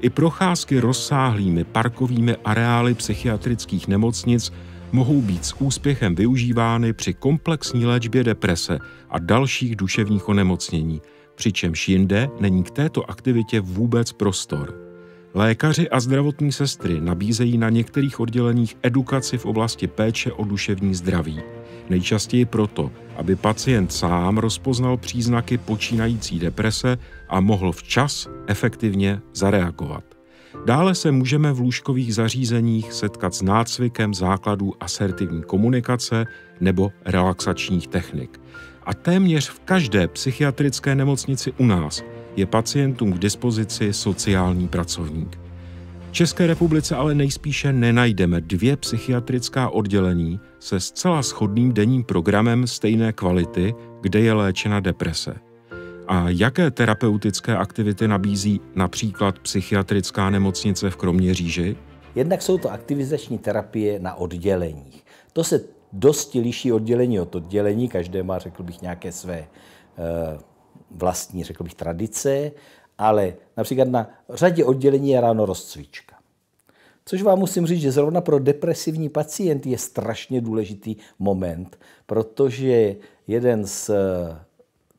I procházky rozsáhlými parkovými areály psychiatrických nemocnic mohou být s úspěchem využívány při komplexní léčbě deprese a dalších duševních onemocnění, přičemž jinde není k této aktivitě vůbec prostor. Lékaři a zdravotní sestry nabízejí na některých odděleních edukaci v oblasti péče o duševní zdraví. Nejčastěji proto, aby pacient sám rozpoznal příznaky počínající deprese a mohl včas efektivně zareagovat. Dále se můžeme v lůžkových zařízeních setkat s nácvikem základů asertivní komunikace nebo relaxačních technik. A téměř v každé psychiatrické nemocnici u nás je pacientům k dispozici sociální pracovník. České republice ale nejspíše nenajdeme dvě psychiatrická oddělení se zcela shodným denním programem stejné kvality, kde je léčena deprese. A jaké terapeutické aktivity nabízí například psychiatrická nemocnice v Kroměříži? Jednak jsou to aktivizační terapie na odděleních. To se dosti liší oddělení od oddělení, každé má, řekl bych, nějaké své eh, vlastní, řekl bych, tradice ale například na řadě oddělení je ráno rozcvička. Což vám musím říct, že zrovna pro depresivní pacient je strašně důležitý moment, protože jeden z eh,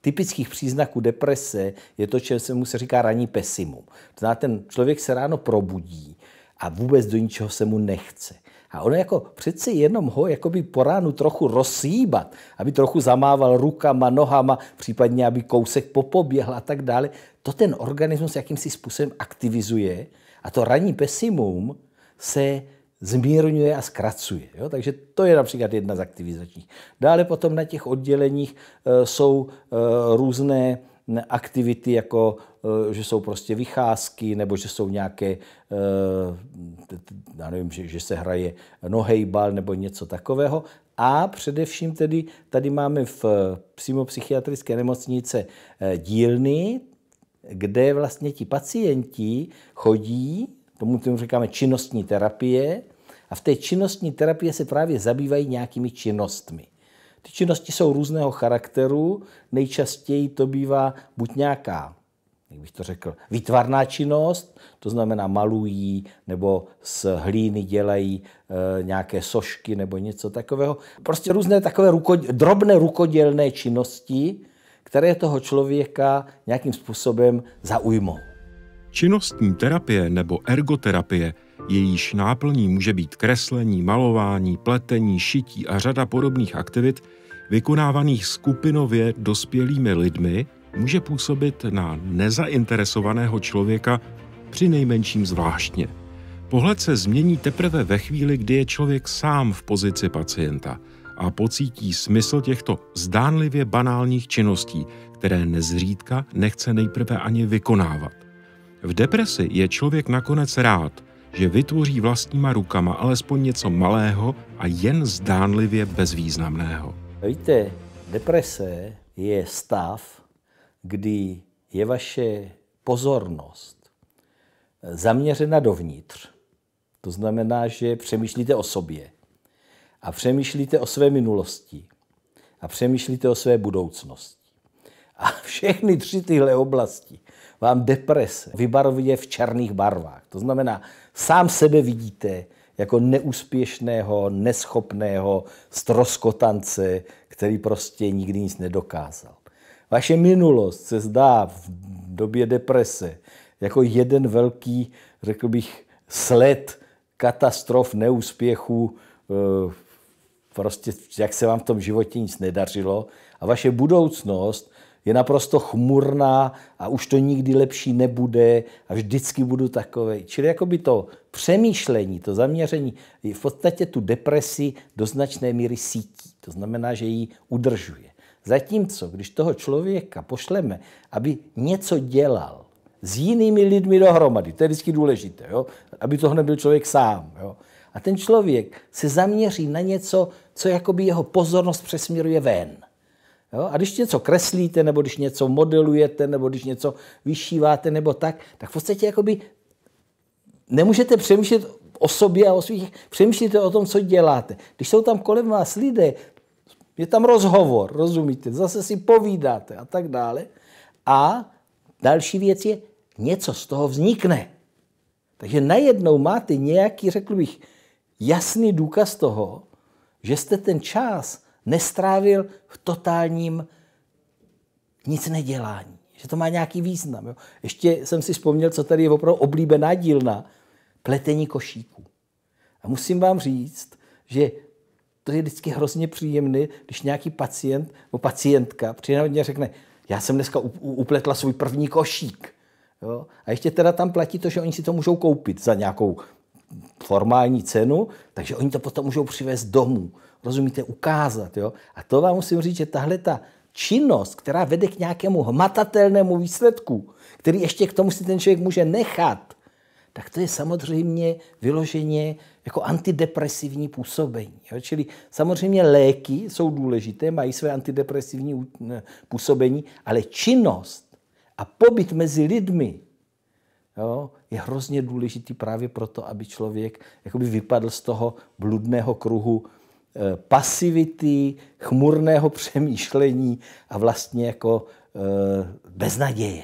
typických příznaků deprese je to, čemu se mu se říká ranní pesimum. To znamená, ten člověk se ráno probudí a vůbec do ničeho se mu nechce. A ono jako přeci jenom ho jakoby po ránu trochu rozsýbat, aby trochu zamával rukama, nohama, případně aby kousek popoběhl a tak dále. To ten organismus jakýmsi způsobem aktivizuje a to ranní pesimum se zmírňuje a zkracuje. Jo? Takže to je například jedna z aktivizačních. Dále potom na těch odděleních e, jsou e, různé aktivity, jako e, že jsou prostě vycházky, nebo že jsou nějaké, e, já nevím, že, že se hraje nohejbal nebo něco takového. A především tedy tady máme v přímo psychiatrické nemocnice dílny, kde vlastně ti pacienti chodí, tomu tomu říkáme činnostní terapie, a v té činnostní terapii se právě zabývají nějakými činnostmi. Ty činnosti jsou různého charakteru, nejčastěji to bývá buď nějaká, jak bych to řekl, výtvarná činnost, to znamená malují nebo z hlíny dělají e, nějaké sošky nebo něco takového. Prostě různé takové ruko, drobné rukodělné činnosti, které toho člověka nějakým způsobem zaujmou. Činnostní terapie nebo ergoterapie, jejíž náplní může být kreslení, malování, pletení, šití a řada podobných aktivit, vykonávaných skupinově dospělými lidmi, může působit na nezainteresovaného člověka při nejmenším zvláštně. Pohled se změní teprve ve chvíli, kdy je člověk sám v pozici pacienta a pocítí smysl těchto zdánlivě banálních činností, které nezřídka nechce nejprve ani vykonávat. V depresi je člověk nakonec rád, že vytvoří vlastníma rukama alespoň něco malého a jen zdánlivě bezvýznamného. Víte, deprese je stav, kdy je vaše pozornost zaměřena dovnitř. To znamená, že přemýšlíte o sobě a přemýšlíte o své minulosti a přemýšlíte o své budoucnosti. A všechny tři tyhle oblasti vám deprese vybarvuje v černých barvách. To znamená, sám sebe vidíte jako neúspěšného, neschopného stroskotance, který prostě nikdy nic nedokázal. Vaše minulost se zdá v době deprese jako jeden velký, řekl bych, sled katastrof, neúspěchů, eh, prostě jak se vám v tom životě nic nedařilo. A vaše budoucnost je naprosto chmurná a už to nikdy lepší nebude a vždycky budu takový. Čili jako by to přemýšlení, to zaměření v podstatě tu depresi do značné míry sítí. To znamená, že ji udržuje. Zatímco, když toho člověka pošleme, aby něco dělal s jinými lidmi dohromady, to je vždycky důležité, jo? aby toho nebyl člověk sám. Jo? A ten člověk se zaměří na něco, co jakoby jeho pozornost přesměruje ven. Jo? A když něco kreslíte, nebo když něco modelujete, nebo když něco vyšíváte, nebo tak, tak v podstatě jakoby nemůžete přemýšlet o sobě a o svých, přemýšlíte o tom, co děláte. Když jsou tam kolem vás lidé, je tam rozhovor, rozumíte, zase si povídáte a tak dále. A další věc je, něco z toho vznikne. Takže najednou máte nějaký, řekl bych, jasný důkaz toho, že jste ten čas nestrávil v totálním nic nedělání. Že to má nějaký význam. Jo. Ještě jsem si vzpomněl, co tady je opravdu oblíbená dílna. Pletení košíků. A musím vám říct, že to je vždycky hrozně příjemné, když nějaký pacient nebo pacientka přijde řekne, já jsem dneska upletla svůj první košík. Jo? A ještě teda tam platí to, že oni si to můžou koupit za nějakou formální cenu, takže oni to potom můžou přivést domů rozumíte, ukázat. Jo? A to vám musím říct, že tahle ta činnost, která vede k nějakému hmatatelnému výsledku, který ještě k tomu si ten člověk může nechat, tak to je samozřejmě vyloženě jako antidepresivní působení. Jo? Čili samozřejmě léky jsou důležité, mají své antidepresivní působení, ale činnost a pobyt mezi lidmi jo, je hrozně důležitý právě proto, aby člověk vypadl z toho bludného kruhu pasivity, chmurného (laughs) přemýšlení a vlastně jako eh, beznaděje.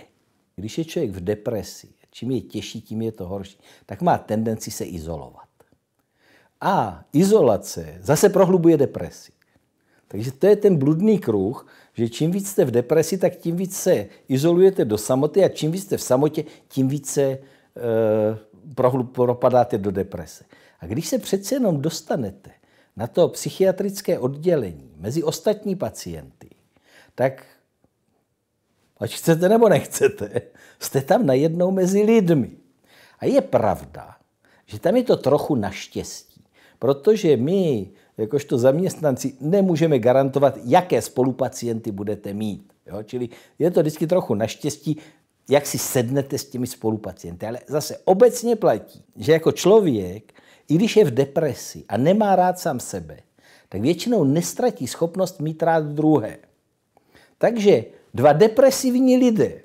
Když je člověk v depresi, čím je těžší, tím je to horší, tak má tendenci se izolovat. A izolace zase prohlubuje depresi. Takže to je ten bludný kruh, že čím víc jste v depresi, tak tím víc se izolujete do samoty a čím víc jste v samotě, tím více e, propadáte do deprese. A když se přece jenom dostanete na to psychiatrické oddělení mezi ostatní pacienty, tak ať chcete nebo nechcete, jste tam najednou mezi lidmi. A je pravda, že tam je to trochu naštěstí, protože my, jakožto zaměstnanci, nemůžeme garantovat, jaké spolupacienty budete mít. Jo? Čili je to vždycky trochu naštěstí, jak si sednete s těmi spolupacienty. Ale zase obecně platí, že jako člověk, i když je v depresi a nemá rád sám sebe, tak většinou nestratí schopnost mít rád druhé. Takže dva depresivní lidé,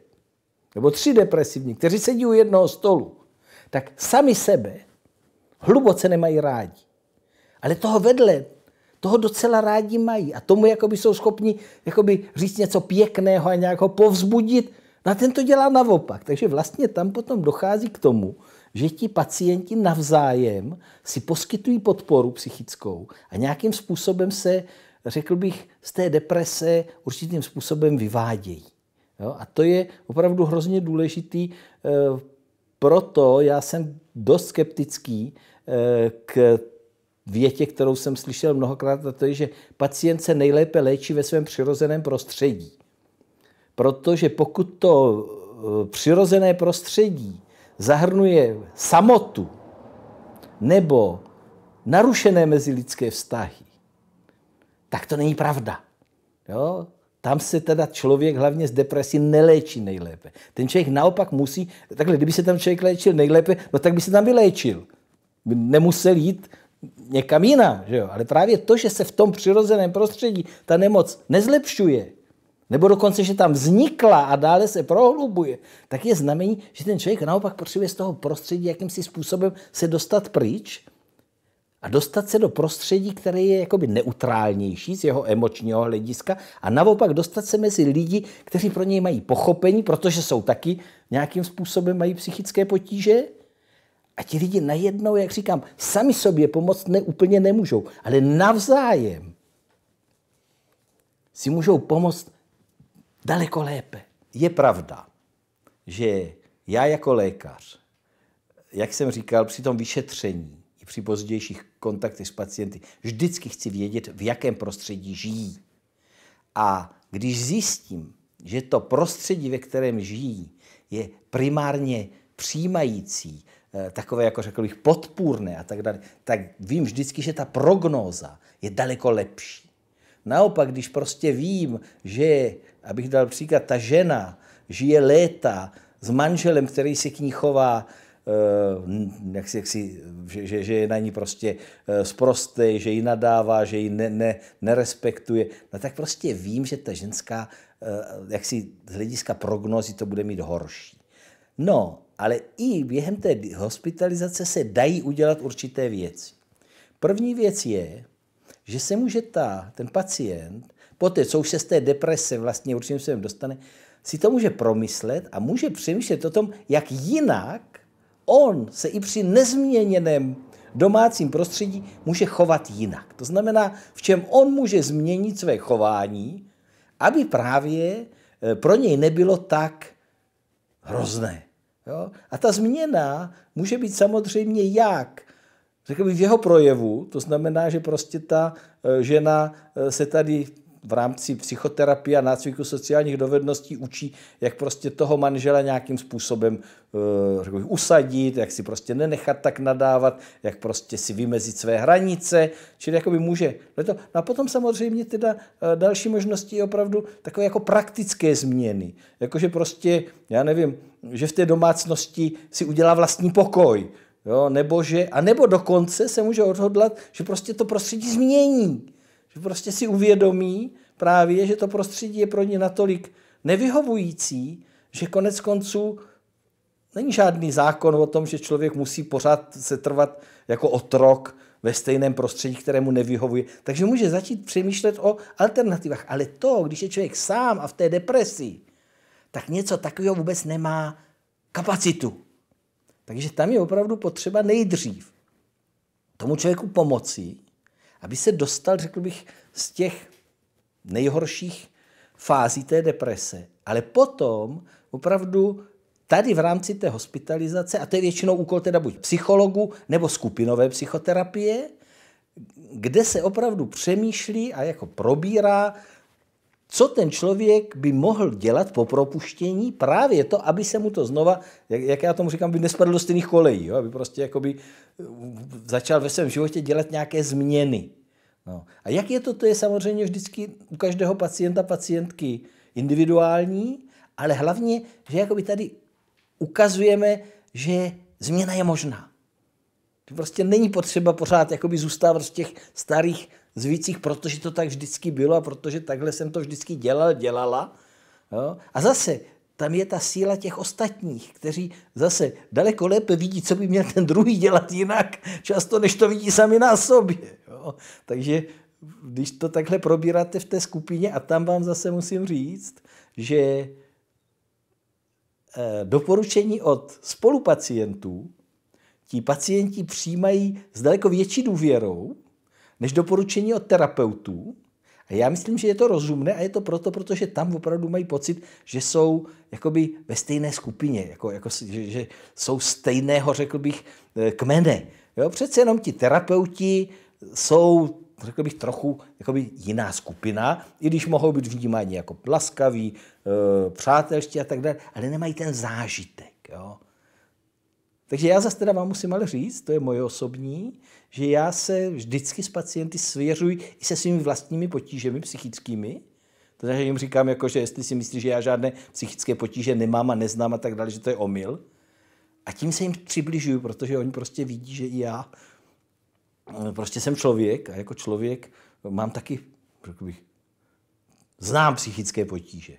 nebo tři depresivní, kteří sedí u jednoho stolu, tak sami sebe hluboce nemají rádi. Ale toho vedle, toho docela rádi mají a tomu jakoby jsou schopni jakoby říct něco pěkného a nějak ho povzbudit. No a ten to dělá naopak. Takže vlastně tam potom dochází k tomu, že ti pacienti navzájem si poskytují podporu psychickou a nějakým způsobem se, řekl bych, z té deprese určitým způsobem vyvádějí. Jo? A to je opravdu hrozně důležitý. Eh, proto já jsem dost skeptický eh, k větě, kterou jsem slyšel mnohokrát, a to je, že pacient se nejlépe léčí ve svém přirozeném prostředí. Protože pokud to eh, přirozené prostředí zahrnuje samotu nebo narušené mezilidské vztahy, tak to není pravda. Jo? Tam se teda člověk hlavně z depresí neléčí nejlépe. Ten člověk naopak musí, takhle, kdyby se tam člověk léčil nejlépe, no tak by se tam vyléčil. Nemusel jít někam jinam, že jo? Ale právě to, že se v tom přirozeném prostředí ta nemoc nezlepšuje, nebo dokonce, že tam vznikla a dále se prohlubuje, tak je znamení, že ten člověk naopak potřebuje z toho prostředí jakýmsi způsobem se dostat pryč a dostat se do prostředí, které je jakoby neutrálnější z jeho emočního hlediska a naopak dostat se mezi lidi, kteří pro něj mají pochopení, protože jsou taky nějakým způsobem mají psychické potíže. A ti lidi najednou, jak říkám, sami sobě pomoct ne, úplně nemůžou, ale navzájem si můžou pomoct daleko lépe. Je pravda, že já jako lékař, jak jsem říkal, při tom vyšetření i při pozdějších kontaktech s pacienty, vždycky chci vědět, v jakém prostředí žijí. A když zjistím, že to prostředí, ve kterém žijí, je primárně přijímající, eh, takové, jako řekl bych, podpůrné a tak dále, tak vím vždycky, že ta prognóza je daleko lepší. Naopak, když prostě vím, že abych dal příklad, ta žena žije léta s manželem, který se k ní chová, eh, jak si, jak si, že, že, že je na ní prostě eh, že ji nadává, že ji ne, ne, nerespektuje, no tak prostě vím, že ta ženská, eh, jak si z hlediska prognózy to bude mít horší. No, ale i během té hospitalizace se dají udělat určité věci. První věc je, že se může ta, ten pacient poté, co už se z té deprese vlastně určitým způsobem dostane, si to může promyslet a může přemýšlet o tom, jak jinak on se i při nezměněném domácím prostředí může chovat jinak. To znamená, v čem on může změnit své chování, aby právě eh, pro něj nebylo tak hrozné. Jo? A ta změna může být samozřejmě jak řekl bych v jeho projevu, to znamená, že prostě ta eh, žena eh, se tady v rámci psychoterapie a nácviku sociálních dovedností učí, jak prostě toho manžela nějakým způsobem uh, usadit, jak si prostě nenechat tak nadávat, jak prostě si vymezit své hranice, čili jakoby může. No, a potom samozřejmě teda uh, další možnosti je opravdu takové jako praktické změny. Jakože prostě, já nevím, že v té domácnosti si udělá vlastní pokoj, jo, nebo že, a nebo dokonce se může odhodlat, že prostě to prostředí změní že prostě si uvědomí právě, že to prostředí je pro ně natolik nevyhovující, že konec konců není žádný zákon o tom, že člověk musí pořád se trvat jako otrok ve stejném prostředí, kterému nevyhovuje. Takže může začít přemýšlet o alternativách. Ale to, když je člověk sám a v té depresi, tak něco takového vůbec nemá kapacitu. Takže tam je opravdu potřeba nejdřív tomu člověku pomoci, aby se dostal, řekl bych, z těch nejhorších fází té deprese. Ale potom opravdu tady v rámci té hospitalizace, a to je většinou úkol teda buď psychologu nebo skupinové psychoterapie, kde se opravdu přemýšlí a jako probírá, co ten člověk by mohl dělat po propuštění, právě to, aby se mu to znova, jak, jak já tomu říkám, by nespadl do stejných kolejí, jo? aby prostě jakoby začal ve svém životě dělat nějaké změny. No. A jak je to, to je samozřejmě vždycky u každého pacienta, pacientky individuální, ale hlavně, že jakoby tady ukazujeme, že změna je možná. Prostě není potřeba pořád jakoby zůstávat v těch starých zvících, protože to tak vždycky bylo a protože takhle jsem to vždycky dělal, dělala. Jo? A zase tam je ta síla těch ostatních, kteří zase daleko lépe vidí, co by měl ten druhý dělat jinak, často než to vidí sami na sobě. Jo? Takže když to takhle probíráte v té skupině, a tam vám zase musím říct, že eh, doporučení od spolupacientů ti pacienti přijímají s daleko větší důvěrou než doporučení od terapeutů. A já myslím, že je to rozumné a je to proto, protože tam opravdu mají pocit, že jsou jakoby ve stejné skupině, jako, jako, že, že jsou stejného, řekl bych, eh, kmene. Jo, přece jenom ti terapeuti jsou řekl bych, trochu jakoby jiná skupina, i když mohou být vnímáni jako laskaví, e, přátelští a tak dále, ale nemají ten zážitek. Jo. Takže já zase teda vám musím ale říct, to je moje osobní, že já se vždycky s pacienty svěřuji i se svými vlastními potížemi psychickými. Takže jim říkám, jako, že jestli si myslí, že já žádné psychické potíže nemám a neznám a tak dále, že to je omyl. A tím se jim přibližuju, protože oni prostě vidí, že i já eh, prostě jsem člověk a jako člověk mám taky, řekl bych, znám psychické potíže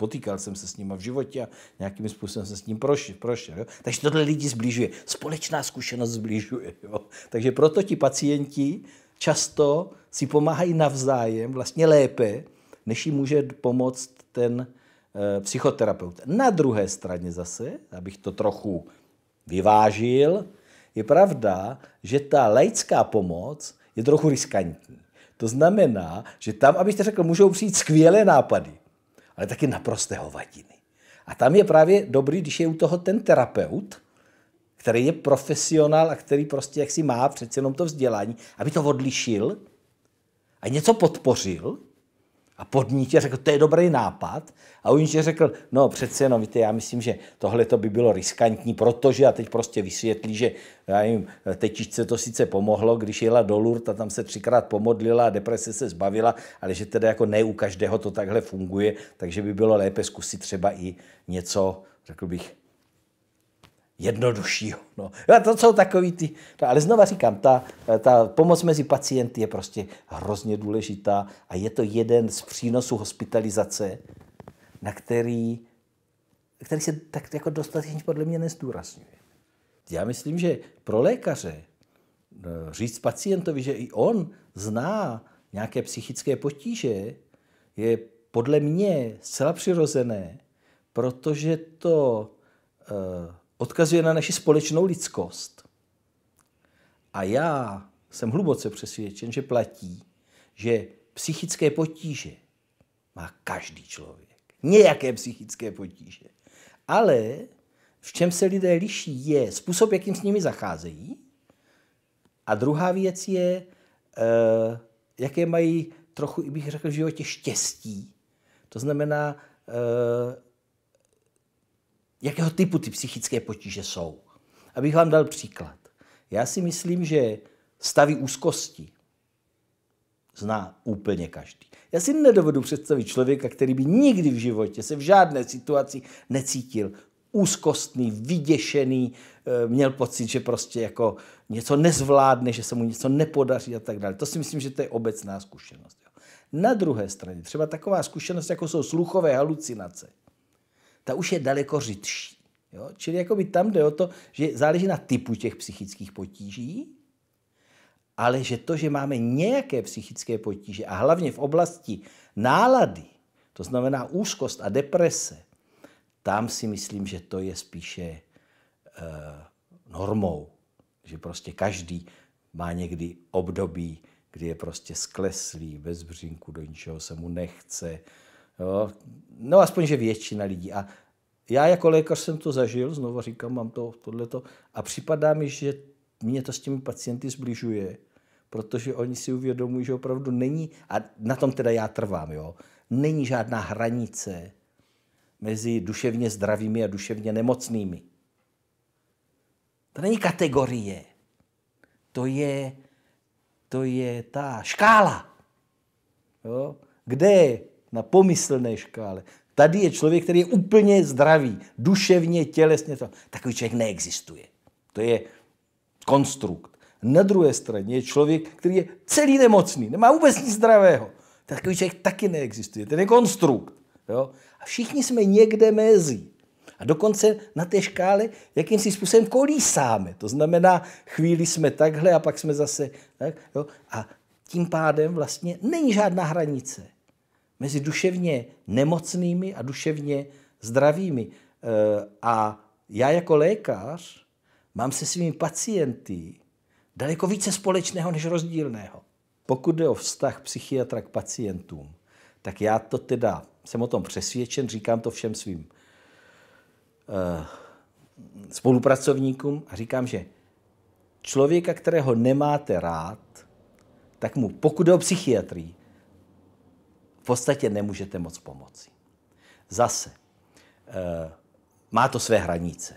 potýkal jsem se s ním v životě a nějakým způsobem jsem s ním prošel. prošel jo? Takže tohle lidi zbližuje. Společná zkušenost zbližuje. Jo? Takže proto ti pacienti často si pomáhají navzájem vlastně lépe, než jim může pomoct ten e, psychoterapeut. Na druhé straně zase, abych to trochu vyvážil, je pravda, že ta laická pomoc je trochu riskantní. To znamená, že tam, abyste řekl, můžou přijít skvělé nápady, ale taky naprosté hovadiny. A tam je právě dobrý, když je u toho ten terapeut, který je profesionál a který prostě jaksi má přece jenom to vzdělání, aby to odlišil a něco podpořil, a podnítě řekl, to je dobrý nápad. A on řekl, no přece jenom, víte, já myslím, že tohle to by bylo riskantní, protože a teď prostě vysvětlí, že já jim, tetičce to sice pomohlo, když jela do Lourdes a tam se třikrát pomodlila a deprese se zbavila, ale že teda jako ne u každého to takhle funguje, takže by bylo lépe zkusit třeba i něco, řekl bych, jednoduššího. No. A to jsou takový ty, to, ale znova říkám, ta, ta pomoc mezi pacienty je prostě hrozně důležitá a je to jeden z přínosů hospitalizace, na který, který se tak jako dostatečně podle mě nezdůrazňuje. Já myslím, že pro lékaře no, říct pacientovi, že i on zná nějaké psychické potíže, je podle mě zcela přirozené, protože to uh, odkazuje na naši společnou lidskost. A já jsem hluboce přesvědčen, že platí, že psychické potíže má každý člověk. Nějaké psychické potíže. Ale v čem se lidé liší, je způsob, jakým s nimi zacházejí. A druhá věc je, uh, jaké mají trochu, bych řekl, v životě štěstí. To znamená, uh, jakého typu ty psychické potíže jsou. Abych vám dal příklad. Já si myslím, že stavy úzkosti zná úplně každý. Já si nedovedu představit člověka, který by nikdy v životě se v žádné situaci necítil úzkostný, vyděšený, eh, měl pocit, že prostě jako něco nezvládne, že se mu něco nepodaří a tak dále. To si myslím, že to je obecná zkušenost. Na druhé straně, třeba taková zkušenost, jako jsou sluchové halucinace, ta už je daleko řidší. Jo? Čili jakoby tam jde o to, že záleží na typu těch psychických potíží, ale že to, že máme nějaké psychické potíže a hlavně v oblasti nálady, to znamená úzkost a deprese, tam si myslím, že to je spíše uh, normou. Že prostě každý má někdy období, kdy je prostě skleslý, bez břínku, do ničeho se mu nechce, Jo? No aspoň, že většina lidí. A já jako lékař jsem to zažil, znovu říkám, mám to tohleto, a připadá mi, že mě to s těmi pacienty zbližuje, protože oni si uvědomují, že opravdu není, a na tom teda já trvám, jo, není žádná hranice mezi duševně zdravými a duševně nemocnými. To není kategorie. To je, to je ta škála. Jo? Kde na pomyslné škále? Tady je člověk, který je úplně zdravý, duševně, tělesně. To. Takový člověk neexistuje. To je konstrukt. Na druhé straně je člověk, který je celý nemocný, nemá vůbec nic zdravého. Takový člověk taky neexistuje. Ten je konstrukt. Jo? A všichni jsme někde mezi. A dokonce na té škále jakýmsi způsobem kolísáme. To znamená, chvíli jsme takhle a pak jsme zase tak. Jo? A tím pádem vlastně není žádná hranice mezi duševně nemocnými a duševně zdravými. E, a já jako lékař mám se svými pacienty daleko více společného než rozdílného. Pokud jde o vztah psychiatra k pacientům, tak já to teda jsem o tom přesvědčen, říkám to všem svým uh, spolupracovníkům a říkám, že člověka, kterého nemáte rád, tak mu, pokud jde o psychiatrii, podstatě nemůžete moc pomoci. Zase, uh, má to své hranice.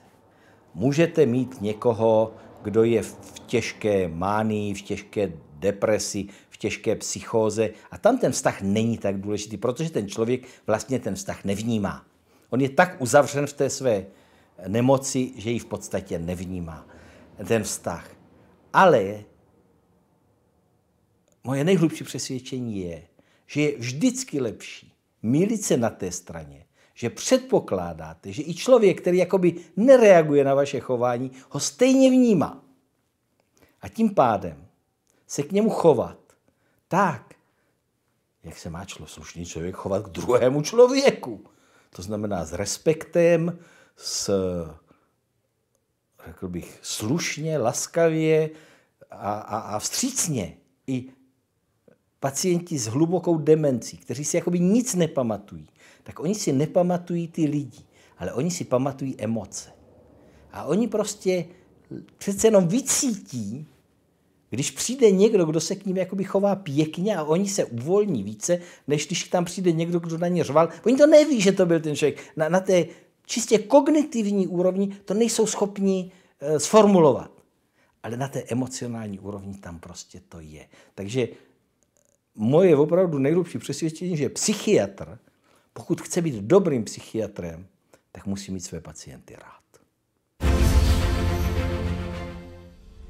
Můžete mít někoho, kdo je v těžké mánii, v těžké depresi, v těžké psychóze a tam ten vztah není tak důležitý, protože ten člověk vlastně ten vztah nevnímá. On je tak uzavřen v té své nemoci, že ji v podstatě nevnímá, ten vztah. Ale moje nejhlubší přesvědčení je, že je vždycky lepší mílit se na té straně, že předpokládáte, že i člověk, který jakoby nereaguje na vaše chování, ho stejně vnímá. A tím pádem se k němu chovat tak, jak se má člo, slušný člověk chovat k druhému člověku. To znamená s respektem, s, řekl bych, slušně, laskavě a, a, a vstřícně. I pacienti s hlubokou demencí, kteří si jakoby nic nepamatují, tak oni si nepamatují ty lidi, ale oni si pamatují emoce. A oni prostě přece jenom vycítí, když přijde někdo, kdo se k ním jakoby chová pěkně a oni se uvolní více, než když tam přijde někdo, kdo na ně řval, oni to neví, že to byl ten člověk. Na, na té čistě kognitivní úrovni to nejsou schopni e, sformulovat. Ale na té emocionální úrovni tam prostě to je. Takže moje opravdu nejlepší přesvědčení, že psychiatr, pokud chce být dobrým psychiatrem, tak musí mít své pacienty rád.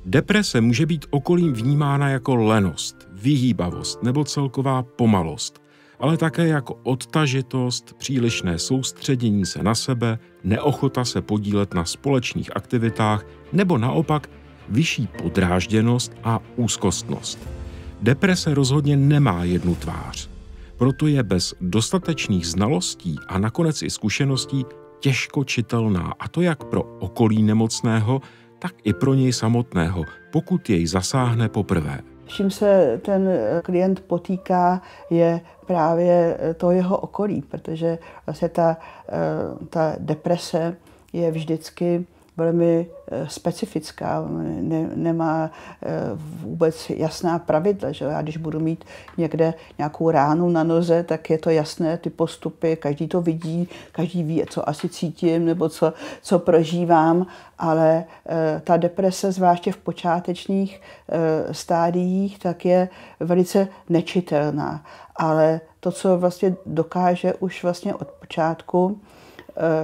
Deprese může být okolím vnímána jako lenost, vyhýbavost nebo celková pomalost, ale také jako odtažitost, přílišné soustředění se na sebe, neochota se podílet na společných aktivitách nebo naopak vyšší podrážděnost a úzkostnost. Deprese rozhodně nemá jednu tvář. Proto je bez dostatečných znalostí a nakonec i zkušeností těžko čitelná, a to jak pro okolí nemocného, tak i pro něj samotného, pokud jej zasáhne poprvé. Čím se ten klient potýká, je právě to jeho okolí, protože vlastně ta, eh, ta deprese je vždycky velmi eh, specifická, ne, nemá eh, vůbec jasná pravidla. Že? Já když budu mít někde nějakou ránu na noze, tak je to jasné, ty postupy, každý to vidí, každý ví, co asi cítím nebo co, co prožívám, ale eh, ta deprese, zvláště v počátečních stádiích, tak je velice nečitelná. Ale to, co vlastně dokáže už vlastně od počátku,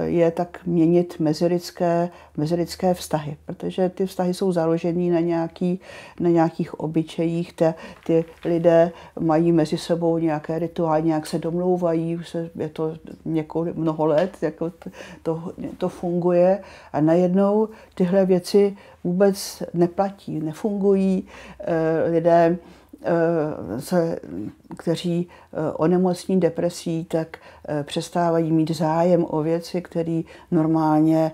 je tak měnit mezilidské, mezilidské vztahy, protože ty vztahy jsou založené na, nějaký, na nějakých obyčejích, te, ty lidé mají mezi sebou nějaké rituály, nějak se domlouvají, už se, je to několik, mnoho let, jako to, to funguje. A najednou tyhle věci vůbec neplatí, nefungují, eh, lidé se, kteří onemocní depresí, tak přestávají mít zájem o věci, které normálně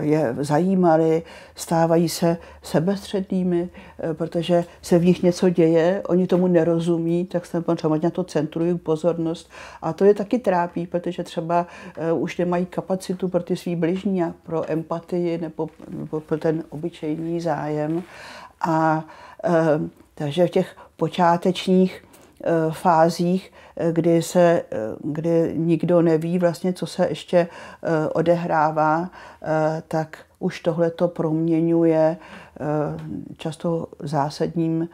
je zajímaly, stávají se sebestřednými, protože se v nich něco děje, oni tomu nerozumí, tak se třeba na to centrují pozornost. A to je taky trápí, protože třeba už nemají kapacitu pro ty svý bližní pro empatii nebo, nebo pro ten obyčejný zájem. A takže v těch počátečních eh, fázích, eh, kdy, se, eh, kdy nikdo neví vlastně, co se ještě odehrává, tak už tohle to proměňuje často zásadním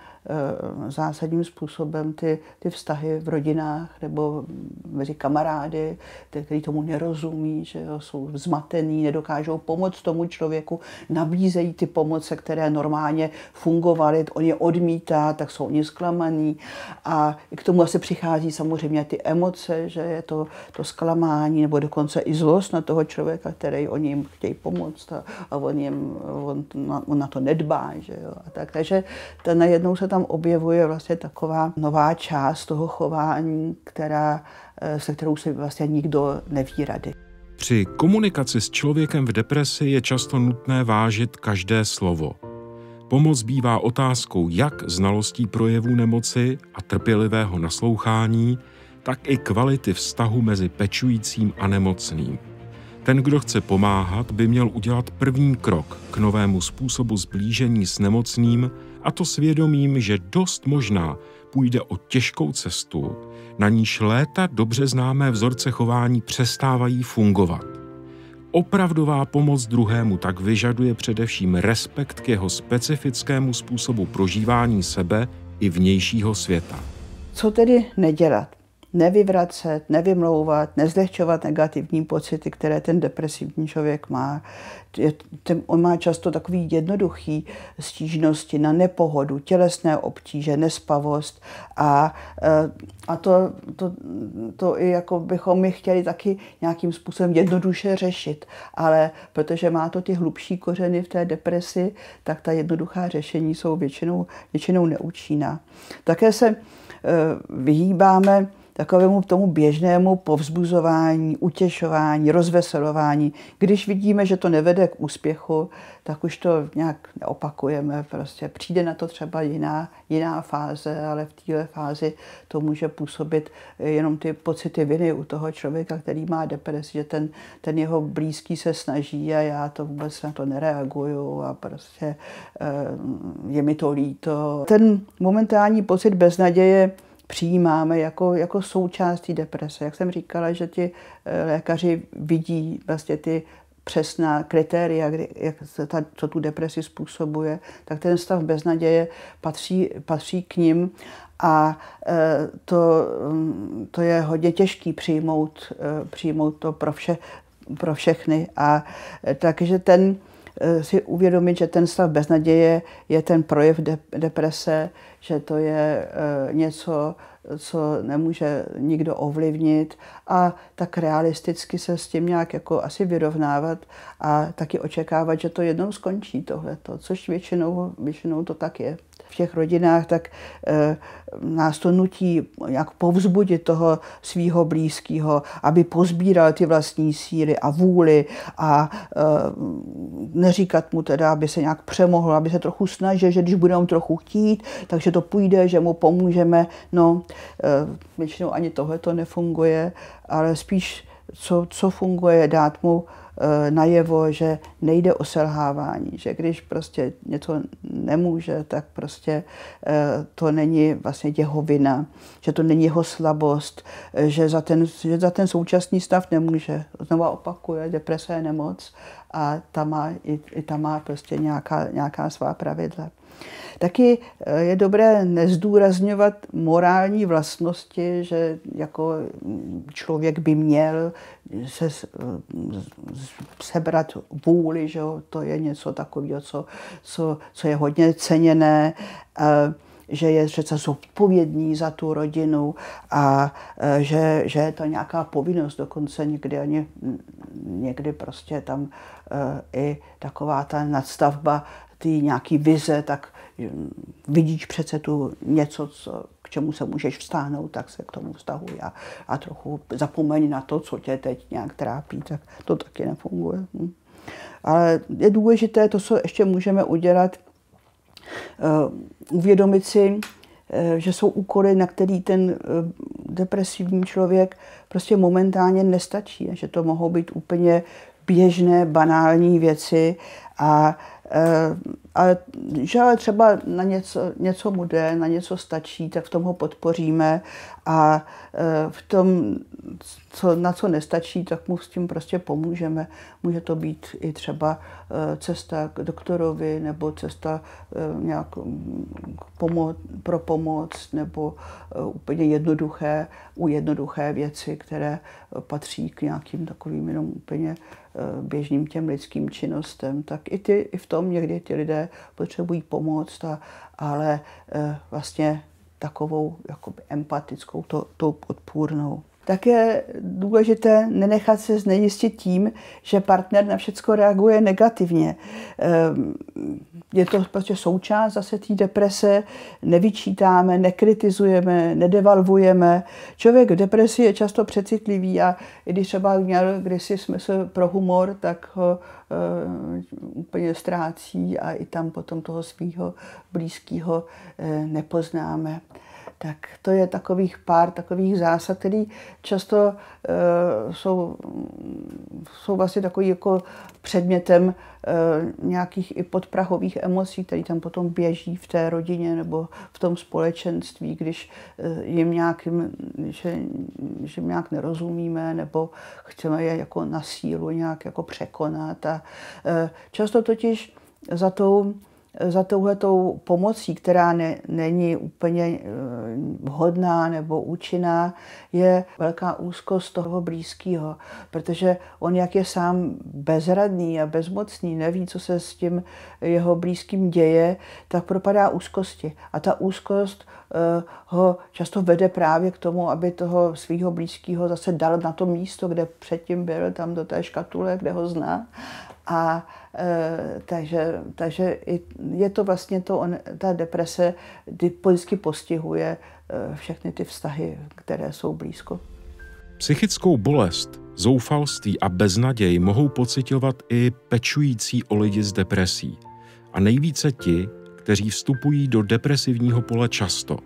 zásadním způsobem ty, ty vztahy v rodinách nebo mezi kamarády, kteří tomu nerozumí, že jo, jsou zmatený, nedokážou pomoct tomu člověku, nabízejí ty pomoce, které normálně fungovaly, on je odmítá, tak jsou oni zklamaný. A k tomu asi přichází samozřejmě ty emoce, že je to, to zklamání nebo dokonce i zlost na toho člověka, který oni jim chtějí pomoct a, a on, jim, on, na, on na to nedbá. Že jo, a tak. Takže ta, najednou se tam objevuje vlastně taková nová část toho chování, která, eh, se kterou si vlastně nikdo neví rady. Při komunikaci s člověkem v depresi je často nutné vážit každé slovo. Pomoc bývá otázkou jak znalostí projevů nemoci a trpělivého naslouchání, tak i kvality vztahu mezi pečujícím a nemocným. Ten, kdo chce pomáhat, by měl udělat první krok k novému způsobu zblížení s nemocným a to svědomím, že dost možná půjde o těžkou cestu, na níž léta dobře známé vzorce chování přestávají fungovat. Opravdová pomoc druhému tak vyžaduje především respekt k jeho specifickému způsobu prožívání sebe i vnějšího světa. Co tedy nedělat? nevyvracet, nevymlouvat, nezlehčovat negativní pocity, které ten depresivní člověk má. On má často takový jednoduchý stížnosti na nepohodu, tělesné obtíže, nespavost a, eh, a to, to, to i jako bychom my chtěli taky nějakým způsobem jednoduše řešit, ale protože má to ty hlubší kořeny v té depresi, tak ta jednoduchá řešení jsou většinou, většinou neúčinná. Také se eh, vyhýbáme takovému tomu běžnému povzbuzování, utěšování, rozveselování. Když vidíme, že to nevede k úspěchu, tak už to nějak neopakujeme. Prostě přijde na to třeba jiná, jiná fáze, ale v této fázi to může působit jenom ty pocity viny u toho člověka, který má depresi, že ten, ten jeho blízký se snaží a já to vůbec na to nereaguju a prostě eh, je mi to líto. Ten momentální pocit beznaděje přijímáme jako, jako součástí deprese. Jak jsem říkala, že ti eh, lékaři vidí vlastně ty přesná kritéria, kdy, jak se ta, co tu depresi způsobuje, tak ten stav beznaděje patří, patří k ním a e, to, mm, to je hodně těžký přijmout, e, přijmout to pro, vše, pro všechny. A takže ten si uvědomit, že ten stav beznaděje je ten projev de, deprese, že to je eh, něco, co nemůže nikdo ovlivnit a tak realisticky se s tím nějak jako asi vyrovnávat a taky očekávat, že to jednou skončí tohleto, což většinou, většinou to tak je v těch rodinách, tak e, nás to nutí jak povzbudit toho svého blízkého, aby pozbíral ty vlastní síly a vůli a e, neříkat mu teda, aby se nějak přemohl, aby se trochu snažil, že když budeme trochu chtít, takže to půjde, že mu pomůžeme. No, e, většinou ani tohle to nefunguje, ale spíš co, co funguje, dát mu Eh, najevo, že nejde o selhávání, že když prostě něco nemůže, tak prostě eh, to není vlastně jeho vina, že to není jeho slabost, eh, že za ten, že za ten současný stav nemůže. Znova opakuje, deprese je nemoc a ta má, i, i ta má prostě nějaká, nějaká svá pravidla. Taky eh, je dobré nezdůrazňovat morální vlastnosti, že jako člověk by měl se eh, sebrat vůli, že to je něco takového, co, co, co je hodně ceněné že je přece zodpovědný za tu rodinu a že, že je to nějaká povinnost, dokonce někdy ani někdy prostě tam i taková ta nadstavba ty nějaký vize, tak hm, vidíš přece tu něco, co, k čemu se můžeš vstáhnout, tak se k tomu vztahuj a, a trochu zapomeň na to, co tě teď nějak trápí, tak to taky nefunguje. Hm. Ale je důležité to, co ještě můžeme udělat, uh, uvědomit si, Eh, že jsou úkoly, na který ten eh, depresivní člověk prostě momentálně nestačí. Že to mohou být úplně běžné, banální věci a uh, ale že ale třeba na něco, něco mu jde, na něco stačí, tak v tom ho podpoříme a eh, v tom, co, na co nestačí, tak mu s tím prostě pomůžeme. Může to být i třeba eh, cesta k doktorovi nebo cesta nějak mm, pomo- pro pomoc nebo úplně jednoduché, u jednoduché věci, které patří k nějakým takovým jenom úplně běžným těm lidským činnostem, tak i, ty, i v tom někdy ty lidé potřebují pomoc, a, ale e, vlastně takovou jakoby empatickou, to, tou podpůrnou. Tak je důležité nenechat se znejistit tím, že partner na všechno reaguje negativně. Ehm, je to prostě součást zase té deprese, nevyčítáme, nekritizujeme, nedevalvujeme. Člověk v depresi je často přecitlivý a i když třeba měl kdysi smysl pro humor, tak ho úplně ztrácí a i tam potom toho svého blízkého uh, nepoznáme. Tak to je takových pár takových zásad, které často uh, jsou, jsou vlastně takový jako předmětem uh, nějakých i podprahových emocí, které tam potom běží v té rodině nebo v tom společenství, když uh, jim nějak, že, že nějak nerozumíme nebo chceme je jako na sílu nějak jako překonat. A uh, často totiž za tou za touhletou pomocí, která ne, není úplně eh, vhodná nebo účinná, je velká úzkost toho blízkého, protože on, jak je sám bezradný a bezmocný, neví, co se s tím jeho blízkým děje, tak propadá úzkosti. A ta úzkost uh, ho často vede právě k tomu, aby toho svého blízkého zase dal na to místo, kde předtím byl, tam do té škatule, kde ho zná. A takže, takže je to vlastně to, on, ta deprese vždycky postihuje e, všechny ty vztahy, které jsou blízko. Psychickou bolest, zoufalství a beznaděj mohou pocitovat i pečující o lidi s depresí. A nejvíce ti, kteří vstupují do depresivního pole často.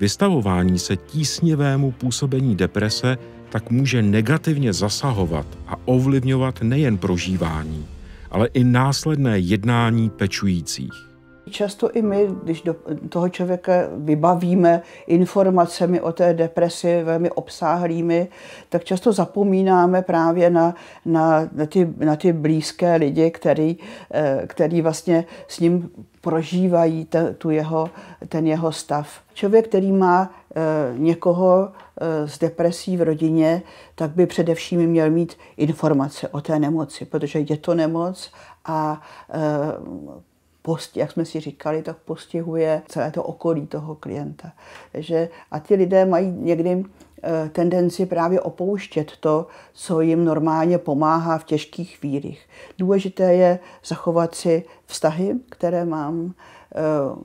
Vystavování se tísnivému působení deprese tak může negativně zasahovat a ovlivňovat nejen prožívání, ale i následné jednání pečujících. Často i my, když do toho člověka vybavíme informacemi o té depresi velmi obsáhlými, tak často zapomínáme právě na, na, na, ty, na ty blízké lidi, který, eh, který vlastně s ním prožívají te, tu jeho, ten jeho stav. Člověk, který má e, někoho e, s depresí v rodině, tak by především měl mít informace o té nemoci, protože je to nemoc a e, post, jak jsme si říkali, tak postihuje celé to okolí toho klienta. Že, a ti lidé mají někdy tendenci právě opouštět to, co jim normálně pomáhá v těžkých chvílích. Důležité je zachovat si vztahy, které mám, eh,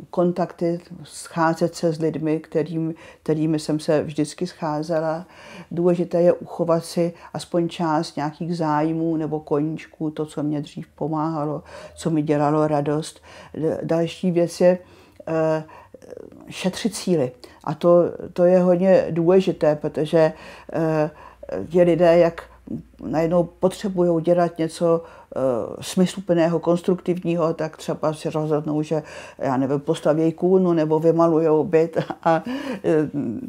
kontakty, scházet se s lidmi, kterým, kterými jsem se vždycky scházela. Důležité je uchovat si aspoň část nějakých zájmů nebo koníčků, to, co mě dřív pomáhalo, co mi dělalo radost. Další věc je eh, šetřit síly. A to, to je hodně důležité, protože eh, ti lidé, jak najednou potřebují dělat něco uh, smysluplného, konstruktivního, tak třeba si rozhodnou, že já nevím, postaví kůnu nebo vymalují byt (laughs) a uh,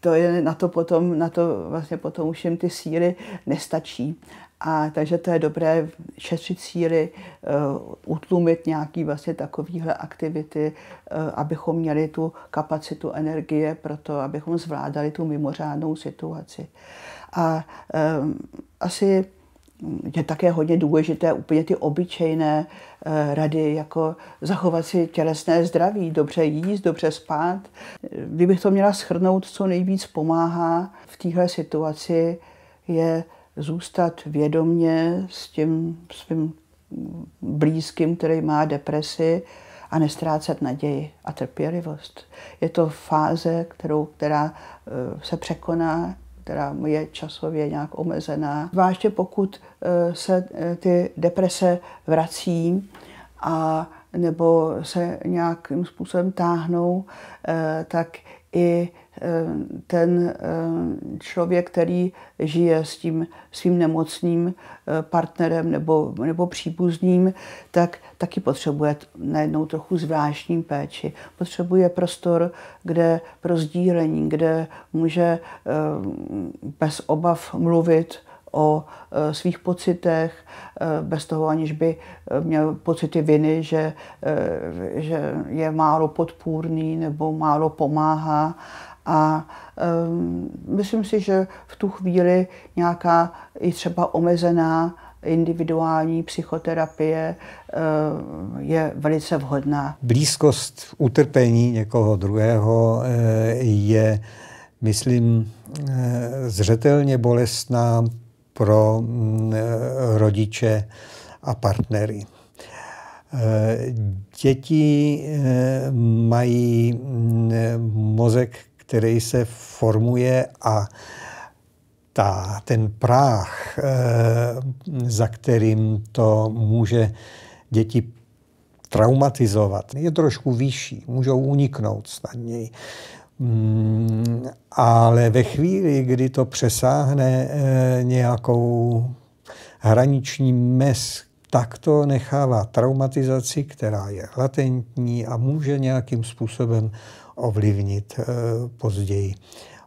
to je na to potom, na to vlastně potom už jim ty síly nestačí. A takže to je dobré šetřit síly, uh, utlumit nějaký vlastně takovýhle aktivity, uh, abychom měli tu kapacitu energie pro to, abychom zvládali tu mimořádnou situaci. A um, asi je také hodně důležité úplně ty obyčejné rady, jako zachovat si tělesné zdraví, dobře jíst, dobře spát. Kdybych to měla schrnout, co nejvíc pomáhá v téhle situaci, je zůstat vědomně s tím svým blízkým, který má depresi, a nestrácet naději a trpělivost. Je to fáze, kterou, která se překoná, která je časově nějak omezená. Zvláště pokud se ty deprese vrací a nebo se nějakým způsobem táhnou, tak i Eh, ten eh, člověk, který žije s tím svým nemocným eh, partnerem nebo, nebo příbuzným, tak taky potřebuje najednou trochu zvláštní péči. Potřebuje prostor, kde pro sdílení, kde může bez obav mluvit o svých pocitech, bez toho, aniž by měl pocity viny, že, že je málo podpůrný nebo málo pomáhá. A um, myslím si, že v tu chvíli nějaká i třeba omezená individuální psychoterapie uh, je velice vhodná. Blízkost utrpení někoho druhého eh, je, myslím, eh, zřetelně bolestná pro mm, rodiče a partnery. Děti mají mm, mozek, který se formuje a ta, ten práh, eh, za kterým to může děti traumatizovat, je trošku vyšší, můžou uniknout snadněji. Mm, ale ve chvíli, kdy to přesáhne eh, nějakou hraniční mez, tak to nechává traumatizaci, která je latentní a může nějakým způsobem ovlivnit eh, později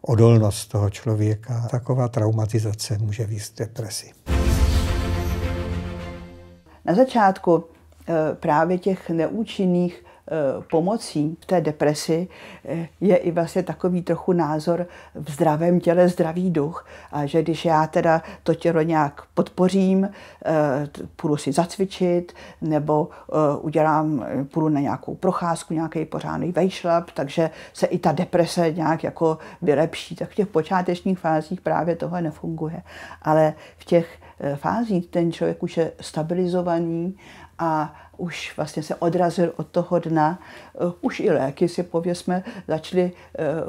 odolnost toho člověka. Taková traumatizace může výst depresi. Na začátku eh, právě těch neúčinných pomocí v té depresi eh, je i vlastně takový trochu názor v zdravém těle zdravý duch a že když já teda to tělo nějak podpořím, eh, půjdu si zacvičit nebo udělám, půjdu na nějakou procházku, nějaký pořádný vejšlap, takže se i ta deprese nějak jako vylepší. Tak v těch počátečních fázích právě tohle nefunguje. Ale v těch fázích ten člověk už je stabilizovaný a už vlastně se odrazil od toho dna, uh, už i léky si pověsme začaly,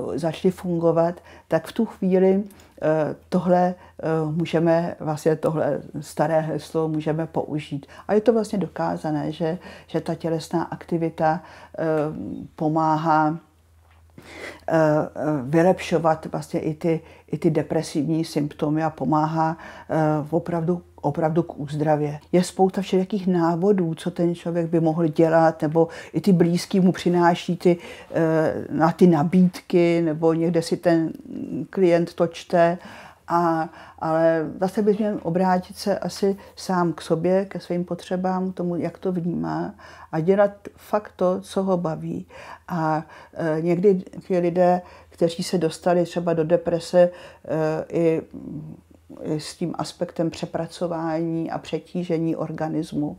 uh, začaly fungovat, tak v tu chvíli uh, tohle můžeme, vlastně tohle staré heslo můžeme použít. A je to vlastně dokázané, že, že ta tělesná aktivita pomáhá vylepšovat vlastně i ty, i ty depresivní symptomy a pomáhá opravdu opravdu k úzdravě. Je spousta všelijakých návodů, co ten člověk by mohl dělat, nebo i ty blízký mu přináší ty, eh, na ty nabídky, nebo někde si ten klient to čte. A, ale zase bych měl obrátit se asi sám k sobě, ke svým potřebám, k tomu, jak to vnímá a dělat fakt to, co ho baví. A e, někdy ti lidé, kteří se dostali třeba do deprese, e, i s tím aspektem přepracování a přetížení organismu,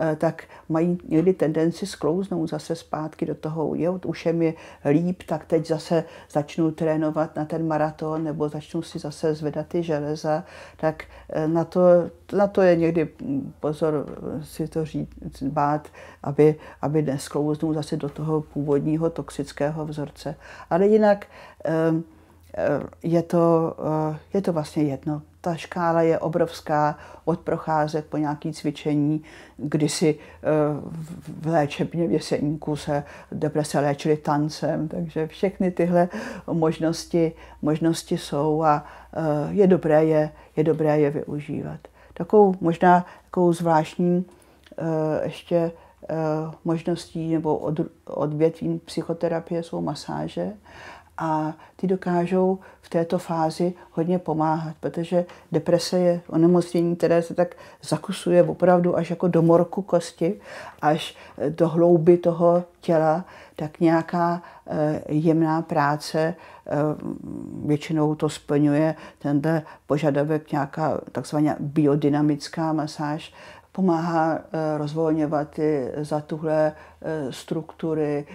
eh, tak mají někdy tendenci sklouznout zase zpátky do toho, jo, už je mi líp, tak teď zase začnu trénovat na ten maraton nebo začnu si zase zvedat ty železa, tak eh, na to, na to je někdy pozor si to říct, bát, aby, aby nesklouznul zase do toho původního toxického vzorce. Ale jinak eh, je to, je to vlastně jedno ta škála je obrovská od procházek po nějaké cvičení, kdysi eh, v léčebně v Jeseníku se deprese léčily tancem, takže všechny tyhle možnosti, možnosti jsou a eh, je dobré je, je dobré je využívat. Takovou možná takovou zvláštní eh, ještě možností nebo odvětvím psychoterapie jsou masáže a ty dokážou v této fázi hodně pomáhat, protože deprese je onemocnění, které se tak zakusuje opravdu až jako do morku kosti, až do hlouby toho těla, tak nějaká eh, jemná práce, eh, většinou to splňuje tenhle požadavek, nějaká takzvaná biodynamická masáž, pomáhá eh, rozvolňovat ty zatuhlé struktury,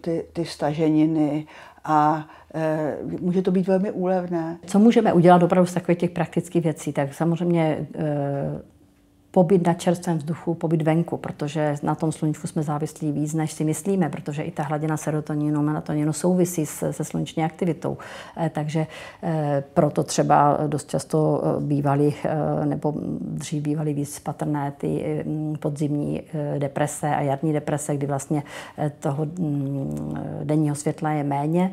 ty, ty staženiny a e, může to být velmi úlevné. Co můžeme udělat opravdu z takových těch praktických věcí? Tak samozřejmě e, pobyt na čerstvém vzduchu, pobyt venku, protože na tom sluníčku jsme závislí víc, než si myslíme, protože i ta hladina serotoninu, melatoninu souvisí se, se sluneční aktivitou. Eh, takže eh, proto třeba dost často eh, bývaly, nebo dřív bývaly víc patrné ty mm, podzimní deprese a jarní deprese, kdy vlastně toho mm, denního světla je méně.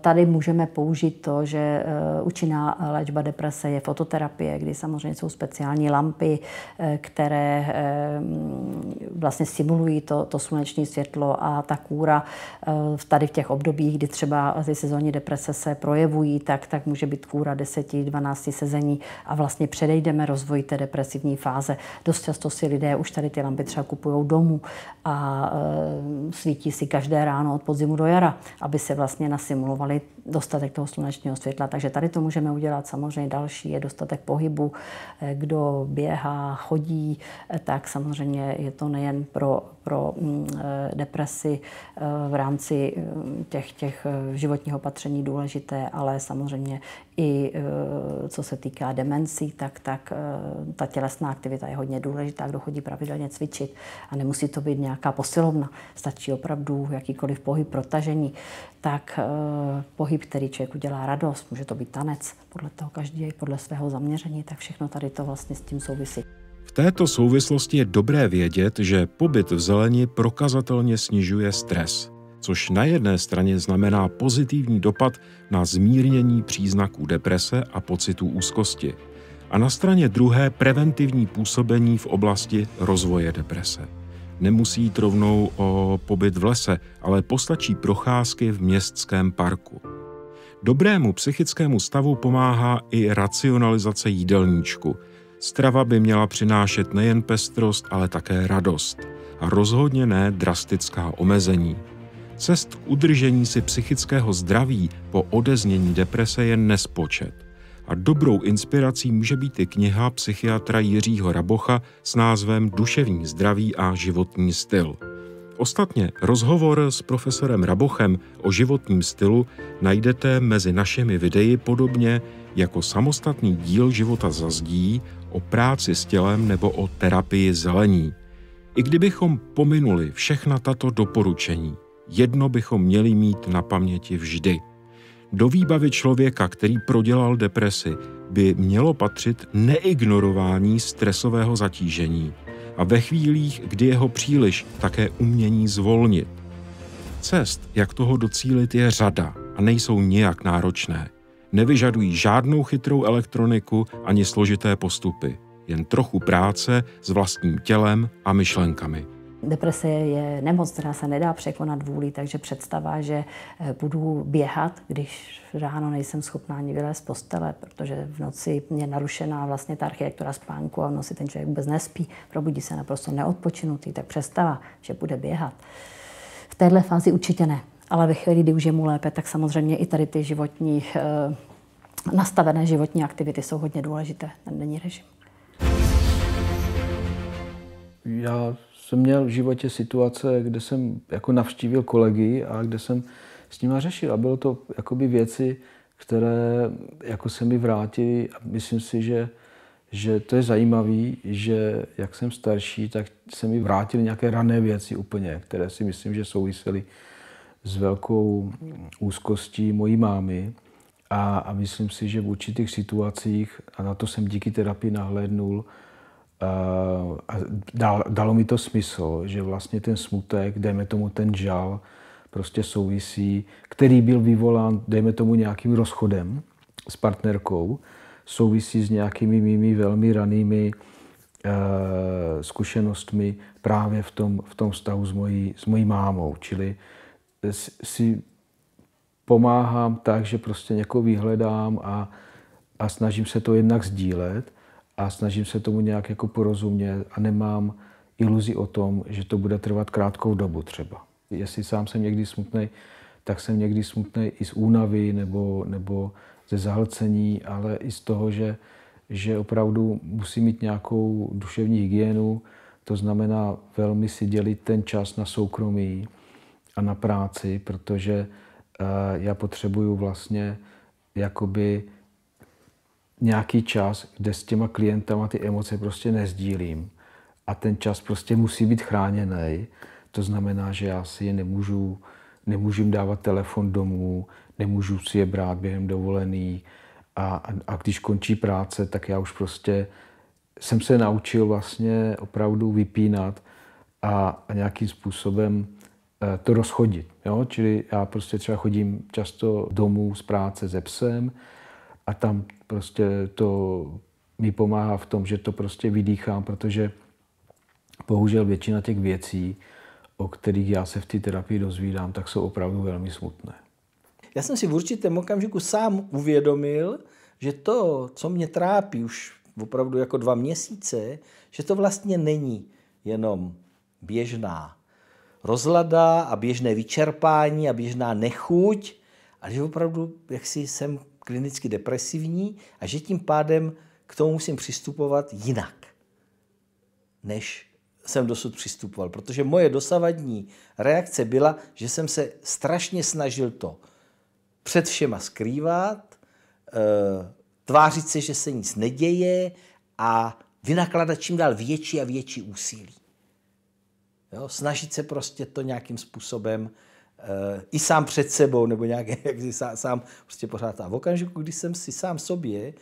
Tady můžeme použít to, že účinná léčba deprese je fototerapie, kdy samozřejmě jsou speciální lampy, které eh, vlastně simulují to, to sluneční světlo a ta kůra eh, tady v těch obdobích, kdy třeba ty sezónní deprese se projevují, tak, tak může být kůra 10-12 sezení a vlastně předejdeme rozvoji té depresivní fáze. Dost často si lidé už tady ty lampy třeba kupují domů a svítí si každé ráno od podzimu do jara, aby se vlastně nasimulovali dostatek toho slunečního světla. Takže tady to můžeme udělat. Samozřejmě další je dostatek pohybu. Kdo běhá, chodí, tak samozřejmě je to nejen pro, pro mm, eh, depresi eh, v rámci eh, těch, těch životních opatření důležité, ale samozřejmě i co se týká demencí, tak, tak ta tělesná aktivita je hodně důležitá, kdo chodí pravidelně cvičit a nemusí to být nějaká posilovna. Stačí opravdu jakýkoliv pohyb, protažení, tak pohyb, který člověku dělá radost, může to být tanec, podle toho každý podle svého zaměření, tak všechno tady to vlastně s tím souvisí. V této souvislosti je dobré vědět, že pobyt v zeleni prokazatelně snižuje stres, což na jedné straně znamená pozitivní dopad na zmírnění příznaků deprese a pocitů úzkosti, a na straně druhé preventivní působení v oblasti rozvoje deprese. Nemusí jít rovnou o pobyt v lese, ale postačí procházky v městském parku. Dobrému psychickému stavu pomáhá i racionalizace jídelníčku – Strava by měla přinášet nejen pestrost, ale také radost. A rozhodně ne drastická omezení. Cest k udržení si psychického zdraví po odeznění deprese je nespočet. A dobrou inspirací může být i kniha psychiatra Jiřího Rabocha s názvem Duševní zdraví a životní styl. Ostatně rozhovor s profesorem Rabochem o životním stylu najdete mezi našimi videi podobně jako samostatný díl života zazdí o práci s tělem nebo o terapii zelení. I kdybychom pominuli všechna tato doporučení, jedno bychom měli mít na paměti vždy. Do výbavy člověka, který prodělal depresi, by mělo patřit neignorování stresového zatížení a ve chvílích, kdy jeho příliš, také umění zvolnit. Cest, jak toho docílit, je řada a nejsou nijak náročné nevyžadují žádnou chytrou elektroniku ani složité postupy, jen trochu práce s vlastním tělem a myšlenkami. Deprese je nemoc, která se nedá překonat vůli, takže představa, že eh, budu běhat, když ráno nejsem schopná ani vylézt z postele, protože v noci je narušená vlastně ta architektura spánku a v noci ten člověk vůbec nespí, probudí se naprosto neodpočinutý, tak představa, že bude běhat. V téhle fázi určitě ne ale ve chvíli, kdy už je mu lépe, tak samozřejmě i tady ty životní, eh, nastavené životní aktivity jsou hodně důležité, ten denní režim. Já jsem měl v životě situace, kde jsem jako navštívil kolegy a kde jsem s nimi řešil. A bylo to jakoby věci, které jako se mi vrátily myslím si, že, že to je zajímavé, že jak jsem starší, tak se mi vrátily nějaké rané věci úplně, které si myslím, že souvisely s velkou úzkostí mojí mámy. A, a myslím si, že v určitých situacích, a na to jsem díky terapii nahlédnul, a dal, dalo mi to smysl, že vlastně ten smutek, dejme tomu ten žal, prostě souvisí, který byl vyvolán, dejme tomu, nějakým rozchodem s partnerkou, souvisí s nějakými mými velmi ranými uh, zkušenostmi právě v tom, v tom vztahu s mojí, s mojí mámou. Čili si pomáhám tak, že prostě někoho vyhledám a, a snažím se to jednak sdílet a snažím se tomu nějak jako porozumět a nemám iluzi o tom, že to bude trvat krátkou dobu třeba. Jestli sám jsem někdy smutný, tak jsem někdy smutný i z únavy nebo, nebo ze zahlcení, ale i z toho, že, že opravdu musím mít nějakou duševní hygienu, to znamená velmi si dělit ten čas na soukromí, a na práci, protože eh, já potřebuju vlastně jakoby nějaký čas, kde s těma klientama ty emoce prostě nezdílím. A ten čas prostě musí být chráněný. To znamená, že já si je nemůžu, nemůžu dávat telefon domů, nemůžu si je brát během dovolený. A, a, a když končí práce, tak já už prostě jsem se naučil vlastně opravdu vypínat a, a nějakým způsobem to rozchodit. Jo? Čili já prostě třeba chodím často domů z práce se psem a tam prostě to mi pomáhá v tom, že to prostě vydýchám, protože bohužel většina těch věcí, o kterých já se v té terapii dozvídám, tak jsou opravdu velmi smutné. Já jsem si v určitém okamžiku sám uvědomil, že to, co mě trápí už opravdu jako dva měsíce, že to vlastně není jenom běžná rozlada a běžné vyčerpání a běžná nechuť, ale že opravdu jaksi jsem klinicky depresivní a že tím pádem k tomu musím přistupovat jinak, než jsem dosud přistupoval. Protože moje dosavadní reakce byla, že jsem se strašně snažil to před všema skrývat, eh, tvářit se, že se nic neděje a vynakladat čím dál větší a větší úsilí. Jo? Snažit se prostě to nějakým způsobem e, i sám před sebou, nebo nějak (laughs) jak si sám, sám prostě pořád. A v okamžiku, kdy jsem si sám sobě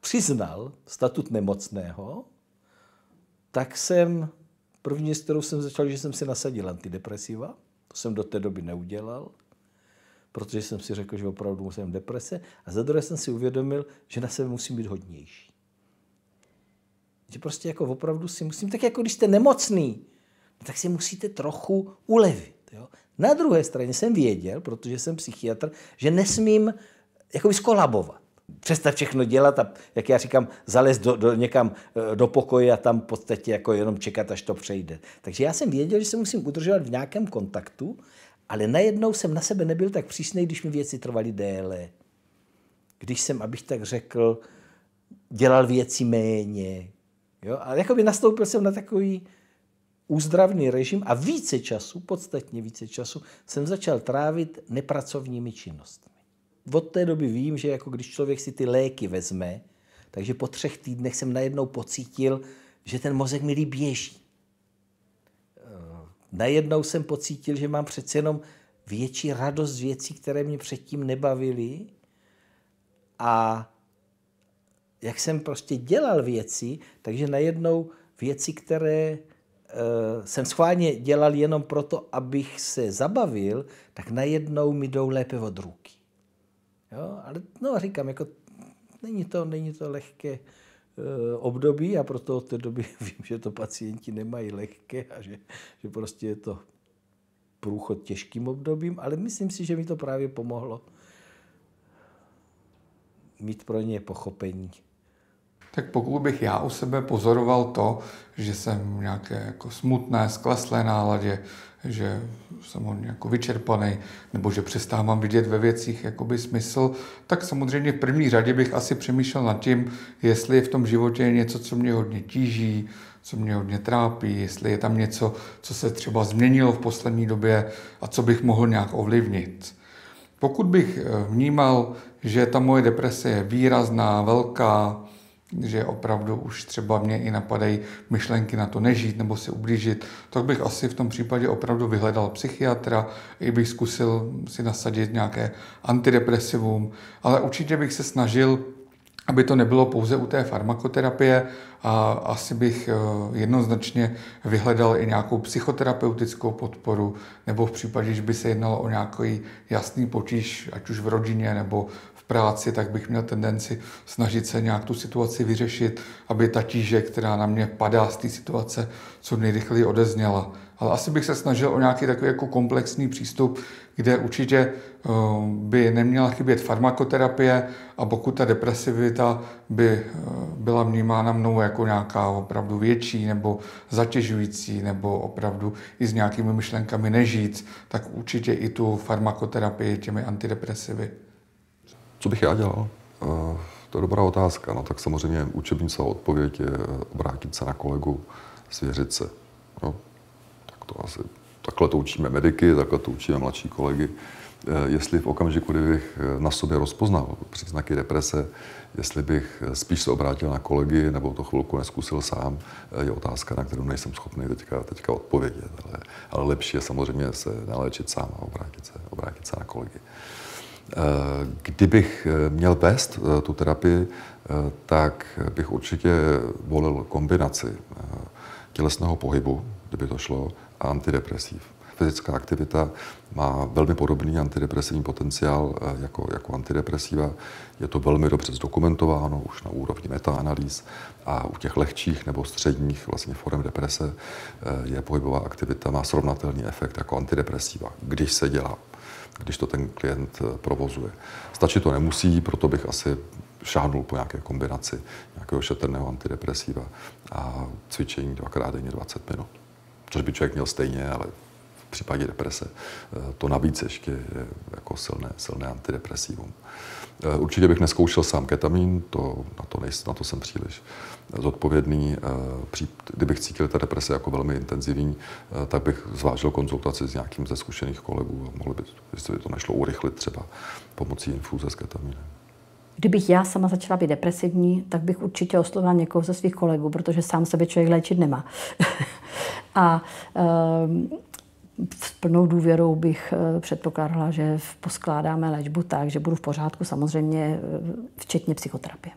přiznal statut nemocného, tak jsem, první, s kterou jsem začal, že jsem si nasadil antidepresiva, to jsem do té doby neudělal, protože jsem si řekl, že opravdu musím deprese. A za druhé jsem si uvědomil, že na sebe musím být hodnější. Že prostě jako opravdu si musím, tak jako když jste nemocný, tak si musíte trochu ulevit. Jo? Na druhé straně jsem věděl, protože jsem psychiatr, že nesmím jako skolabovat. Přestat všechno dělat a, jak já říkám, zalez do, do, někam e, do pokoje a tam v podstatě jako jenom čekat, až to přejde. Takže já jsem věděl, že se musím udržovat v nějakém kontaktu ale najednou jsem na sebe nebyl tak přísný, když mi věci trvaly déle. Když jsem, abych tak řekl, dělal věci méně. Jo? A jako by nastoupil jsem na takový úzdravný režim a více času, podstatně více času, jsem začal trávit nepracovními činnostmi. Od té doby vím, že jako když člověk si ty léky vezme, takže po třech týdnech jsem najednou pocítil, že ten mozek mi líp běží najednou jsem pocítil, že mám přece jenom větší radost z věcí, které mě předtím nebavily. A jak jsem prostě dělal věci, takže najednou věci, které jsem schválně dělal jenom proto, abych se zabavil, tak najednou mi jdou lépe od ruky. Jo? Ale no, říkám, jako není to, není to lehké Eh, období a proto od té doby (laughs) vím, že to pacienti nemají lehké a že, že prostě je to průchod těžkým obdobím, ale myslím si, že mi to právě pomohlo mít pro ně pochopení. Tak pokud bych já u sebe pozoroval to, že jsem v nějaké jako smutné, skleslé náladě, že jsem hodně jako vyčerpaný, nebo že přestávám vidět ve věcích jakoby smysl, tak samozřejmě v první řadě bych asi přemýšlel nad tím, jestli je v tom životě něco, co mě hodně tíží, co mě hodně trápí, jestli je tam něco, co se třeba změnilo v poslední době a co bych mohl nějak ovlivnit. Pokud bych eh, vnímal, že ta moje deprese je výrazná, velká, že opravdu už třeba mě i napadají myšlenky na to nežít nebo si ublížit, tak bych asi v tom případě opravdu vyhledal psychiatra, i bych zkusil si nasadit nějaké antidepresivum, ale určitě bych se snažil aby to nebylo pouze u té farmakoterapie a asi bych eh, jednoznačně vyhledal i nějakou psychoterapeutickou podporu, nebo v případě, že by se jednalo o nějaký jasný potíž, ať už v rodině nebo práci, tak bych měl tendenci snažit se nějak tu situaci vyřešit, aby ta tíže, která na mě padá z té situace, co nejrychleji odezněla. Ale asi bych se snažil o nějaký takový jako komplexní přístup, kde určitě eh, by neměla chybět farmakoterapie a pokud ta depresivita by eh, byla vnímána mnou jako nějaká opravdu větší nebo zatěžující nebo opravdu i s nějakými myšlenkami nežít, tak určitě i tu farmakoterapii těmi antidepresivy. Co bych já dělal? Uh, to je dobrá otázka. No tak samozřejmě učebnice a odpověď je obrátit se na kolegu, svěřit se. No, tak to asi, takhle to učíme mediky, takhle to učíme mladší kolegy. jestli v okamžiku, kdybych na sobě rozpoznal příznaky deprese, jestli bych spíš se obrátil na kolegy nebo to chvilku neskusil sám, je otázka, na kterou nejsem schopný teďka, teďka odpovědět. Ale, ale lepší je samozřejmě se naléčit sám a obrátit se, obrátit se na kolegy. Kdybych měl vést tu terapii, tak bych určitě volil kombinaci tělesného pohybu, kdyby to šlo, a antidepresiv. Fyzická aktivita má velmi podobný antidepresivní potenciál eh, jako, jako antidepresiva. Je to velmi dobře zdokumentováno už na úrovni metaanalýz a u těch lehčích nebo středních vlastně forem deprese eh, je pohybová aktivita, má srovnatelný efekt jako antidepresiva, když se dělá, když to ten klient eh, provozuje. Stačí to nemusí, proto bych asi šáhnul po nějaké kombinaci nějakého šetrného antidepresiva a cvičení dvakrát denně 20 minut. Což by člověk měl stejně, ale případě deprese eh, to navíc ještě je jako silné, silné antidepresivum. Eh, určitě bych neskoušel sám ketamin, to, na, to nejsem, na to jsem příliš zodpovědný. Eh, kdybych cítil ta deprese jako velmi intenzivní, tak bych zvážil konzultaci s nějakým ze zkušených kolegů a mohli by, jestli by to nešlo urychlit třeba pomocí infuze s ketaminem. Kdybych já sama začala být depresivní, tak bych určitě oslovila někoho ze svých kolegů, protože sám sebe člověk léčit nemá. (laughs) a um, s plnou důvěrou bych eh, předpokládala, že poskládáme léčbu tak, že budu v pořádku, samozřejmě eh, včetně psychoterapie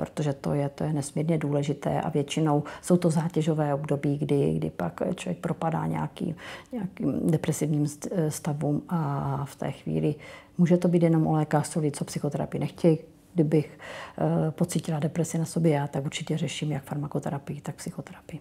protože to je, to je nesmírně důležité a většinou jsou to zátěžové období, kdy, kdy pak člověk propadá nějaký, nějakým depresivním eh, stavům a v té chvíli může to být jenom o lékařství, co psychoterapii nechtějí, kdybych eh, pocítila depresi na sobě já, tak určitě řeším jak farmakoterapii, tak psychoterapii.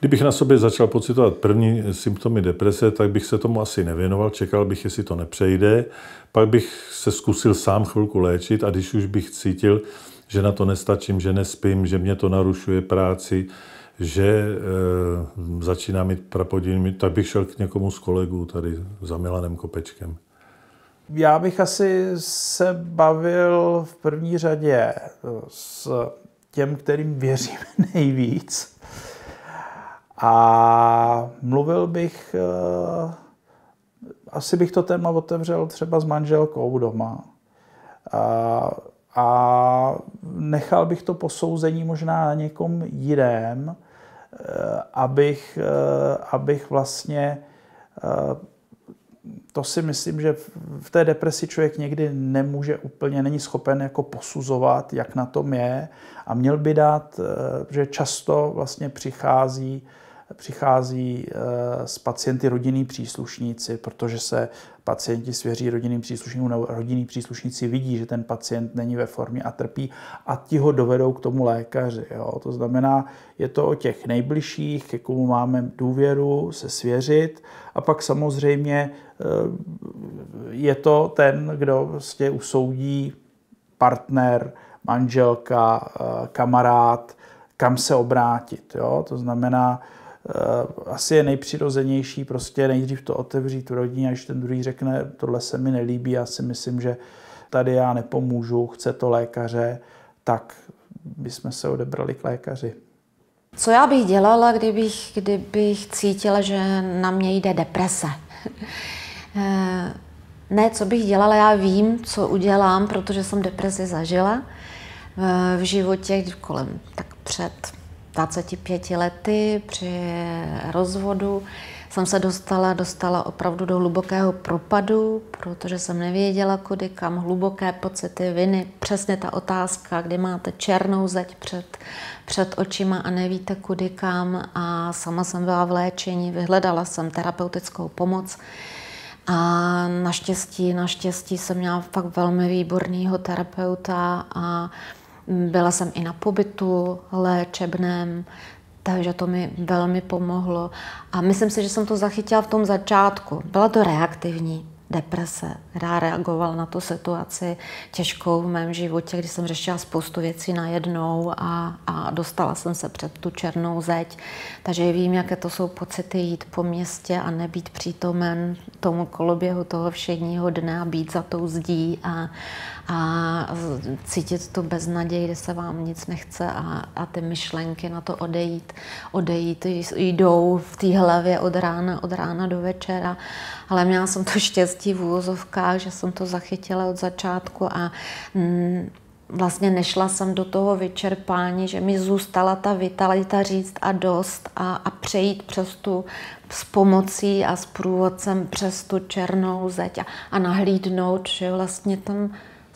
Kdybych na sobě začal pocitovat první symptomy deprese, tak bych se tomu asi nevěnoval, čekal bych, jestli to nepřejde. Pak bych se zkusil sám chvilku léčit a když už bych cítil, že na to nestačím, že nespím, že mě to narušuje práci, že e, začíná mít prapodín, tak bych šel k někomu z kolegů tady za Milanem Kopečkem. Já bych asi se bavil v první řadě s těm, kterým věřím (laughs) nejvíc. A mluvil bych, eh, asi bych to téma otevřel třeba s manželkou doma. A, a nechal bych to posouzení možná na někom jiném, eh, abych, eh, abych vlastně to si myslím, že v té depresi člověk někdy nemůže úplně, není schopen jako posuzovat, jak na tom je a měl by dát, eh, že často vlastně přichází přichází s eh, pacienty rodinní příslušníci, protože se pacienti svěří rodinným příslušníkům, nebo rodinní příslušníci vidí, že ten pacient není ve formě a trpí a ti ho dovedou k tomu lékaři. Jo. To znamená, je to o těch nejbližších, ke komu máme důvěru, se svěřit a pak samozřejmě eh, je to ten, kdo vlastně usoudí partner, manželka, eh, kamarád, kam se obrátit. Jo? To znamená, asi je nejpřirozenější prostě nejdřív to otevřít v rodině, až ten druhý řekne, tohle se mi nelíbí, já si myslím, že tady já nepomůžu, chce to lékaře, tak bychom se odebrali k lékaři. Co já bych dělala, kdybych, kdybych cítila, že na mě jde deprese? (laughs) Eh, ne, co bych dělala, já vím, co udělám, protože jsem depresi zažila eh, v životě kolem tak před 25 lety při rozvodu jsem se dostala, dostala opravdu do hlubokého propadu, protože jsem nevěděla, kudy kam, hluboké pocity viny. Přesně ta otázka, kdy máte černou zeď před, před očima a nevíte, kudy kam. A sama jsem byla v léčení, vyhledala jsem terapeutickou pomoc. A naštěstí, naštěstí jsem měla fakt velmi výborného terapeuta a byla jsem i na pobytu léčebném, takže to mi velmi pomohlo. A myslím si, že jsem to zachytila v tom začátku. Byla to reaktivní deprese, která reagovala na tu situaci těžkou v mém životě, kdy jsem řešila spoustu věcí najednou a, a dostala jsem se před tu černou zeď. Takže vím, jaké to jsou pocity jít po městě a nebýt přítomen tomu koloběhu toho všedního dne a být za tou zdí a, a cítit tu beznaděj, kde se vám nic nechce a, a ty myšlenky na to odejít, odejít jdou v té hlavě od rána, od rána do večera. Ale měla jsem to štěstí, v úvozovkách, že jsem to zachytila od začátku a mm, vlastně nešla jsem do toho vyčerpání, že mi zůstala ta vitalita říct a dost a, a přejít přes tu s pomocí a s průvodcem přes tu černou zeď a, a nahlídnout, že vlastně tam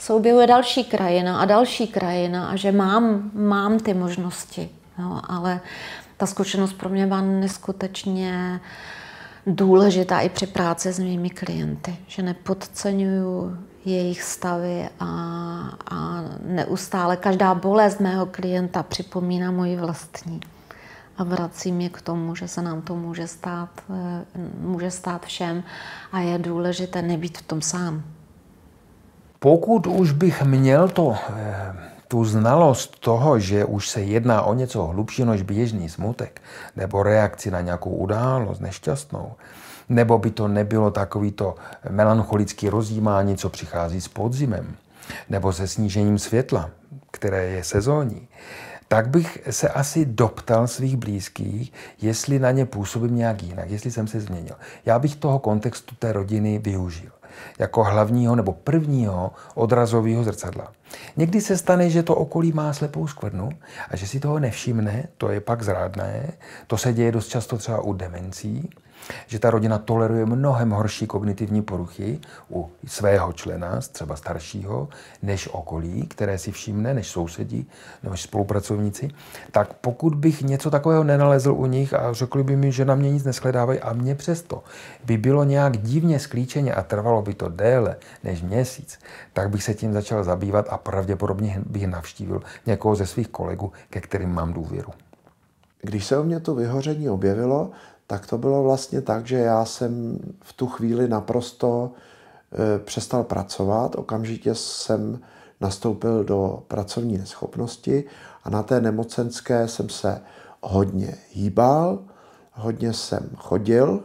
se objevuje další krajina a další krajina a že mám, mám ty možnosti. No, ale ta zkušenost pro mě byla neskutečně důležitá i při práci s mými klienty, že nepodceňuju jejich stavy a, a neustále každá bolest mého klienta připomíná moji vlastní. A vrací mě k tomu, že se nám to může stát, eh, může stát všem a je důležité nebýt v tom sám. Pokud už bych měl to, eh, tu znalost toho, že už se jedná o něco hlubšího než běžný smutek, nebo reakci na nějakou událost nešťastnou, nebo by to nebylo takovýto melancholický rozjímání, co přichází s podzimem, nebo se snížením světla, které je sezónní, tak bych se asi doptal svých blízkých, jestli na ně působím nějak jinak, jestli jsem se změnil. Já bych toho kontextu té rodiny využil jako hlavního nebo prvního odrazového zrcadla. Někdy se stane, že to okolí má slepou skvrnu a že si toho nevšimne, to je pak zrádné. To se děje dost často třeba u demencí, že ta rodina toleruje mnohem horší kognitivní poruchy u svého člena, třeba staršího, než okolí, které si všimne, než sousedí, než spolupracovníci, tak pokud bych něco takového nenalezl u nich a řekli by mi, že na mě nic neshledávají a mě přesto by bylo nějak divně sklíčeně a trvalo by to déle než měsíc, tak bych se tím začal zabývat a pravděpodobně bych navštívil někoho ze svých kolegů, ke kterým mám důvěru. Když se u mě to vyhoření objevilo, tak to bylo vlastně tak, že já jsem v tu chvíli naprosto e, přestal pracovat. Okamžitě jsem nastoupil do pracovní neschopnosti a na té nemocenské jsem se hodně hýbal, hodně jsem chodil,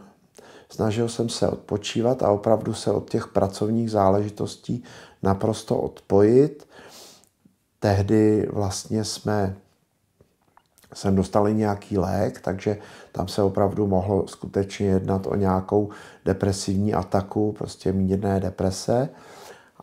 snažil jsem se odpočívat a opravdu se od těch pracovních záležitostí naprosto odpojit. Tehdy vlastně jsme jsem dostal i nějaký lék, takže tam se opravdu mohlo skutečně jednat o nějakou depresivní ataku, prostě mírné deprese.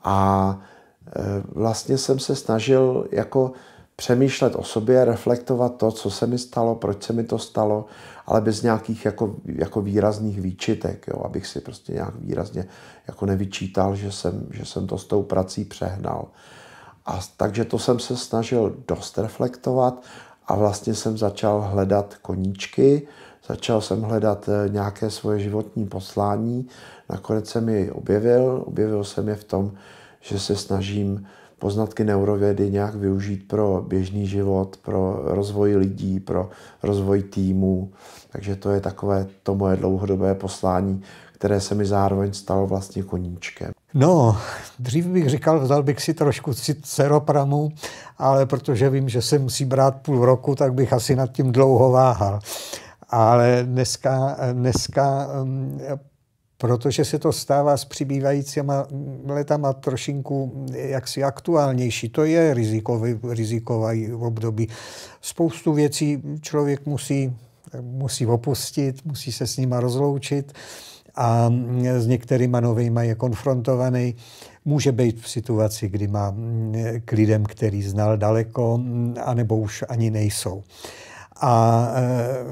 A e, vlastně jsem se snažil jako přemýšlet o sobě, reflektovat to, co se mi stalo, proč se mi to stalo, ale bez nějakých jako, jako výrazných výčitek, jo, abych si prostě nějak výrazně jako nevyčítal, že jsem, že jsem to s tou prací přehnal. A takže to jsem se snažil dost reflektovat a vlastně jsem začal hledat koníčky, začal jsem hledat eh, nějaké svoje životní poslání. Nakonec jsem je objevil. Objevil jsem je v tom, že se snažím poznatky neurovědy nějak využít pro běžný život, pro rozvoj lidí, pro rozvoj týmů. Takže to je takové to moje dlouhodobé poslání, které se mi zároveň stalo vlastně koníčkem. No, dřív bych říkal, vzal bych si trošku seropramu, ale protože vím, že se musí brát půl roku, tak bych asi nad tím dlouho váhal. Ale dneska, dneska um, protože se to stává s přibývajícíma letama trošinku jaksi aktuálnější. To je rizikový, rizikový období. Spoustu věcí člověk musí, musí opustit, musí se s nima rozloučit a s některýma novýma je konfrontovaný. Může být v situaci, kdy má k lidem, který znal daleko, anebo už ani nejsou. A e,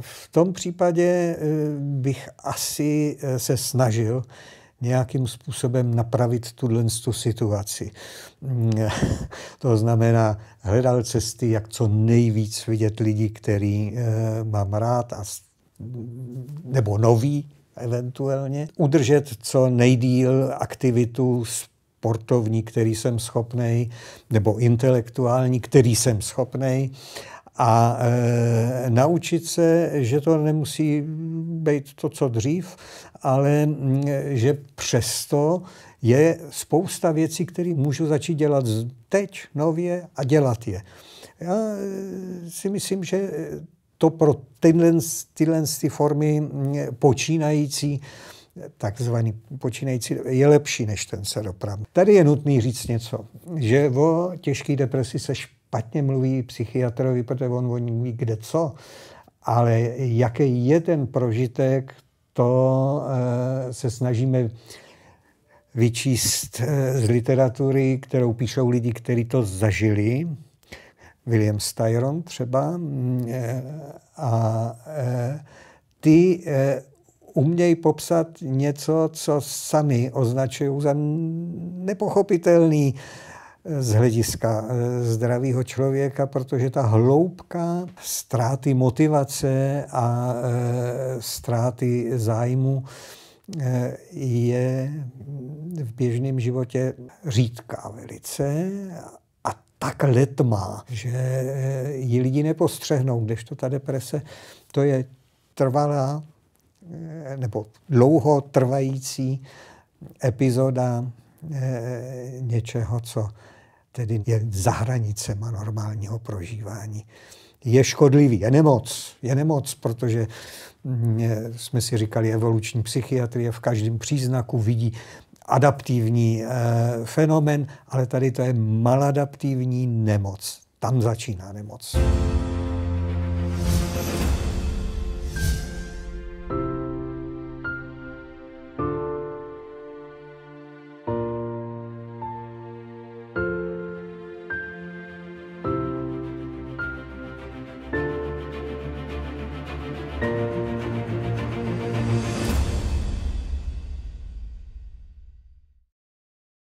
v tom případě e, bych asi e, se snažil nějakým způsobem napravit tuhle tu situaci. (laughs) To znamená, hledal cesty, jak co nejvíc vidět lidi, který mám rád, a, nebo nový, eventuálně. Udržet co nejdíl aktivitu sportovní, který jsem schopný, nebo intelektuální, který jsem schopný. A e, naučit se, že to nemusí být to, co dřív, ale že přesto je spousta věcí, které můžu začít dělat teď, nově a dělat je. Já e, si myslím, že to pro tyhle, tyhle ty formy mm, počínající takzvaný počínající je lepší než ten seroprav. Tady je nutný říct něco, že o těžké depresi se špatně mluví psychiatrovi, protože on, on ví kde co, ale jaký je ten prožitek, to e, se snažíme vyčíst eh, z literatury, kterou píšou lidi, kteří to zažili. William Styron třeba. Mm, eh, a ty umějí popsat něco, co sami označují za nepochopitelný z hlediska zdravého člověka, protože ta hloubka ztráty motivace a ztráty zájmu je v běžném životě řídká velice tak letmá, že ji lidi nepostřehnou, kdežto ta deprese, to je trvalá nebo dlouho trvající epizoda eh, něčeho, co tedy je za hranicema normálního prožívání. Je škodlivý, je nemoc, je nemoc, protože jsme si říkali, evoluční psychiatrie v každém příznaku vidí adaptivní e, fenomen, ale tady to je maladaptivní nemoc. Tam začíná nemoc.